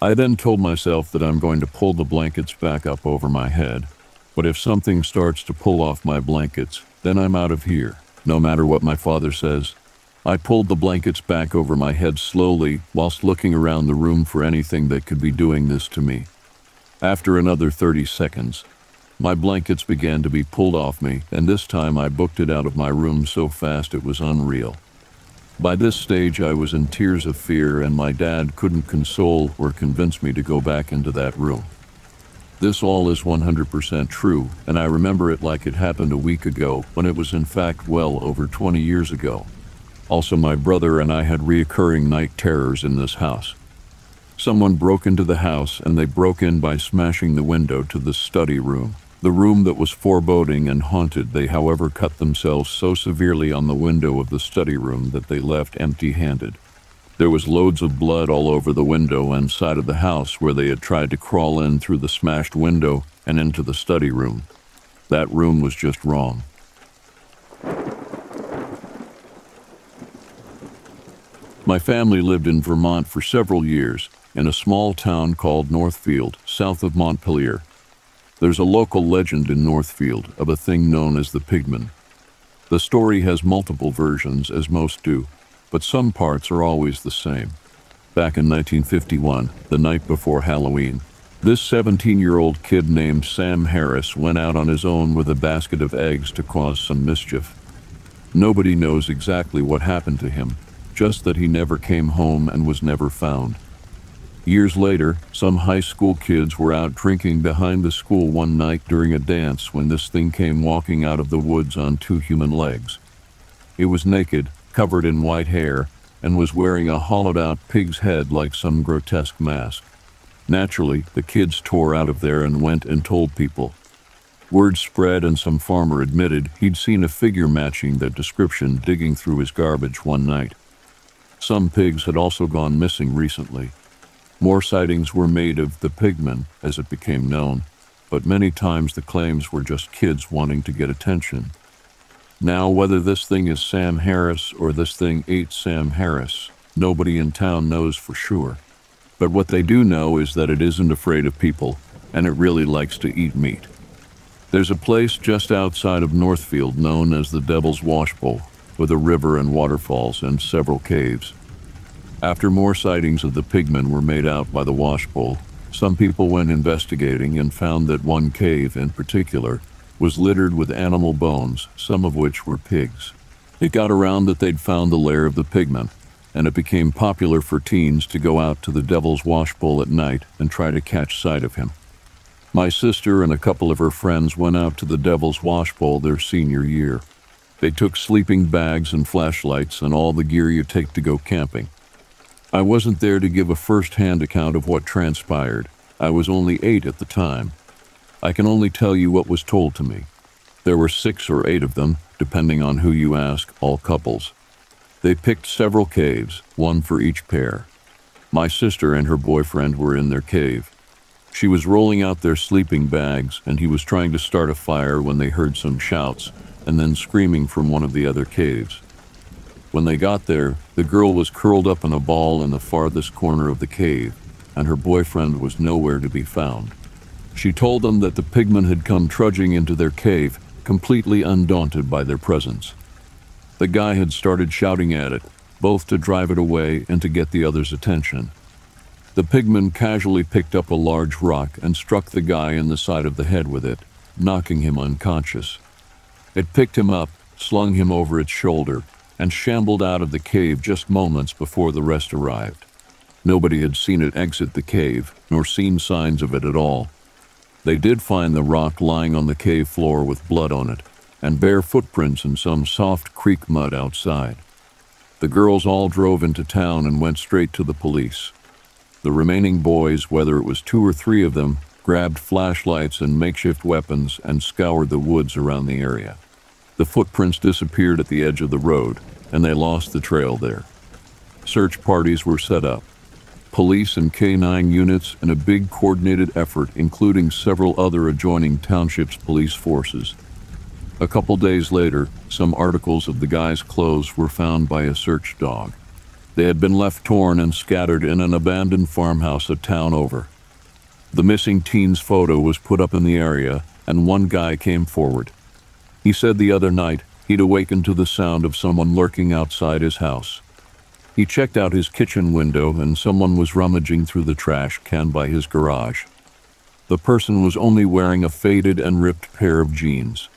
I then told myself that I'm going to pull the blankets back up over my head. But if something starts to pull off my blankets, then I'm out of here, no matter what my father says. I pulled the blankets back over my head slowly whilst looking around the room for anything that could be doing this to me. After another 30 seconds, my blankets began to be pulled off me, and this time I booked it out of my room so fast it was unreal. By this stage, I was in tears of fear, and my dad couldn't console or convince me to go back into that room. This all is 100% true, and I remember it like it happened a week ago, when it was in fact well over 20 years ago. Also, my brother and I had reoccurring night terrors in this house. Someone broke into the house and they broke in by smashing the window to the study room. The room that was foreboding and haunted, they, however, cut themselves so severely on the window of the study room that they left empty handed. There was loads of blood all over the window and side of the house where they had tried to crawl in through the smashed window and into the study room. That room was just wrong. My family lived in Vermont for several years in a small town called Northfield, south of Montpelier. There's a local legend in Northfield of a thing known as the Pigman. The story has multiple versions, as most do, but some parts are always the same. Back in 1951, the night before Halloween, this 17 year old kid named Sam Harris went out on his own with a basket of eggs to cause some mischief. Nobody knows exactly what happened to him, just that he never came home and was never found. Years later, some high school kids were out drinking behind the school one night during a dance when this thing came walking out of the woods on two human legs. It was naked, covered in white hair, and was wearing a hollowed out pig's head like some grotesque mask. Naturally, the kids tore out of there and went and told people. Word spread, and some farmer admitted he'd seen a figure matching that description digging through his garbage one night. Some pigs had also gone missing recently. More sightings were made of the pigman, as it became known, but many times the claims were just kids wanting to get attention. Now, whether this thing is Sam Harris or this thing ate Sam Harris, nobody in town knows for sure. But what they do know is that it isn't afraid of people, and it really likes to eat meat. There's a place just outside of Northfield known as the Devil's Washbowl, with a river and waterfalls and several caves. After more sightings of the pigmen were made out by the washbowl, some people went investigating and found that one cave in particular was littered with animal bones, some of which were pigs. It got around that they'd found the lair of the pigman, and it became popular for teens to go out to the Devil's Washbowl at night and try to catch sight of him. My sister and a couple of her friends went out to the Devil's Washbowl their senior year. They took sleeping bags and flashlights and all the gear you take to go camping. I wasn't there to give a first hand account of what transpired. I was only eight at the time. I can only tell you what was told to me. There were six or eight of them, depending on who you ask, all couples. They picked several caves, one for each pair. My sister and her boyfriend were in their cave. She was rolling out their sleeping bags, and he was trying to start a fire when they heard some shouts and then screaming from one of the other caves. When they got there, the girl was curled up in a ball in the farthest corner of the cave, and her boyfriend was nowhere to be found. She told them that the pigman had come trudging into their cave, completely undaunted by their presence. The guy had started shouting at it, both to drive it away and to get the other's attention. The pigman casually picked up a large rock and struck the guy in the side of the head with it, knocking him unconscious. It picked him up, slung him over its shoulder, and shambled out of the cave just moments before the rest arrived. Nobody had seen it exit the cave, nor seen signs of it at all. They did find the rock lying on the cave floor with blood on it, and bare footprints in some soft creek mud outside. The girls all drove into town and went straight to the police. The remaining boys, whether it was two or three of them, grabbed flashlights and makeshift weapons and scoured the woods around the area. The footprints disappeared at the edge of the road, and they lost the trail there. Search parties were set up. Police and K9 units and a big coordinated effort, including several other adjoining townships' police forces. A couple days later, some articles of the guy's clothes were found by a search dog. They had been left torn and scattered in an abandoned farmhouse a town over. The missing teen's photo was put up in the area, and one guy came forward. He said the other night he'd awakened to the sound of someone lurking outside his house. He checked out his kitchen window and someone was rummaging through the trash can by his garage. The person was only wearing a faded and ripped pair of jeans.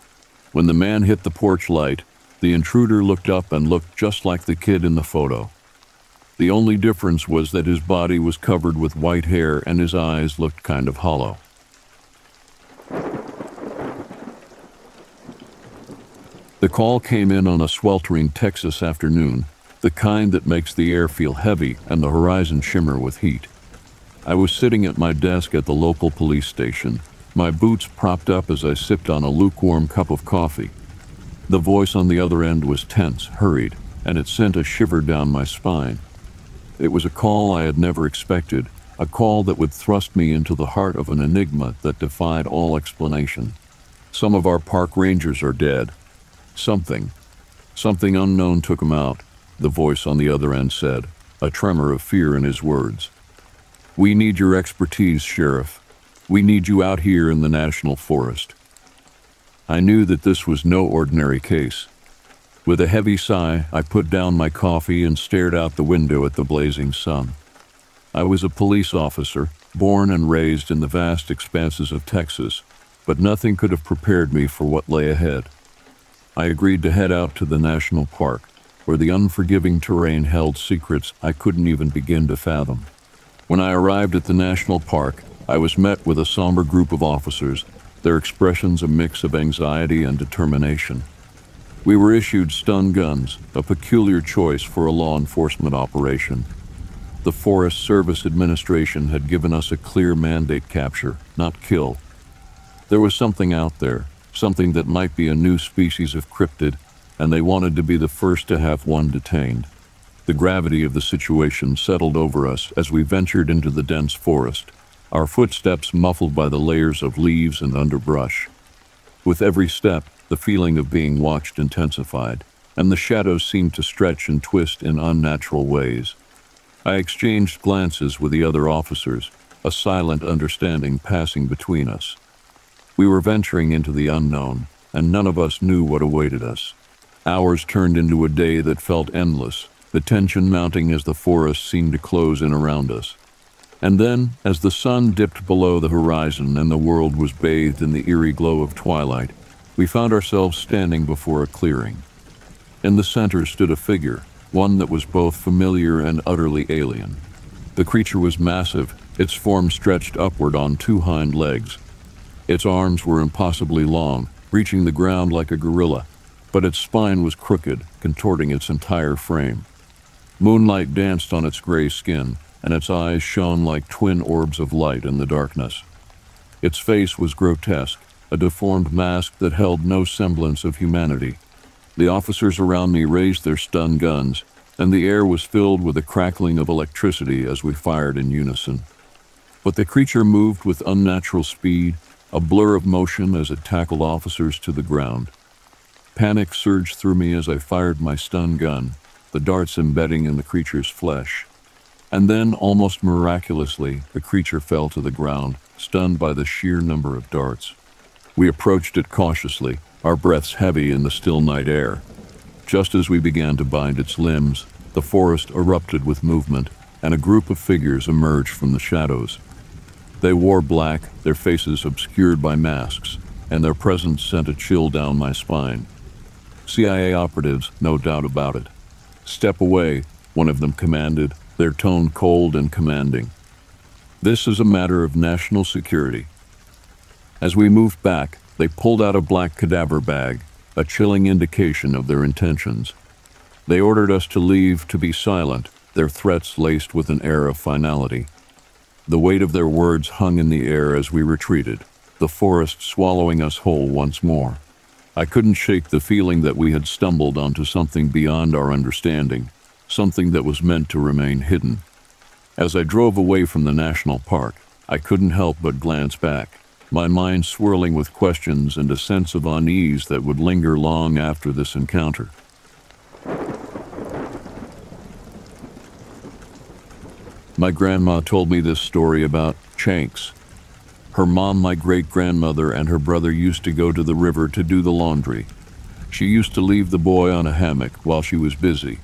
When the man hit the porch light, the intruder looked up and looked just like the kid in the photo. The only difference was that his body was covered with white hair and his eyes looked kind of hollow. The call came in on a sweltering Texas afternoon, the kind that makes the air feel heavy and the horizon shimmer with heat. I was sitting at my desk at the local police station, my boots propped up as I sipped on a lukewarm cup of coffee. The voice on the other end was tense, hurried, and it sent a shiver down my spine. It was a call I had never expected, a call that would thrust me into the heart of an enigma that defied all explanation. Some of our park rangers are dead. Something, something unknown took them out, the voice on the other end said, a tremor of fear in his words. We need your expertise, Sheriff. We need you out here in the National Forest. I knew that this was no ordinary case. With a heavy sigh, I put down my coffee and stared out the window at the blazing sun. I was a police officer, born and raised in the vast expanses of Texas, but nothing could have prepared me for what lay ahead. I agreed to head out to the national park, where the unforgiving terrain held secrets I couldn't even begin to fathom. When I arrived at the national park, I was met with a somber group of officers, their expressions a mix of anxiety and determination. We were issued stun guns, a peculiar choice for a law enforcement operation. The Forest Service Administration had given us a clear mandate capture, not kill. There was something out there, something that might be a new species of cryptid, and they wanted to be the first to have one detained. The gravity of the situation settled over us as we ventured into the dense forest, our footsteps muffled by the layers of leaves and underbrush. With every step, the feeling of being watched intensified, and the shadows seemed to stretch and twist in unnatural ways. I exchanged glances with the other officers, a silent understanding passing between us. We were venturing into the unknown, and none of us knew what awaited us. Hours turned into a day that felt endless, the tension mounting as the forest seemed to close in around us. And then, as the sun dipped below the horizon and the world was bathed in the eerie glow of twilight, we found ourselves standing before a clearing. In the center stood a figure, one that was both familiar and utterly alien. The creature was massive, its form stretched upward on two hind legs. Its arms were impossibly long, reaching the ground like a gorilla, but its spine was crooked, contorting its entire frame. Moonlight danced on its gray skin, and its eyes shone like twin orbs of light in the darkness. Its face was grotesque, a deformed mask that held no semblance of humanity. The officers around me raised their stun guns, and the air was filled with a crackling of electricity as we fired in unison. But the creature moved with unnatural speed, a blur of motion as it tackled officers to the ground. Panic surged through me as I fired my stun gun, the darts embedding in the creature's flesh. And then, almost miraculously, the creature fell to the ground, stunned by the sheer number of darts. We approached it cautiously, our breaths heavy in the still night air. Just as we began to bind its limbs, the forest erupted with movement, and a group of figures emerged from the shadows. They wore black, their faces obscured by masks, and their presence sent a chill down my spine. CIA operatives, no doubt about it. Step away, one of them commanded, their tone cold and commanding. This is a matter of national security. As we moved back, they pulled out a black cadaver bag, a chilling indication of their intentions. They ordered us to leave to be silent, their threats laced with an air of finality. The weight of their words hung in the air as we retreated, the forest swallowing us whole once more. I couldn't shake the feeling that we had stumbled onto something beyond our understanding, something that was meant to remain hidden. As I drove away from the national park, I couldn't help but glance back, my mind swirling with questions and a sense of unease that would linger long after this encounter. My grandma told me this story about Chanks. Her mom, my great grandmother, and her brother used to go to the river to do the laundry. She used to leave the boy on a hammock while she was busy.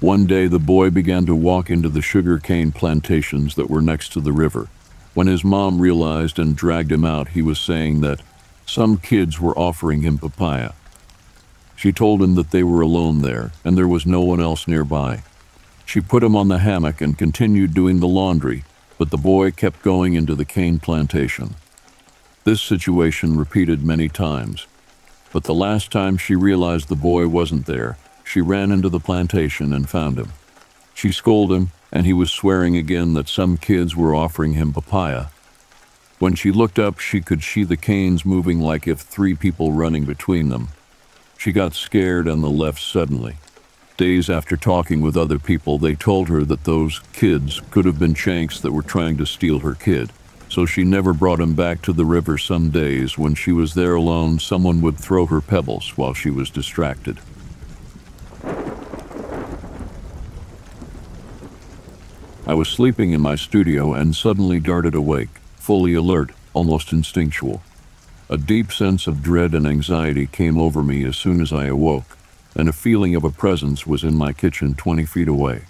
One day, the boy began to walk into the sugar cane plantations that were next to the river. When his mom realized and dragged him out, he was saying that some kids were offering him papaya. She told him that they were alone there and there was no one else nearby. She put him on the hammock and continued doing the laundry, but the boy kept going into the cane plantation. This situation repeated many times, but the last time she realized the boy wasn't there, she ran into the plantation and found him. She scolded him, and he was swearing again that some kids were offering him papaya. When she looked up, she could see the canes moving like if three people running between them. She got scared and left suddenly. Days after talking with other people, they told her that those kids could have been Shanks that were trying to steal her kid. So she never brought him back to the river some days. When she was there alone, someone would throw her pebbles while she was distracted. I was sleeping in my studio and suddenly darted awake, fully alert, almost instinctual. A deep sense of dread and anxiety came over me as soon as I awoke and a feeling of a presence was in my kitchen 20 feet away.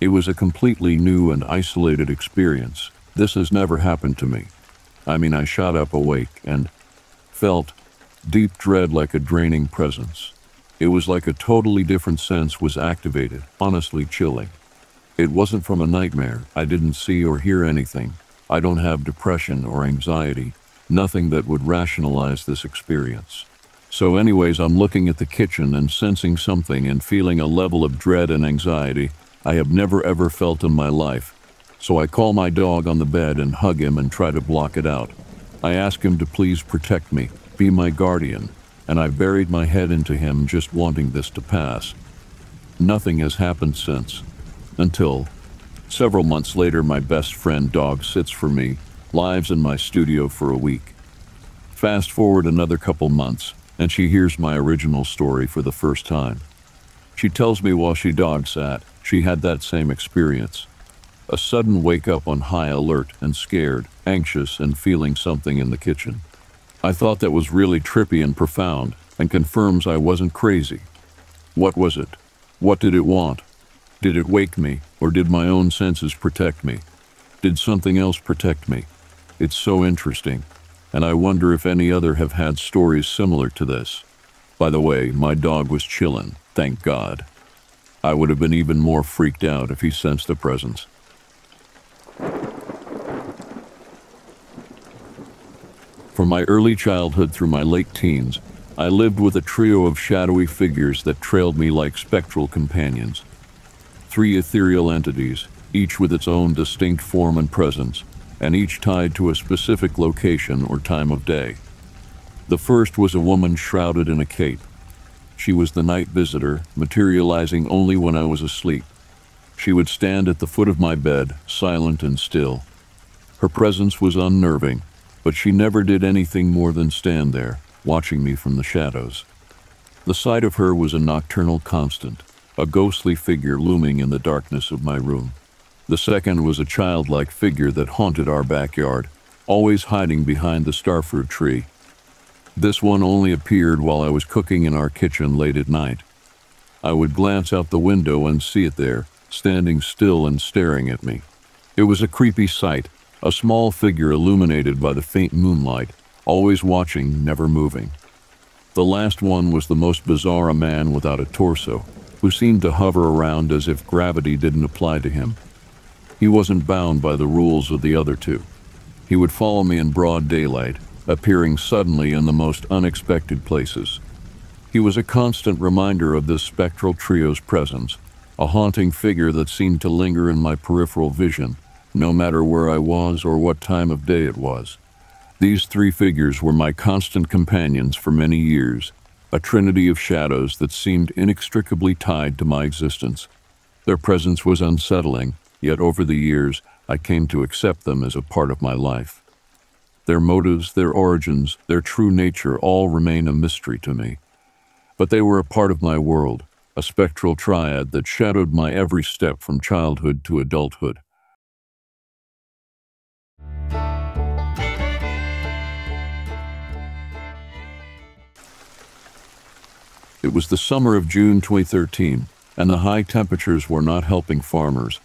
It was a completely new and isolated experience. This has never happened to me. I mean, I shot up awake and felt deep dread like a draining presence. It was like a totally different sense was activated, honestly chilling. It wasn't from a nightmare. I didn't see or hear anything. I don't have depression or anxiety, nothing that would rationalize this experience. So, anyways, I'm looking at the kitchen and sensing something and feeling a level of dread and anxiety I have never ever felt in my life. So, I call my dog on the bed and hug him and try to block it out. I ask him to please protect me, be my guardian, and I buried my head into him just wanting this to pass. Nothing has happened since. Until, several months later, my best friend dog sits for me, lives in my studio for a week. Fast forward another couple months, and she hears my original story for the first time. She tells me while she dog sat, she had that same experience. A sudden wake up on high alert and scared, anxious, and feeling something in the kitchen. I thought that was really trippy and profound and confirms I wasn't crazy. What was it? What did it want? Did it wake me, or did my own senses protect me? Did something else protect me? It's so interesting and I wonder if any other have had stories similar to this. By the way, my dog was chillin', thank God. I would have been even more freaked out if he sensed a presence. From my early childhood through my late teens, I lived with a trio of shadowy figures that trailed me like spectral companions. Three ethereal entities, each with its own distinct form and presence, and each tied to a specific location or time of day. The first was a woman shrouded in a cape. She was the night visitor, materializing only when I was asleep. She would stand at the foot of my bed, silent and still. Her presence was unnerving, but she never did anything more than stand there, watching me from the shadows. The sight of her was a nocturnal constant, a ghostly figure looming in the darkness of my room. The second was a childlike figure that haunted our backyard, always hiding behind the starfruit tree. This one only appeared while I was cooking in our kitchen late at night. I would glance out the window and see it there, standing still and staring at me. It was a creepy sight, a small figure illuminated by the faint moonlight, always watching, never moving. The last one was the most bizarre a man without a torso, who seemed to hover around as if gravity didn't apply to him. He wasn't bound by the rules of the other two. He would follow me in broad daylight, appearing suddenly in the most unexpected places. He was a constant reminder of this spectral trio's presence, a haunting figure that seemed to linger in my peripheral vision, no matter where I was or what time of day it was. These three figures were my constant companions for many years, a trinity of shadows that seemed inextricably tied to my existence. Their presence was unsettling, Yet over the years, I came to accept them as a part of my life. Their motives, their origins, their true nature all remain a mystery to me. But they were a part of my world, a spectral triad that shadowed my every step from childhood to adulthood. It was the summer of June 2013, and the high temperatures were not helping farmers.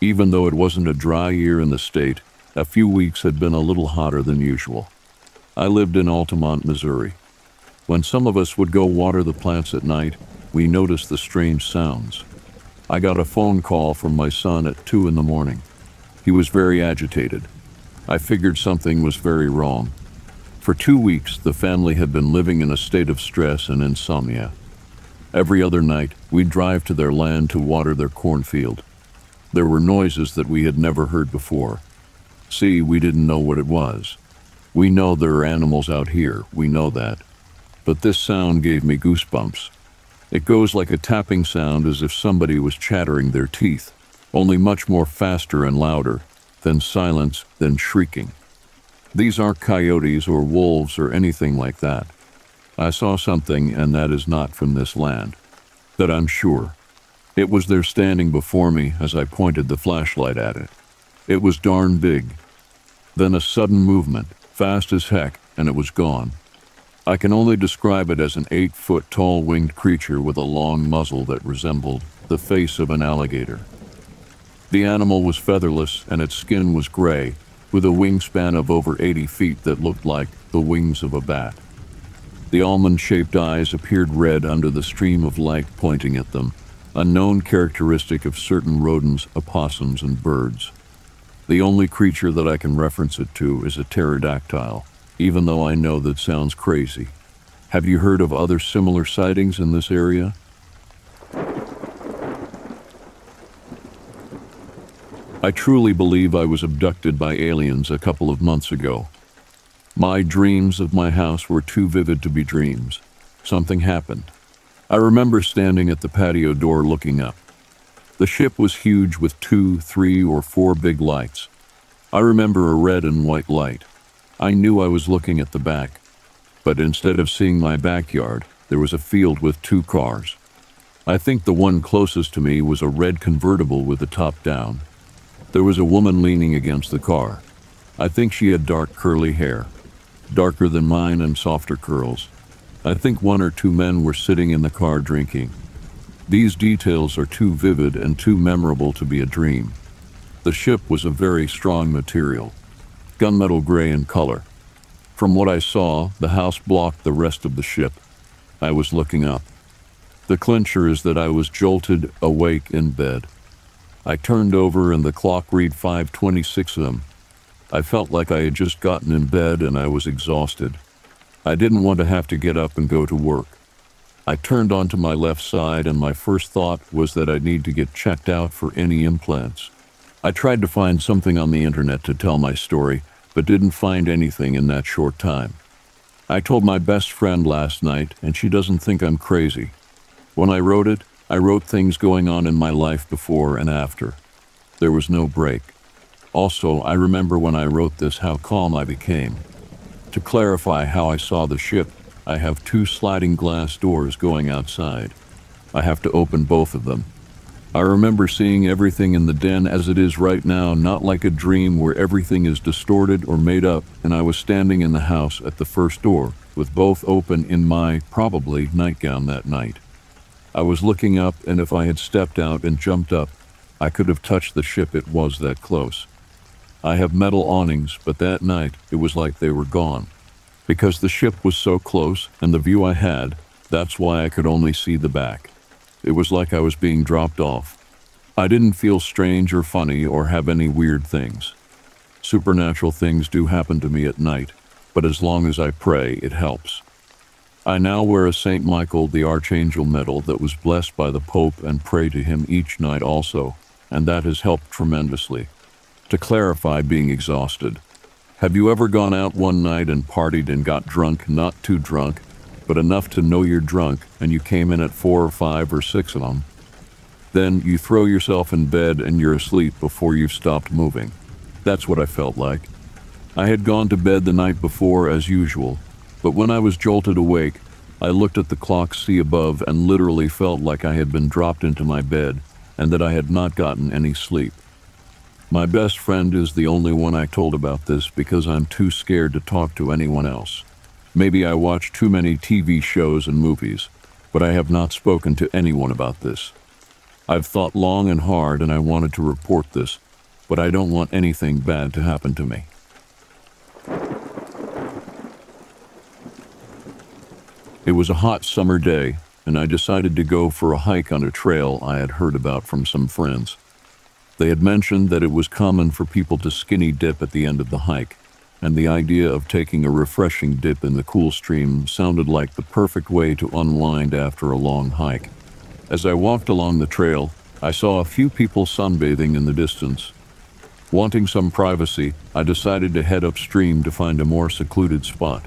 Even though it wasn't a dry year in the state, a few weeks had been a little hotter than usual. I lived in Altamont, Missouri. When some of us would go water the plants at night, we noticed the strange sounds. I got a phone call from my son at 2 in the morning. He was very agitated. I figured something was very wrong. For two weeks, the family had been living in a state of stress and insomnia. Every other night, we'd drive to their land to water their cornfield. There were noises that we had never heard before. See, we didn't know what it was. We know there are animals out here, we know that. But this sound gave me goosebumps. It goes like a tapping sound as if somebody was chattering their teeth, only much more faster and louder, then silence, then shrieking. These aren't coyotes or wolves or anything like that. I saw something, and that is not from this land. That I'm sure. It was there standing before me as I pointed the flashlight at it. It was darn big. Then a sudden movement, fast as heck, and it was gone. I can only describe it as an eight foot tall winged creature with a long muzzle that resembled the face of an alligator. The animal was featherless and its skin was gray, with a wingspan of over 80 feet that looked like the wings of a bat. The almond shaped eyes appeared red under the stream of light pointing at them, a known characteristic of certain rodents, opossums, and birds. The only creature that I can reference it to is a pterodactyl, even though I know that sounds crazy. Have you heard of other similar sightings in this area? I truly believe I was abducted by aliens a couple of months ago. My dreams of my house were too vivid to be dreams. Something happened. I remember standing at the patio door looking up. The ship was huge with two, three, or four big lights. I remember a red and white light. I knew I was looking at the back, but instead of seeing my backyard, there was a field with two cars. I think the one closest to me was a red convertible with the top down. There was a woman leaning against the car. I think she had dark curly hair, darker than mine and softer curls. I think one or two men were sitting in the car drinking. These details are too vivid and too memorable to be a dream. The ship was a very strong material, gunmetal gray in color. From what I saw, the house blocked the rest of the ship. I was looking up. The clincher is that I was jolted awake in bed. I turned over and the clock read 5:26 am. I felt like I had just gotten in bed and I was exhausted. I didn't want to have to get up and go to work. I turned onto my left side and my first thought was that I'd need to get checked out for any implants. I tried to find something on the internet to tell my story, but didn't find anything in that short time. I told my best friend last night, and she doesn't think I'm crazy. When I wrote it, I wrote things going on in my life before and after. There was no break. Also, I remember when I wrote this how calm I became. To clarify how I saw the ship, I have two sliding glass doors going outside. I have to open both of them. I remember seeing everything in the den as it is right now, not like a dream where everything is distorted or made up, and I was standing in the house at the first door, with both open in my, probably, nightgown that night. I was looking up, and if I had stepped out and jumped up, I could have touched the ship, it was that close. I have metal awnings, but that night it was like they were gone. Because the ship was so close, and the view I had, that's why I could only see the back. It was like I was being dropped off. I didn't feel strange or funny or have any weird things. Supernatural things do happen to me at night, but as long as I pray, it helps. I now wear a St. Michael the Archangel medal that was blessed by the Pope and pray to him each night also, and that has helped tremendously. To clarify being exhausted, have you ever gone out one night and partied and got drunk, not too drunk, but enough to know you're drunk and you came in at four or five or six of them. Then you throw yourself in bed and you're asleep before you've stopped moving. That's what I felt like. I had gone to bed the night before as usual, but when I was jolted awake, I looked at the clock see above and literally felt like I had been dropped into my bed and that I had not gotten any sleep. My best friend is the only one I told about this because I'm too scared to talk to anyone else. Maybe I watch too many TV shows and movies. but I have not spoken to anyone about this. I've thought long and hard and I wanted to report this, but I don't want anything bad to happen to me. It was a hot summer day, and I decided to go for a hike on a trail I had heard about from some friends. They had mentioned that it was common for people to skinny dip at the end of the hike, and the idea of taking a refreshing dip in the cool stream sounded like the perfect way to unwind after a long hike. As I walked along the trail, I saw a few people sunbathing in the distance. Wanting some privacy, I decided to head upstream to find a more secluded spot.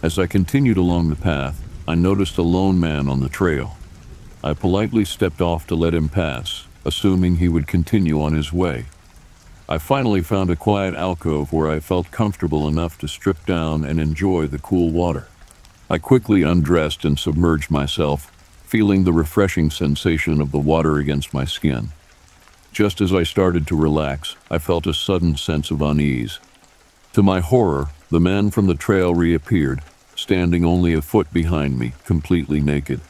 As I continued along the path, I noticed a lone man on the trail. I politely stepped off to let him pass, assuming he would continue on his way. I finally found a quiet alcove where I felt comfortable enough to strip down and enjoy the cool water. I quickly undressed and submerged myself, feeling the refreshing sensation of the water against my skin. Just as I started to relax, I felt a sudden sense of unease. To my horror, the man from the trail reappeared, standing only a foot behind me, completely naked.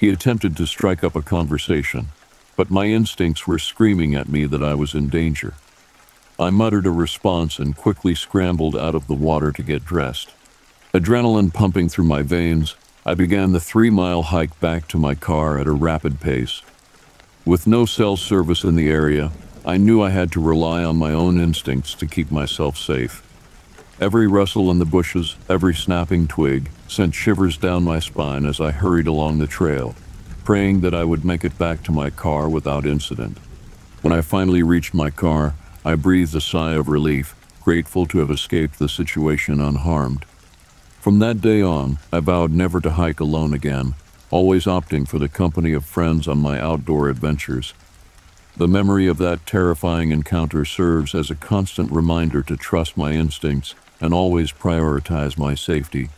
He attempted to strike up a conversation, but my instincts were screaming at me that I was in danger. I muttered a response and quickly scrambled out of the water to get dressed. Adrenaline pumping through my veins, I began the three mile hike back to my car at a rapid pace. With no cell service in the area, I knew I had to rely on my own instincts to keep myself safe. Every rustle in the bushes, every snapping twig, sent shivers down my spine as I hurried along the trail, praying that I would make it back to my car without incident. When I finally reached my car, I breathed a sigh of relief, grateful to have escaped the situation unharmed. From that day on, I vowed never to hike alone again, always opting for the company of friends on my outdoor adventures. The memory of that terrifying encounter serves as a constant reminder to trust my instincts and always prioritize my safety.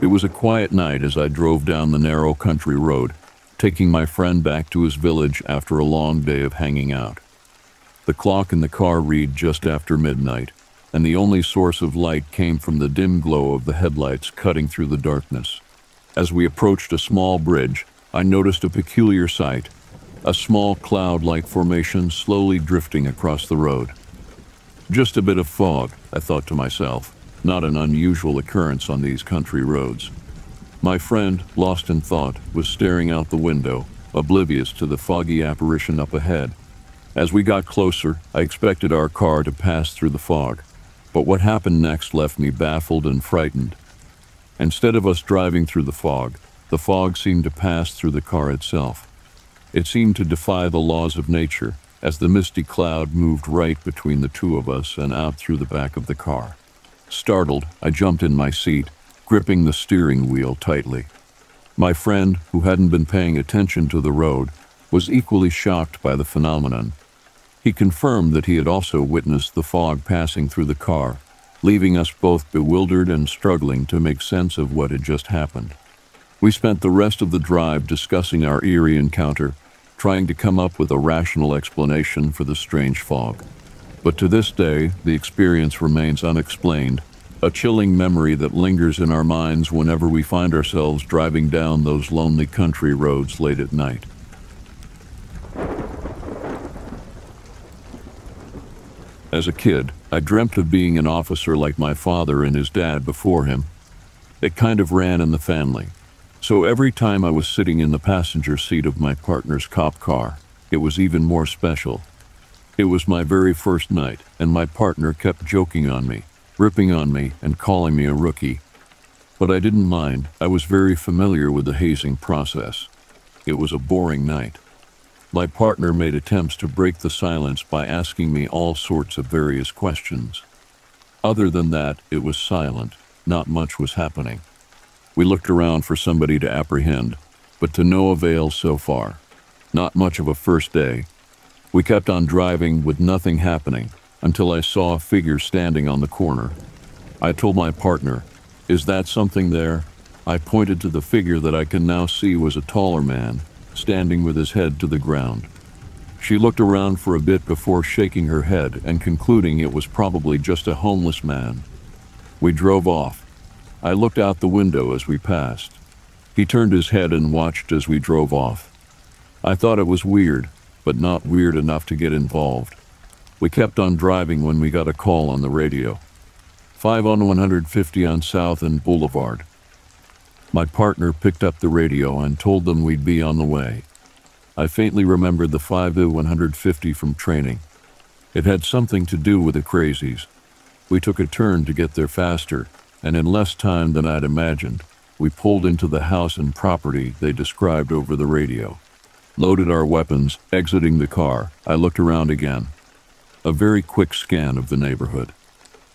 It was a quiet night as I drove down the narrow country road, taking my friend back to his village after a long day of hanging out. The clock in the car read just after midnight, and the only source of light came from the dim glow of the headlights cutting through the darkness. As we approached a small bridge, I noticed a peculiar sight a small cloud like formation slowly drifting across the road. Just a bit of fog, I thought to myself, not an unusual occurrence on these country roads. My friend, lost in thought, was staring out the window, oblivious to the foggy apparition up ahead. As we got closer, I expected our car to pass through the fog, but what happened next left me baffled and frightened. Instead of us driving through the fog, the fog seemed to pass through the car itself. It seemed to defy the laws of nature as the misty cloud moved right between the two of us and out through the back of the car. Startled, I jumped in my seat, gripping the steering wheel tightly. My friend, who hadn't been paying attention to the road, was equally shocked by the phenomenon. He confirmed that he had also witnessed the fog passing through the car, leaving us both bewildered and struggling to make sense of what had just happened. We spent the rest of the drive discussing our eerie encounter trying to come up with a rational explanation for the strange fog. But to this day, the experience remains unexplained, a chilling memory that lingers in our minds whenever we find ourselves driving down those lonely country roads late at night. As a kid, I dreamt of being an officer like my father and his dad before him. It kind of ran in the family. So every time I was sitting in the passenger seat of my partner's cop car, it was even more special. It was my very first night, and my partner kept joking on me, ripping on me, and calling me a rookie. But I didn't mind. I was very familiar with the hazing process. It was a boring night. My partner made attempts to break the silence by asking me all sorts of various questions. Other than that, it was silent. Not much was happening. We looked around for somebody to apprehend, but to no avail so far. Not much of a first day. We kept on driving with nothing happening until I saw a figure standing on the corner. I told my partner, Is that something there? I pointed to the figure that I can now see was a taller man, standing with his head to the ground. She looked around for a bit before shaking her head and concluding it was probably just a homeless man. We drove off. I looked out the window as we passed. He turned his head and watched as we drove off. I thought it was weird, but not weird enough to get involved. We kept on driving when we got a call on the radio. 5 on 150 on South and Boulevard. My partner picked up the radio and told them we'd be on the way. I faintly remembered the 5 150 from training. It had something to do with the crazies. We took a turn to get there faster, and in less time than I'd imagined, we pulled into the house and property they described over the radio. Loaded our weapons, exiting the car, I looked around again. A very quick scan of the neighborhood.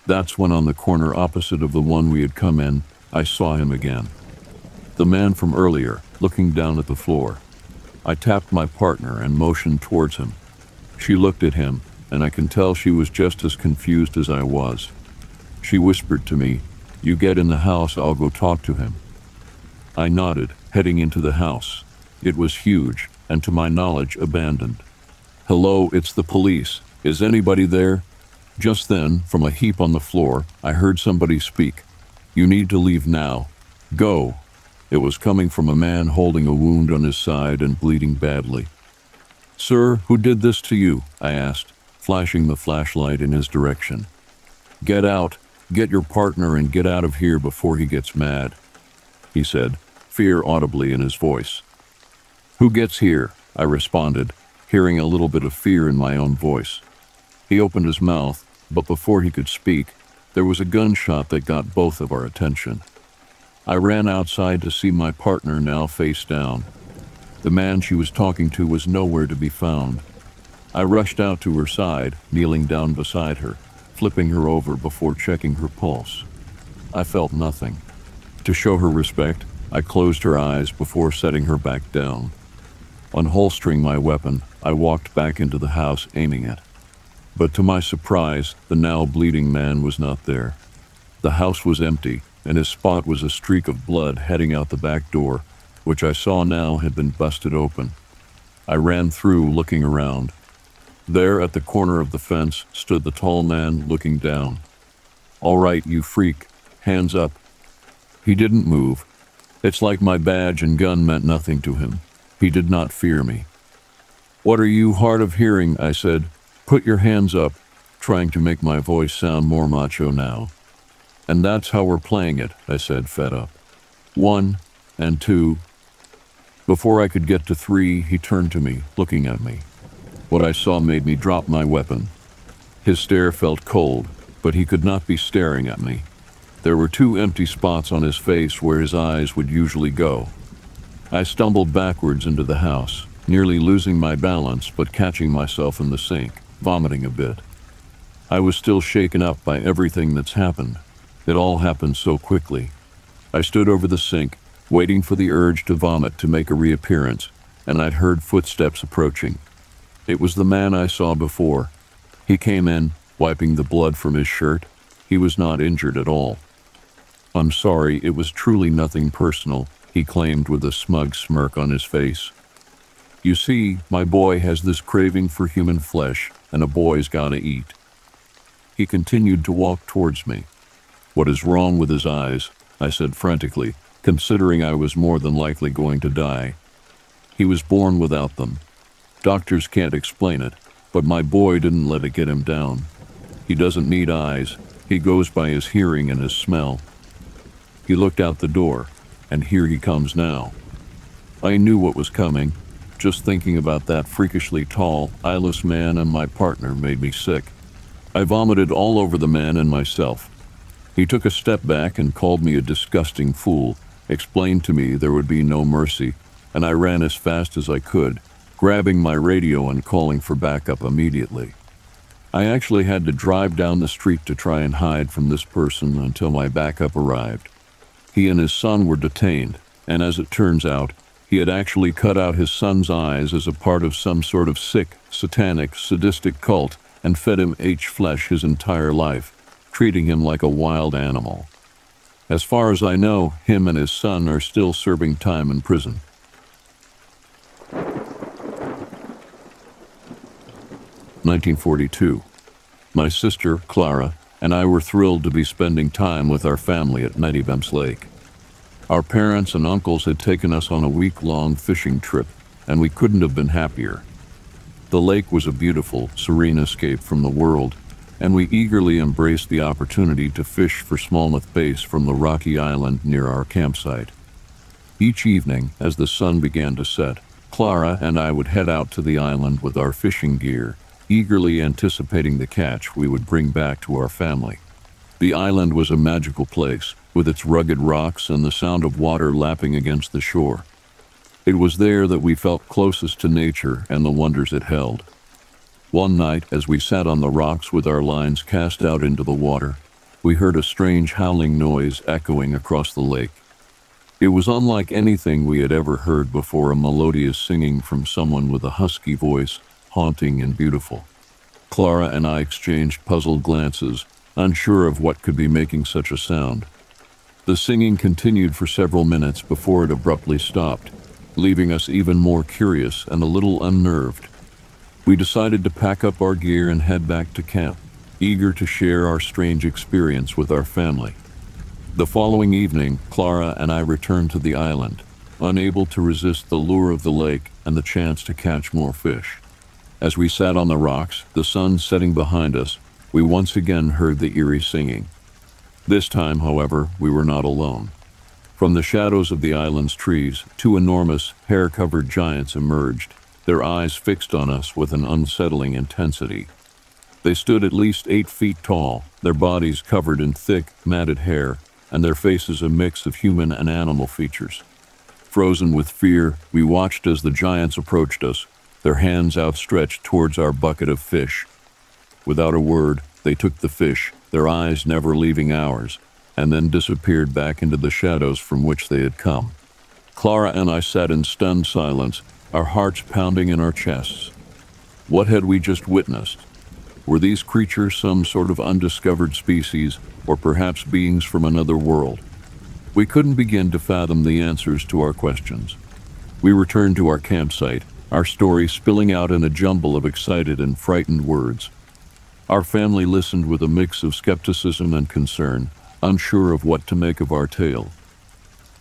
That's when on the corner opposite of the one we had come in, I saw him again. The man from earlier, looking down at the floor. I tapped my partner and motioned towards him. She looked at him, and I can tell she was just as confused as I was. She whispered to me, You get in the house, I'll go talk to him. I nodded, heading into the house. It was huge, and to my knowledge, abandoned. Hello, it's the police. Is anybody there? Just then, from a heap on the floor, I heard somebody speak. You need to leave now. Go. It was coming from a man holding a wound on his side and bleeding badly. Sir, who did this to you? I asked, flashing the flashlight in his direction. Get out, get your partner, and get out of here before he gets mad, he said, fear audibly in his voice. Who gets here? I responded, hearing a little bit of fear in my own voice. He opened his mouth, but before he could speak, there was a gunshot that got both of our attention. I ran outside to see my partner now face down. The man she was talking to was nowhere to be found. I rushed out to her side, kneeling down beside her, flipping her over before checking her pulse. I felt nothing. To show her respect, I closed her eyes before setting her back down. Unholstering my weapon, I walked back into the house aiming it. But to my surprise, the now bleeding man was not there. The house was empty, and his spot was a streak of blood heading out the back door, which I saw now had been busted open. I ran through, looking around. There, at the corner of the fence, stood the tall man looking down. All right, you freak. Hands up. He didn't move. It's like my badge and gun meant nothing to him. He did not fear me. What are you hard of hearing? I said. Put your hands up, trying to make my voice sound more macho now. And that's how we're playing it, I said, fed up. One and two. Before I could get to three, he turned to me, looking at me. What I saw made me drop my weapon. His stare felt cold, but he could not be staring at me. There were two empty spots on his face where his eyes would usually go. I stumbled backwards into the house, nearly losing my balance but catching myself in the sink, vomiting a bit. I was still shaken up by everything that's happened. It all happened so quickly. I stood over the sink, waiting for the urge to vomit to make a reappearance, and I'd heard footsteps approaching. It was the man I saw before. He came in, wiping the blood from his shirt. He was not injured at all. I'm sorry, it was truly nothing personal, he claimed with a smug smirk on his face. You see, my boy has this craving for human flesh, and a boy's gotta eat. He continued to walk towards me. What is wrong with his eyes? I said frantically, considering I was more than likely going to die. He was born without them. Doctors can't explain it, but my boy didn't let it get him down. He doesn't need eyes. He goes by his hearing and his smell. He looked out the door, and here he comes now. I knew what was coming. Just thinking about that freakishly tall, eyeless man and my partner made me sick. I vomited all over the man and myself. He took a step back and called me a disgusting fool, explained to me there would be no mercy, and I ran as fast as I could, grabbing my radio and calling for backup immediately. I actually had to drive down the street to try and hide from this person until my backup arrived. He and his son were detained, and as it turns out, he had actually cut out his son's eyes as a part of some sort of sick, satanic, sadistic cult and fed him H flesh his entire life treating him like a wild animal. As far as I know, him and his son are still serving time in prison. Nineteen forty-two. My sister, Clara, and I were thrilled to be spending time with our family at Medivems Lake. Our parents and uncles had taken us on a week long fishing trip, and we couldn't have been happier. The lake was a beautiful, serene escape from the world, and we eagerly embraced the opportunity to fish for smallmouth bass from the rocky island near our campsite. Each evening, as the sun began to set, Clara and I would head out to the island with our fishing gear, eagerly anticipating the catch we would bring back to our family. The island was a magical place, with its rugged rocks and the sound of water lapping against the shore. It was there that we felt closest to nature and the wonders it held. One night, as we sat on the rocks with our lines cast out into the water, we heard a strange howling noise echoing across the lake. It was unlike anything we had ever heard before a melodious singing from someone with a husky voice, haunting and beautiful. Clara and I exchanged puzzled glances, unsure of what could be making such a sound. The singing continued for several minutes before it abruptly stopped leaving us even more curious and a little unnerved. We decided to pack up our gear and head back to camp, eager to share our strange experience with our family. The following evening, Clara and I returned to the island, unable to resist the lure of the lake and the chance to catch more fish. As we sat on the rocks, the sun setting behind us, we once again heard the eerie singing. This time, however, we were not alone. From the shadows of the island's trees, two enormous, hair covered giants emerged, their eyes fixed on us with an unsettling intensity. They stood at least eight feet tall, their bodies covered in thick, matted hair, and their faces a mix of human and animal features. Frozen with fear, we watched as the giants approached us, their hands outstretched towards our bucket of fish. Without a word, they took the fish, their eyes never leaving ours, and then disappeared back into the shadows from which they had come. Clara and I sat in stunned silence, our hearts pounding in our chests. What had we just witnessed? Were these creatures some sort of undiscovered species, or perhaps beings from another world? We couldn't begin to fathom the answers to our questions. We returned to our campsite, our story spilling out in a jumble of excited and frightened words. Our family listened with a mix of skepticism and concern, unsure of what to make of our tale.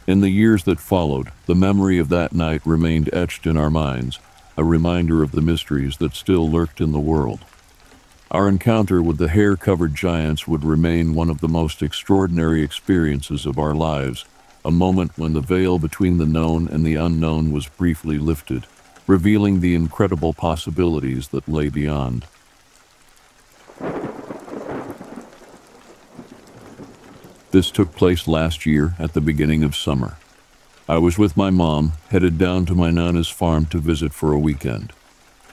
In the years that followed, the memory of that night remained etched in our minds, a reminder of the mysteries that still lurked in the world. Our encounter with the hair covered giants would remain one of the most extraordinary experiences of our lives, a moment when the veil between the known and the unknown was briefly lifted, revealing the incredible possibilities that lay beyond. This took place last year at the beginning of summer. I was with my mom, headed down to my Nana's farm to visit for a weekend.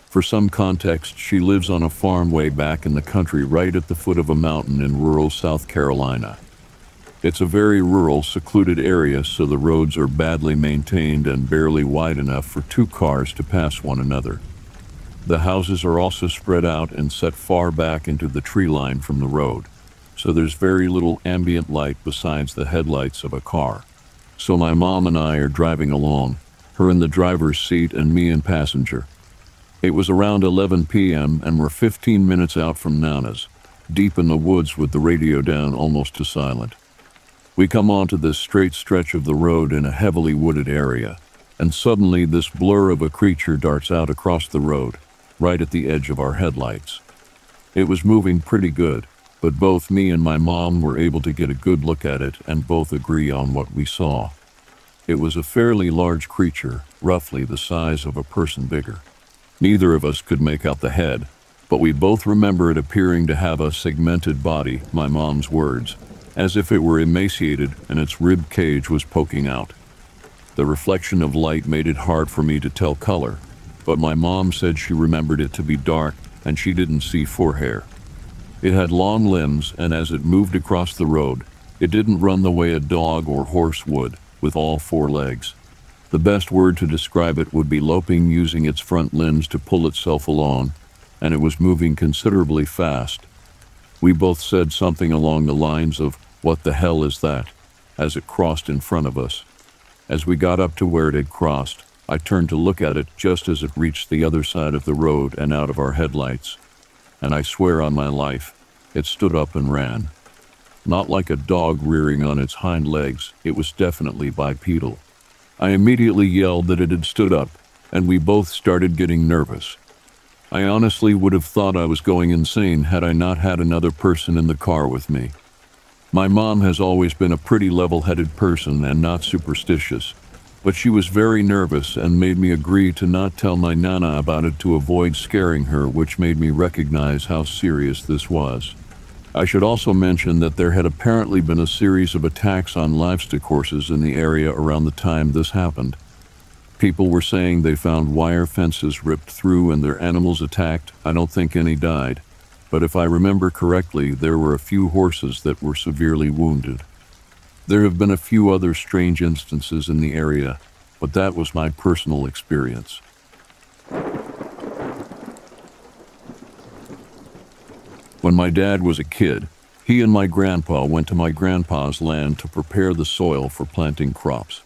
For some context, she lives on a farm way back in the country right at the foot of a mountain in rural South Carolina. It's a very rural, secluded area, so the roads are badly maintained and barely wide enough for two cars to pass one another. The houses are also spread out and set far back into the tree line from the road so there's very little ambient light besides the headlights of a car. So my mom and I are driving along, her in the driver's seat and me in passenger. It was around 11 p.m. and we're 15 minutes out from Nana's, deep in the woods with the radio down almost to silent. We come onto this straight stretch of the road in a heavily wooded area, and suddenly this blur of a creature darts out across the road, right at the edge of our headlights. It was moving pretty good, but both me and my mom were able to get a good look at it and both agree on what we saw. It was a fairly large creature, roughly the size of a person bigger. Neither of us could make out the head, but we both remember it appearing to have a segmented body, my mom's words, as if it were emaciated and its rib cage was poking out. The reflection of light made it hard for me to tell color, but my mom said she remembered it to be dark and she didn't see forehair. It had long limbs, and as it moved across the road, it didn't run the way a dog or horse would, with all four legs. The best word to describe it would be loping using its front limbs to pull itself along, and it was moving considerably fast. We both said something along the lines of, What the hell is that? as it crossed in front of us. As we got up to where it had crossed, I turned to look at it just as it reached the other side of the road and out of our headlights and I swear on my life, it stood up and ran. Not like a dog rearing on its hind legs, it was definitely bipedal. I immediately yelled that it had stood up, and we both started getting nervous. I honestly would have thought I was going insane had I not had another person in the car with me. My mom has always been a pretty level headed person and not superstitious, but she was very nervous and made me agree to not tell my Nana about it to avoid scaring her, which made me recognize how serious this was. I should also mention that there had apparently been a series of attacks on livestock horses in the area around the time this happened. People were saying they found wire fences ripped through and their animals attacked. I don't think any died. But if I remember correctly, there were a few horses that were severely wounded. There have been a few other strange instances in the area, but that was my personal experience. When my dad was a kid, he and my grandpa went to my grandpa's land to prepare the soil for planting crops.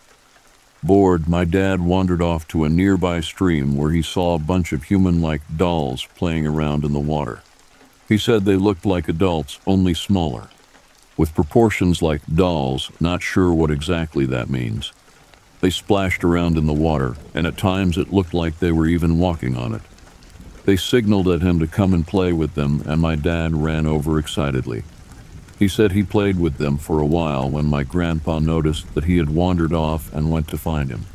Bored, my dad wandered off to a nearby stream where he saw a bunch of human like dolls playing around in the water. He said they looked like adults, only smaller. With proportions like dolls, not sure what exactly that means. They splashed around in the water, and at times it looked like they were even walking on it. They signaled at him to come and play with them, and my dad ran over excitedly. He said he played with them for a while when my grandpa noticed that he had wandered off and went to find him.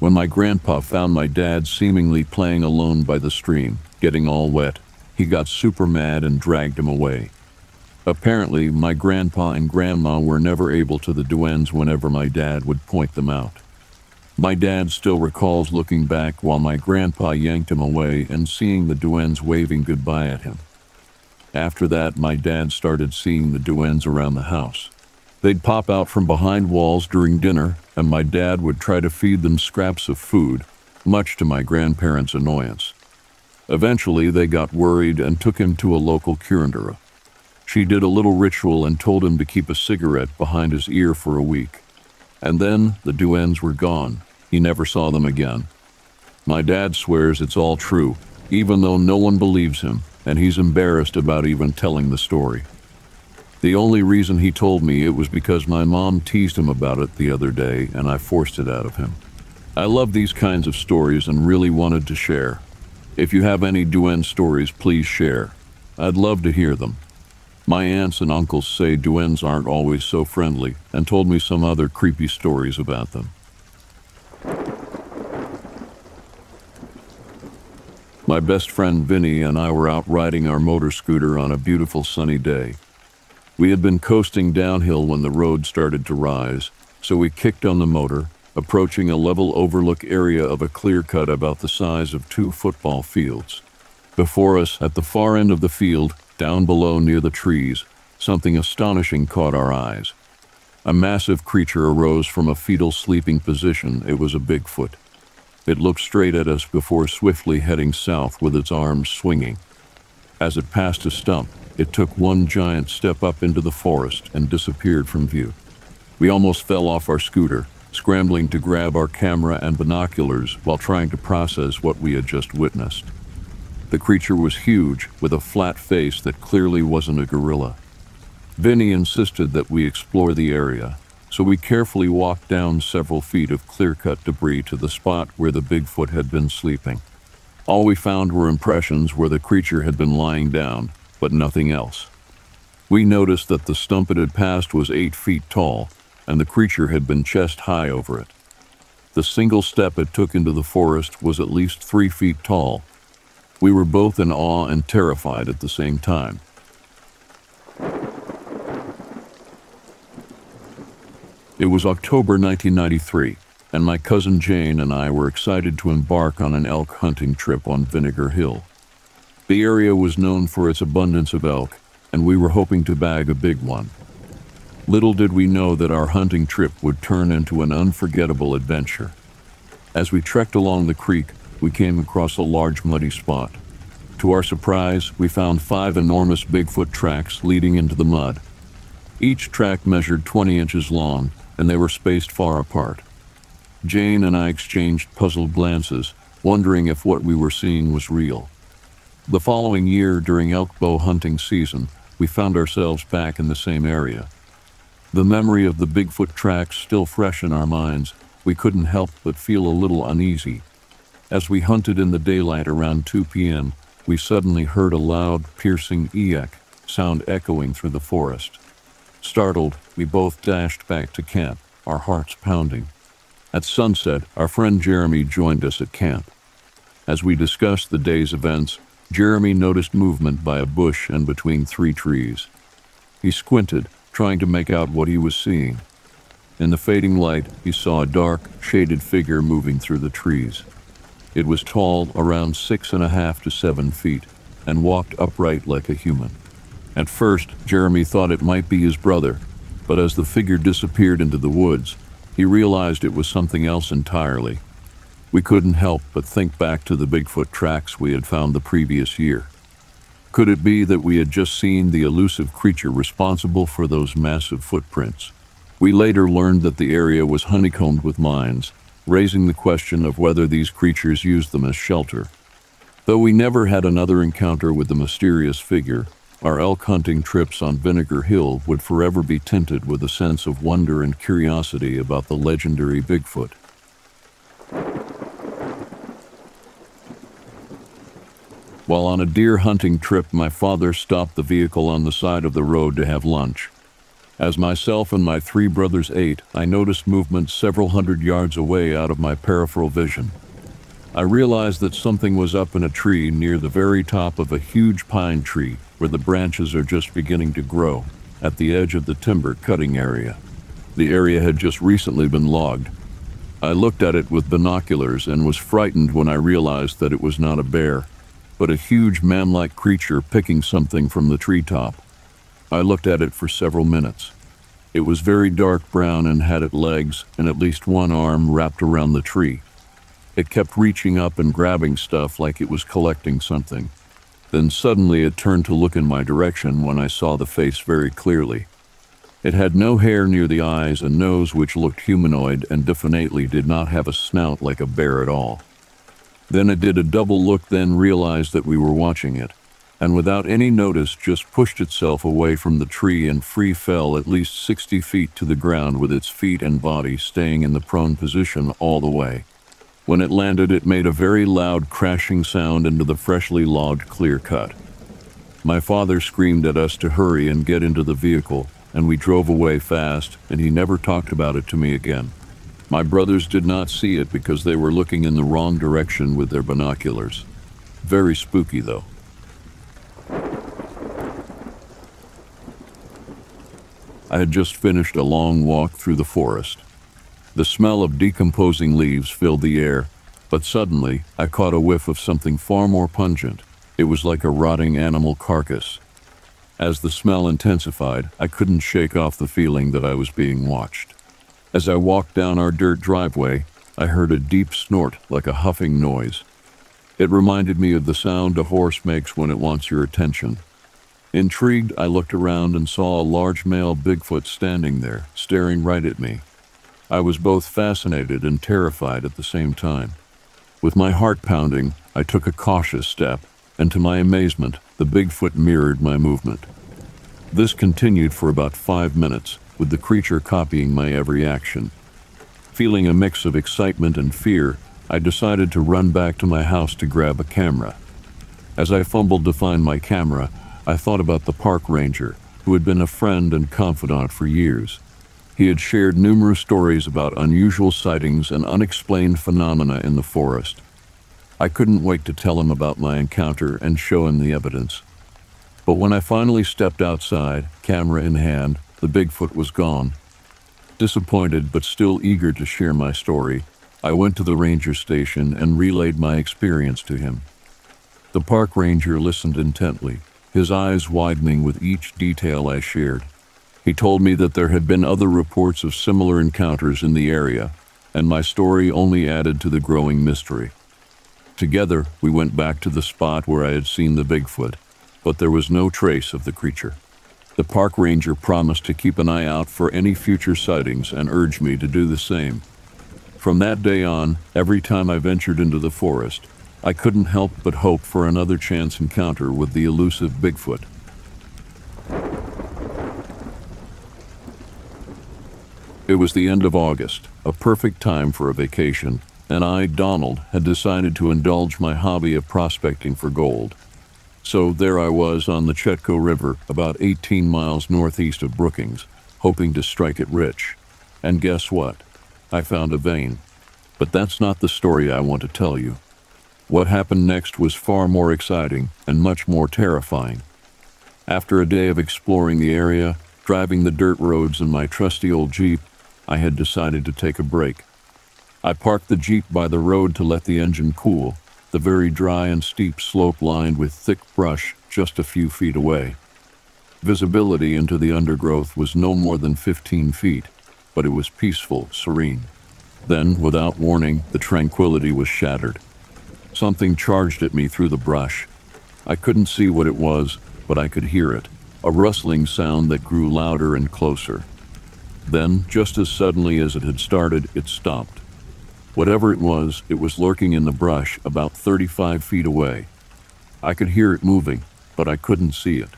When my grandpa found my dad seemingly playing alone by the stream, getting all wet, he got super mad and dragged him away. Apparently, my grandpa and grandma were never able to the duendes whenever my dad would point them out. My dad still recalls looking back while my grandpa yanked him away and seeing the duendes waving goodbye at him. After that, my dad started seeing the duendes around the house. They'd pop out from behind walls during dinner, and my dad would try to feed them scraps of food, much to my grandparents' annoyance. Eventually, they got worried and took him to a local curandera. She did a little ritual and told him to keep a cigarette behind his ear for a week. And then the duendes were gone. He never saw them again. My dad swears it's all true, even though no one believes him and he's embarrassed about even telling the story. The only reason he told me it was because my mom teased him about it the other day and I forced it out of him. I love these kinds of stories and really wanted to share. If you have any Duende stories, please share. I'd love to hear them. My aunts and uncles say Duendes aren't always so friendly and told me some other creepy stories about them. My best friend Vinny and I were out riding our motor scooter on a beautiful sunny day. We had been coasting downhill when the road started to rise, so we kicked on the motor, approaching a level overlook area of a clear cut about the size of two football fields. Before us, at the far end of the field, down below near the trees, something astonishing caught our eyes. A massive creature arose from a fetal sleeping position. It was a Bigfoot. It looked straight at us before swiftly heading south with its arms swinging. As it passed a stump, it took one giant step up into the forest and disappeared from view. We almost fell off our scooter, scrambling to grab our camera and binoculars while trying to process what we had just witnessed. The creature was huge, with a flat face that clearly wasn't a gorilla. Vinny insisted that we explore the area, so we carefully walked down several feet of clear-cut debris to the spot where the Bigfoot had been sleeping. All we found were impressions where the creature had been lying down, but nothing else. We noticed that the stump it had passed was eight feet tall, and the creature had been chest high over it. The single step it took into the forest was at least three feet tall. We were both in awe and terrified at the same time. It was October 1993, and my cousin Jane and I were excited to embark on an elk hunting trip on Vinegar Hill. The area was known for its abundance of elk, and we were hoping to bag a big one. Little did we know that our hunting trip would turn into an unforgettable adventure. As we trekked along the creek, we came across a large muddy spot. To our surprise, we found five enormous Bigfoot tracks leading into the mud. Each track measured 20 inches long and they were spaced far apart. Jane and I exchanged puzzled glances, wondering if what we were seeing was real. The following year, during elk bow hunting season, we found ourselves back in the same area. The memory of the Bigfoot tracks still fresh in our minds, we couldn't help but feel a little uneasy. As we hunted in the daylight around 2 p.m., we suddenly heard a loud, piercing eek sound echoing through the forest. Startled, we both dashed back to camp, our hearts pounding. At sunset, our friend Jeremy joined us at camp. As we discussed the day's events, Jeremy noticed movement by a bush and between three trees. He squinted, trying to make out what he was seeing. In the fading light, he saw a dark, shaded figure moving through the trees. It was tall, around six and a half to seven feet, and walked upright like a human. At first, Jeremy thought it might be his brother, but as the figure disappeared into the woods, he realized it was something else entirely. We couldn't help but think back to the Bigfoot tracks we had found the previous year. Could it be that we had just seen the elusive creature responsible for those massive footprints? We later learned that the area was honeycombed with mines, raising the question of whether these creatures used them as shelter. Though we never had another encounter with the mysterious figure, our elk hunting trips on Vinegar Hill would forever be tinted with a sense of wonder and curiosity about the legendary Bigfoot. While on a deer hunting trip, my father stopped the vehicle on the side of the road to have lunch. As myself and my three brothers ate, I noticed movement several hundred yards away out of my peripheral vision. I realized that something was up in a tree near the very top of a huge pine tree where the branches are just beginning to grow, at the edge of the timber cutting area. The area had just recently been logged. I looked at it with binoculars and was frightened when I realized that it was not a bear, but a huge man-like creature picking something from the treetop. I looked at it for several minutes. It was very dark brown and had its legs and at least one arm wrapped around the tree. It kept reaching up and grabbing stuff like it was collecting something. Then suddenly it turned to look in my direction when I saw the face very clearly. It had no hair near the eyes, a nose which looked humanoid, and definitely did not have a snout like a bear at all. Then it did a double look, then realized that we were watching it, and without any notice just pushed itself away from the tree and free fell at least 60 feet to the ground with its feet and body staying in the prone position all the way. When it landed, it made a very loud crashing sound into the freshly logged clear cut. My father screamed at us to hurry and get into the vehicle, and we drove away fast, and he never talked about it to me again. My brothers did not see it because they were looking in the wrong direction with their binoculars. Very spooky, though. I had just finished a long walk through the forest. The smell of decomposing leaves filled the air, but suddenly I caught a whiff of something far more pungent. It was like a rotting animal carcass. As the smell intensified, I couldn't shake off the feeling that I was being watched. As I walked down our dirt driveway, I heard a deep snort like a huffing noise. It reminded me of the sound a horse makes when it wants your attention. Intrigued, I looked around and saw a large male Bigfoot standing there, staring right at me. I was both fascinated and terrified at the same time. With my heart pounding, I took a cautious step, and to my amazement, the Bigfoot mirrored my movement. This continued for about five minutes, with the creature copying my every action. Feeling a mix of excitement and fear, I decided to run back to my house to grab a camera. As I fumbled to find my camera, I thought about the park ranger, who had been a friend and confidant for years. He had shared numerous stories about unusual sightings and unexplained phenomena in the forest. I couldn't wait to tell him about my encounter and show him the evidence. But when I finally stepped outside, camera in hand, the Bigfoot was gone. Disappointed but still eager to share my story, I went to the ranger station and relayed my experience to him. The park ranger listened intently, his eyes widening with each detail I shared. He told me that there had been other reports of similar encounters in the area, and my story only added to the growing mystery. Together, we went back to the spot where I had seen the Bigfoot, but there was no trace of the creature. The park ranger promised to keep an eye out for any future sightings and urged me to do the same. From that day on, every time I ventured into the forest, I couldn't help but hope for another chance encounter with the elusive Bigfoot. It was the end of August, a perfect time for a vacation, and I, Donald, had decided to indulge my hobby of prospecting for gold. So there I was on the Chetco River, about 18 miles northeast of Brookings, hoping to strike it rich. And guess what? I found a vein. But that's not the story I want to tell you. What happened next was far more exciting and much more terrifying. After a day of exploring the area, driving the dirt roads in my trusty old Jeep, I had decided to take a break. I parked the Jeep by the road to let the engine cool, the very dry and steep slope lined with thick brush just a few feet away. Visibility into the undergrowth was no more than 15 feet, but it was peaceful, serene. Then, without warning, the tranquility was shattered. Something charged at me through the brush. I couldn't see what it was, but I could hear it, a rustling sound that grew louder and closer. Then, just as suddenly as it had started, it stopped. Whatever it was, it was lurking in the brush about 35 feet away. I could hear it moving, but I couldn't see it.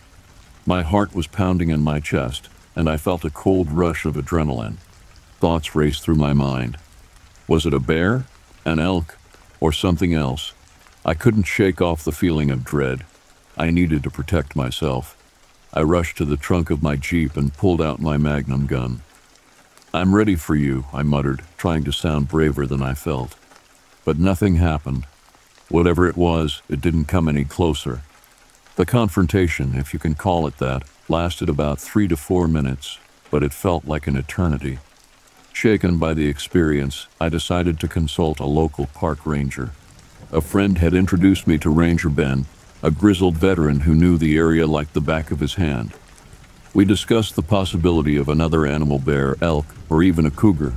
My heart was pounding in my chest, and I felt a cold rush of adrenaline. Thoughts raced through my mind. Was it a bear, an elk, or something else? I couldn't shake off the feeling of dread. I needed to protect myself. I rushed to the trunk of my Jeep and pulled out my magnum gun. I'm ready for you, I muttered, trying to sound braver than I felt. But nothing happened. Whatever it was, it didn't come any closer. The confrontation, if you can call it that, lasted about three to four minutes, but it felt like an eternity. Shaken by the experience, I decided to consult a local park ranger. A friend had introduced me to Ranger Ben, a grizzled veteran who knew the area like the back of his hand. We discussed the possibility of another animal bear, elk, or even a cougar.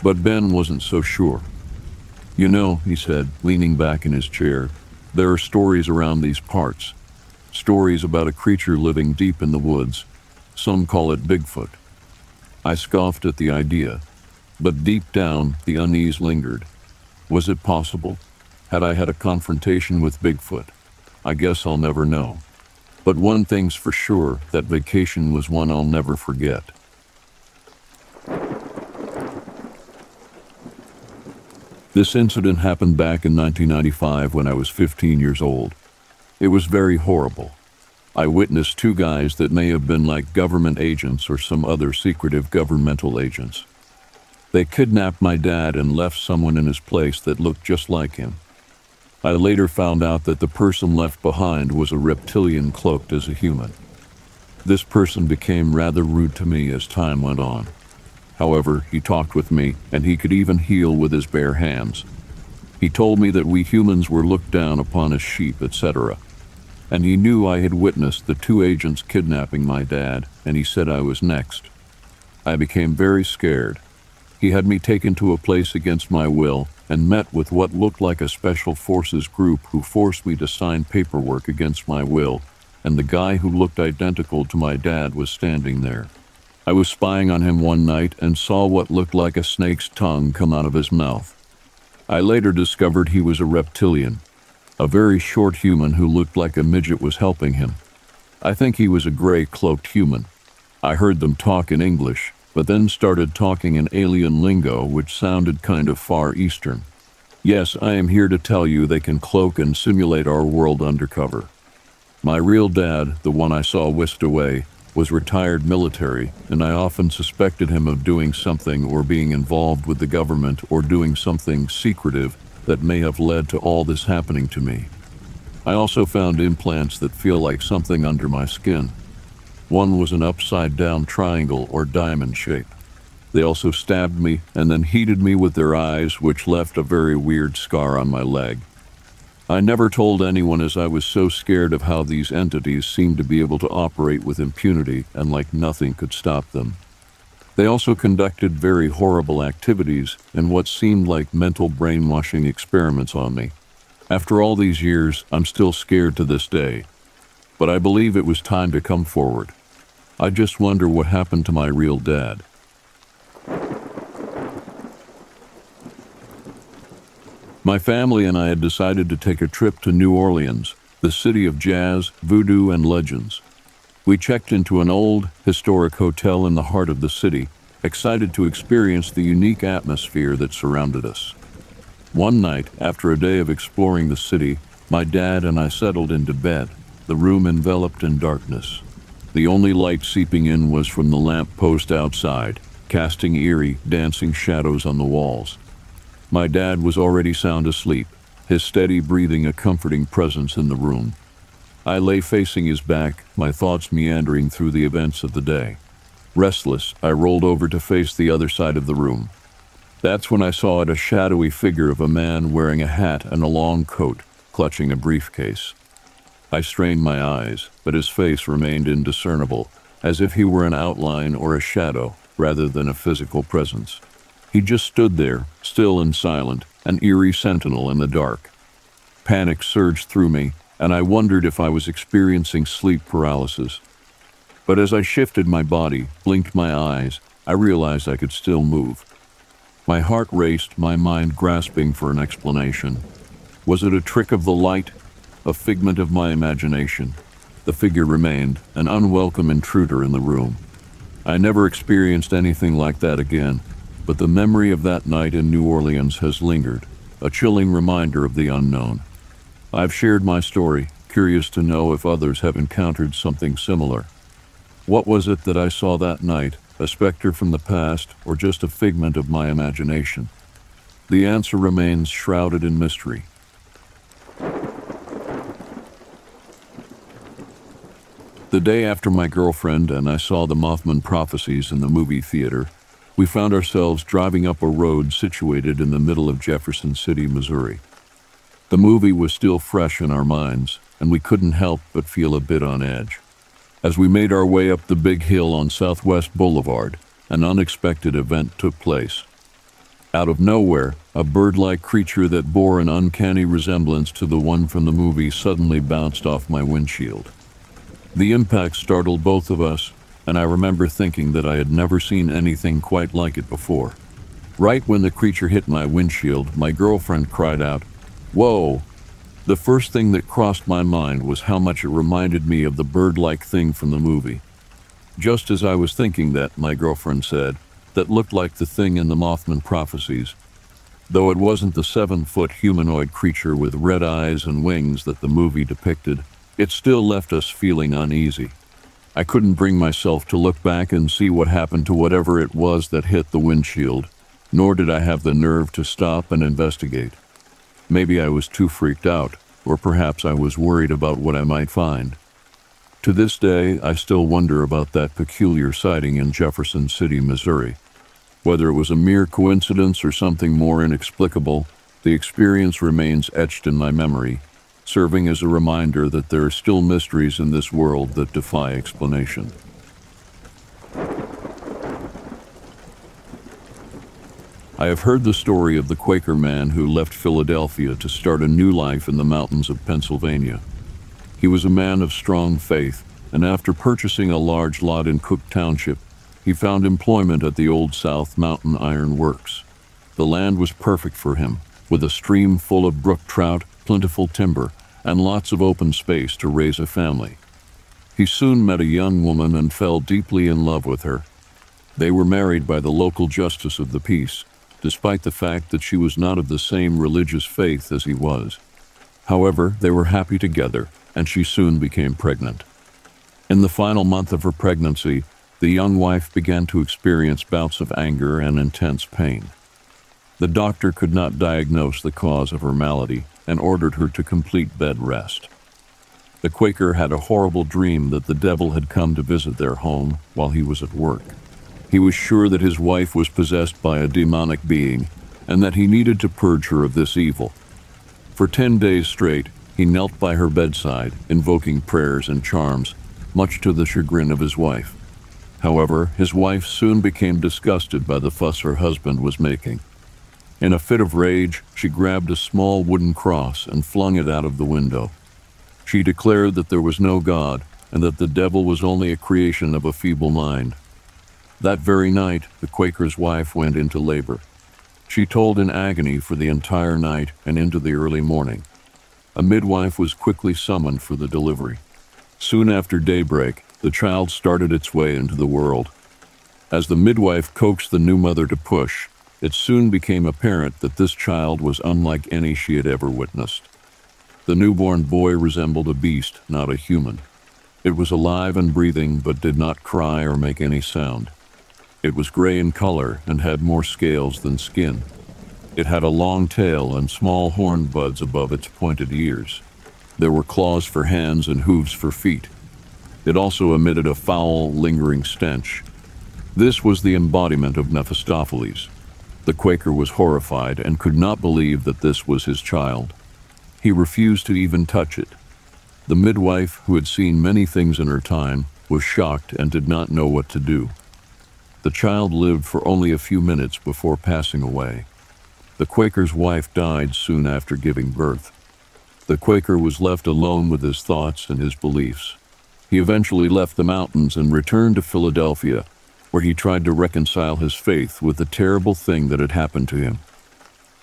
But Ben wasn't so sure. You know, he said, leaning back in his chair, there are stories around these parts. Stories about a creature living deep in the woods. Some call it Bigfoot. I scoffed at the idea, but deep down the unease lingered. Was it possible? Had I had a confrontation with Bigfoot? I guess I'll never know. But one thing's for sure that vacation was one I'll never forget. This incident happened back in 1995 when I was 15 years old. It was very horrible. I witnessed two guys that may have been like government agents or some other secretive governmental agents. They kidnapped my dad and left someone in his place that looked just like him. I later found out that the person left behind was a reptilian cloaked as a human. This person became rather rude to me as time went on. However, he talked with me, and he could even heal with his bare hands. He told me that we humans were looked down upon as sheep, etc. And he knew I had witnessed the two agents kidnapping my dad, and he said I was next. I became very scared. He had me taken to a place against my will, and met with what looked like a special forces group who forced me to sign paperwork against my will, and the guy who looked identical to my dad was standing there. I was spying on him one night and saw what looked like a snake's tongue come out of his mouth. I later discovered he was a reptilian, a very short human who looked like a midget was helping him. I think he was a gray cloaked human. I heard them talk in English, but then started talking in alien lingo which sounded kind of Far Eastern. Yes, I am here to tell you they can cloak and simulate our world undercover. My real dad, the one I saw whisked away, was retired military, and I often suspected him of doing something or being involved with the government or doing something secretive that may have led to all this happening to me. I also found implants that feel like something under my skin. One was an upside down triangle or diamond shape. They also stabbed me and then heated me with their eyes, which left a very weird scar on my leg. I never told anyone as I was so scared of how these entities seemed to be able to operate with impunity and like nothing could stop them. They also conducted very horrible activities and what seemed like mental brainwashing experiments on me. After all these years, I'm still scared to this day but I believe it was time to come forward. I just wonder what happened to my real dad. My family and I had decided to take a trip to New Orleans, the city of jazz, voodoo, and legends. We checked into an old, historic hotel in the heart of the city, excited to experience the unique atmosphere that surrounded us. One night, after a day of exploring the city, my dad and I settled into bed, the room enveloped in darkness. The only light seeping in was from the lamp post outside, casting eerie, dancing shadows on the walls. My dad was already sound asleep, his steady breathing a comforting presence in the room. I lay facing his back, my thoughts meandering through the events of the day. Restless, I rolled over to face the other side of the room. That's when I saw it a shadowy figure of a man wearing a hat and a long coat, clutching a briefcase. I strained my eyes, but his face remained indiscernible, as if he were an outline or a shadow rather than a physical presence. He just stood there, still and silent, an eerie sentinel in the dark. Panic surged through me, and I wondered if I was experiencing sleep paralysis. But as I shifted my body, blinked my eyes, I realized I could still move. My heart raced, my mind grasping for an explanation. Was it a trick of the light? A figment of my imagination? The figure remained, an unwelcome intruder in the room. I never experienced anything like that again, but the memory of that night in New Orleans has lingered, a chilling reminder of the unknown. I've shared my story, curious to know if others have encountered something similar. What was it that I saw that night, a specter from the past, or just a figment of my imagination? The answer remains shrouded in mystery. The day after my girlfriend and I saw the Mothman prophecies in the movie theater, we found ourselves driving up a road situated in the middle of Jefferson City, Missouri. The movie was still fresh in our minds, and we couldn't help but feel a bit on edge. As we made our way up the big hill on Southwest Boulevard, an unexpected event took place. Out of nowhere, a bird-like creature that bore an uncanny resemblance to the one from the movie suddenly bounced off my windshield. The impact startled both of us, and I remember thinking that I had never seen anything quite like it before. Right when the creature hit my windshield, my girlfriend cried out, Whoa, the first thing that crossed my mind was how much it reminded me of the bird-like thing from the movie. Just as I was thinking that, my girlfriend said, that looked like the thing in the Mothman prophecies. Though it wasn't the seven-foot humanoid creature with red eyes and wings that the movie depicted, it still left us feeling uneasy. I couldn't bring myself to look back and see what happened to whatever it was that hit the windshield, nor did I have the nerve to stop and investigate. Maybe I was too freaked out, or perhaps I was worried about what I might find. To this day, I still wonder about that peculiar sighting in Jefferson City, Missouri. Whether it was a mere coincidence or something more inexplicable, the experience remains etched in my memory, serving as a reminder that there are still mysteries in this world that defy explanation. I have heard the story of the Quaker man who left Philadelphia to start a new life in the mountains of Pennsylvania. He was a man of strong faith, and after purchasing a large lot in Cooke Township, he found employment at the Old South Mountain Iron Works. The land was perfect for him, with a stream full of brook trout, plentiful timber, and lots of open space to raise a family. He soon met a young woman and fell deeply in love with her. They were married by the local justice of the peace, despite the fact that she was not of the same religious faith as he was. However, they were happy together, and she soon became pregnant. In the final month of her pregnancy, the young wife began to experience bouts of anger and intense pain. The doctor could not diagnose the cause of her malady and ordered her to complete bed rest. The Quaker had a horrible dream that the devil had come to visit their home while he was at work. He was sure that his wife was possessed by a demonic being and that he needed to purge her of this evil. For ten days straight, he knelt by her bedside, invoking prayers and charms, much to the chagrin of his wife. However, his wife soon became disgusted by the fuss her husband was making. In a fit of rage, she grabbed a small wooden cross and flung it out of the window. She declared that there was no God and that the devil was only a creation of a feeble mind. That very night, the Quaker's wife went into labor. She told in agony for the entire night and into the early morning. A midwife was quickly summoned for the delivery. Soon after daybreak, the child started its way into the world. As the midwife coaxed the new mother to push, it soon became apparent that this child was unlike any she had ever witnessed. The newborn boy resembled a beast, not a human. It was alive and breathing, but did not cry or make any sound. It was gray in color and had more scales than skin. It had a long tail and small horn buds above its pointed ears. There were claws for hands and hooves for feet. It also emitted a foul, lingering stench. This was the embodiment of Mephistopheles. The Quaker was horrified and could not believe that this was his child. He refused to even touch it. The midwife, who had seen many things in her time, was shocked and did not know what to do. The child lived for only a few minutes before passing away. The Quaker's wife died soon after giving birth. The Quaker was left alone with his thoughts and his beliefs. He eventually left the mountains and returned to Philadelphia, where he tried to reconcile his faith with the terrible thing that had happened to him.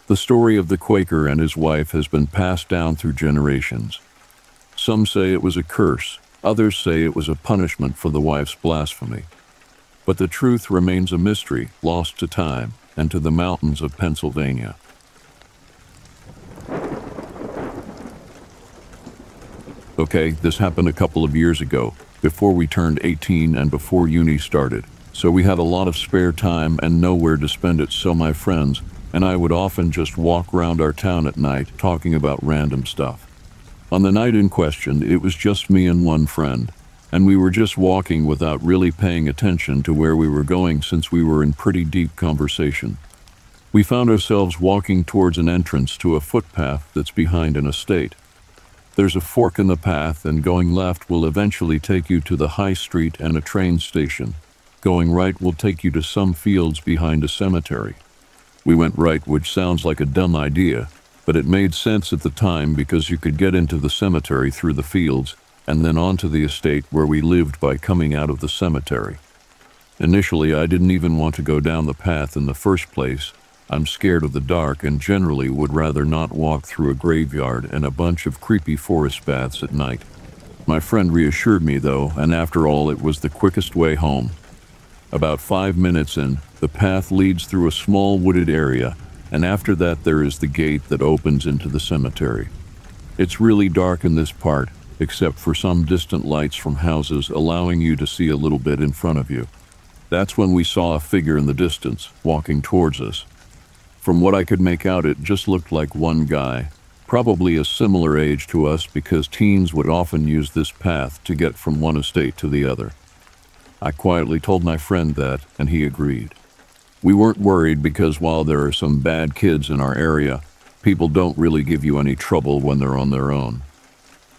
The story of the Quaker and his wife has been passed down through generations. Some say it was a curse, others say it was a punishment for the wife's blasphemy. But the truth remains a mystery, lost to time and to the mountains of Pennsylvania. Okay, this happened a couple of years ago, before we turned 18 and before uni started. So we had a lot of spare time and nowhere to spend it, so my friends and I would often just walk around our town at night talking about random stuff. On the night in question, it was just me and one friend, and we were just walking without really paying attention to where we were going since we were in pretty deep conversation. We found ourselves walking towards an entrance to a footpath that's behind an estate. There's a fork in the path, and going left will eventually take you to the high street and a train station. Going right will take you to some fields behind a cemetery. We went right, which sounds like a dumb idea, but it made sense at the time because you could get into the cemetery through the fields and then onto the estate where we lived by coming out of the cemetery. Initially, I didn't even want to go down the path in the first place I'm scared of the dark and generally would rather not walk through a graveyard and a bunch of creepy forest baths at night. My friend reassured me, though, and after all, it was the quickest way home. About five minutes in, the path leads through a small wooded area, and after that, there is the gate that opens into the cemetery. It's really dark in this part, except for some distant lights from houses allowing you to see a little bit in front of you. That's when we saw a figure in the distance, walking towards us. From what I could make out, it just looked like one guy, probably a similar age to us because teens would often use this path to get from one estate to the other. I quietly told my friend that, and he agreed. We weren't worried because while there are some bad kids in our area, people don't really give you any trouble when they're on their own.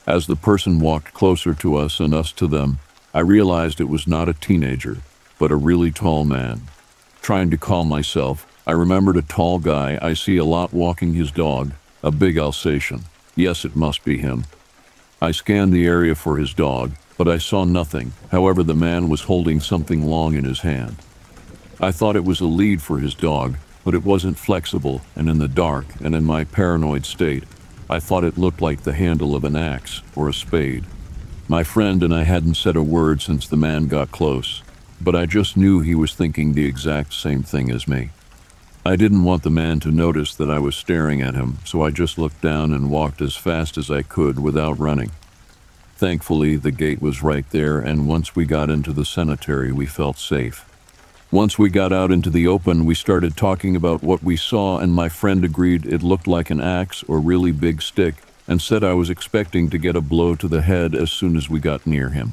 As the person walked closer to us and us to them, I realized it was not a teenager, but a really tall man. Trying to calm myself, I remembered a tall guy I see a lot walking his dog, a big Alsatian. Yes, it must be him. I scanned the area for his dog, but I saw nothing. However, the man was holding something long in his hand. I thought it was a lead for his dog, but it wasn't flexible, and in the dark and in my paranoid state, I thought it looked like the handle of an axe or a spade. My friend and I hadn't said a word since the man got close, but I just knew he was thinking the exact same thing as me. I didn't want the man to notice that I was staring at him, so I just looked down and walked as fast as I could without running. Thankfully, the gate was right there, and once we got into the cemetery, we felt safe. Once we got out into the open, we started talking about what we saw, and my friend agreed it looked like an axe or really big stick and said I was expecting to get a blow to the head as soon as we got near him.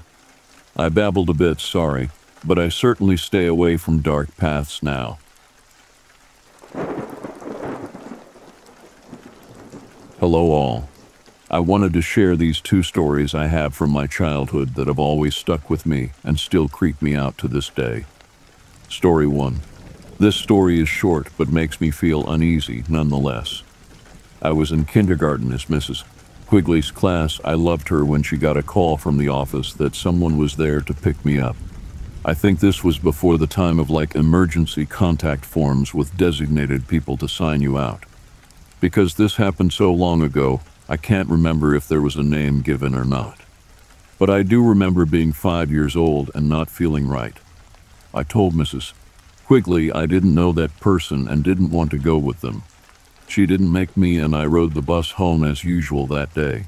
I babbled a bit, sorry, but I certainly stay away from dark paths now. Hello, all. I wanted to share these two stories I have from my childhood that have always stuck with me and still creep me out to this day. Story 1. This story is short but makes me feel uneasy nonetheless. I was in kindergarten as Mrs. Quigley's class. I loved her when she got a call from the office that someone was there to pick me up. I think this was before the time of like emergency contact forms with designated people to sign you out. Because this happened so long ago, I can't remember if there was a name given or not. But I do remember being five years old and not feeling right. I told Mrs. Quigley I didn't know that person and didn't want to go with them. She didn't make me and I rode the bus home as usual that day.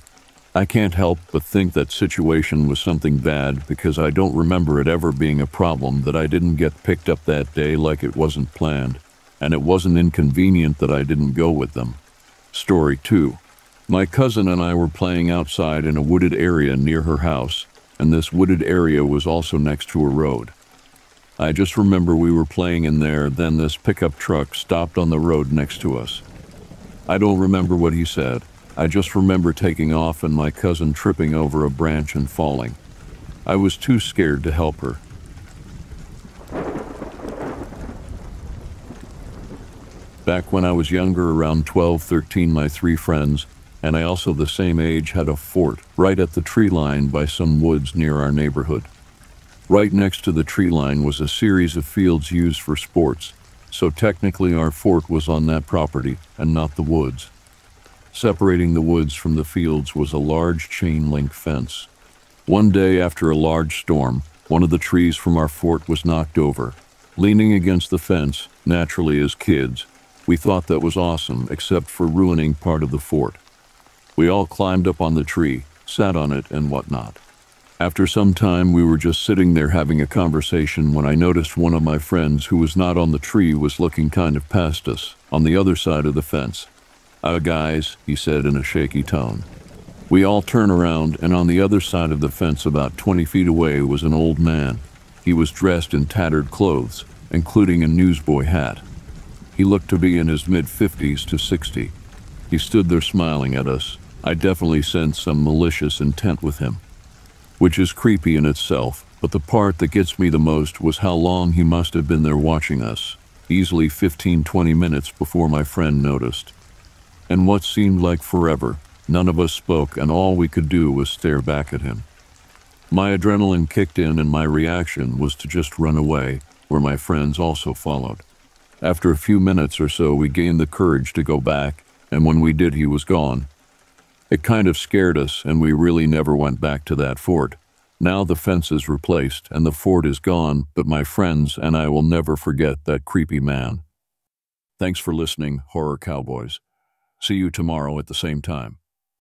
I can't help but think that situation was something bad because I don't remember it ever being a problem that I didn't get picked up that day like it wasn't planned, and it wasn't inconvenient that I didn't go with them. Story 2 My cousin and I were playing outside in a wooded area near her house, and this wooded area was also next to a road. I just remember we were playing in there, then this pickup truck stopped on the road next to us. I don't remember what he said. I just remember taking off and my cousin tripping over a branch and falling. I was too scared to help her. Back when I was younger, around 12, 13, my three friends, and I also the same age, had a fort right at the tree line by some woods near our neighborhood. Right next to the tree line was a series of fields used for sports, so technically our fort was on that property and not the woods. Separating the woods from the fields was a large chain link fence. One day after a large storm, one of the trees from our fort was knocked over. Leaning against the fence, naturally as kids, we thought that was awesome except for ruining part of the fort. We all climbed up on the tree, sat on it, and whatnot. After some time, we were just sitting there having a conversation when I noticed one of my friends who was not on the tree was looking kind of past us, on the other side of the fence. Uh, guys, he said in a shaky tone. We all turn around, and on the other side of the fence, about 20 feet away, was an old man. He was dressed in tattered clothes, including a newsboy hat. He looked to be in his mid 50s to 60. He stood there smiling at us. I definitely sensed some malicious intent with him, which is creepy in itself, but the part that gets me the most was how long he must have been there watching us, easily 15 20 minutes before my friend noticed and what seemed like forever, none of us spoke, and all we could do was stare back at him. My adrenaline kicked in, and my reaction was to just run away, where my friends also followed. After a few minutes or so, we gained the courage to go back, and when we did, he was gone. It kind of scared us, and we really never went back to that fort. Now the fence is replaced, and the fort is gone, but my friends and I will never forget that creepy man. Thanks for listening, Horror Cowboys. See you tomorrow at the same time.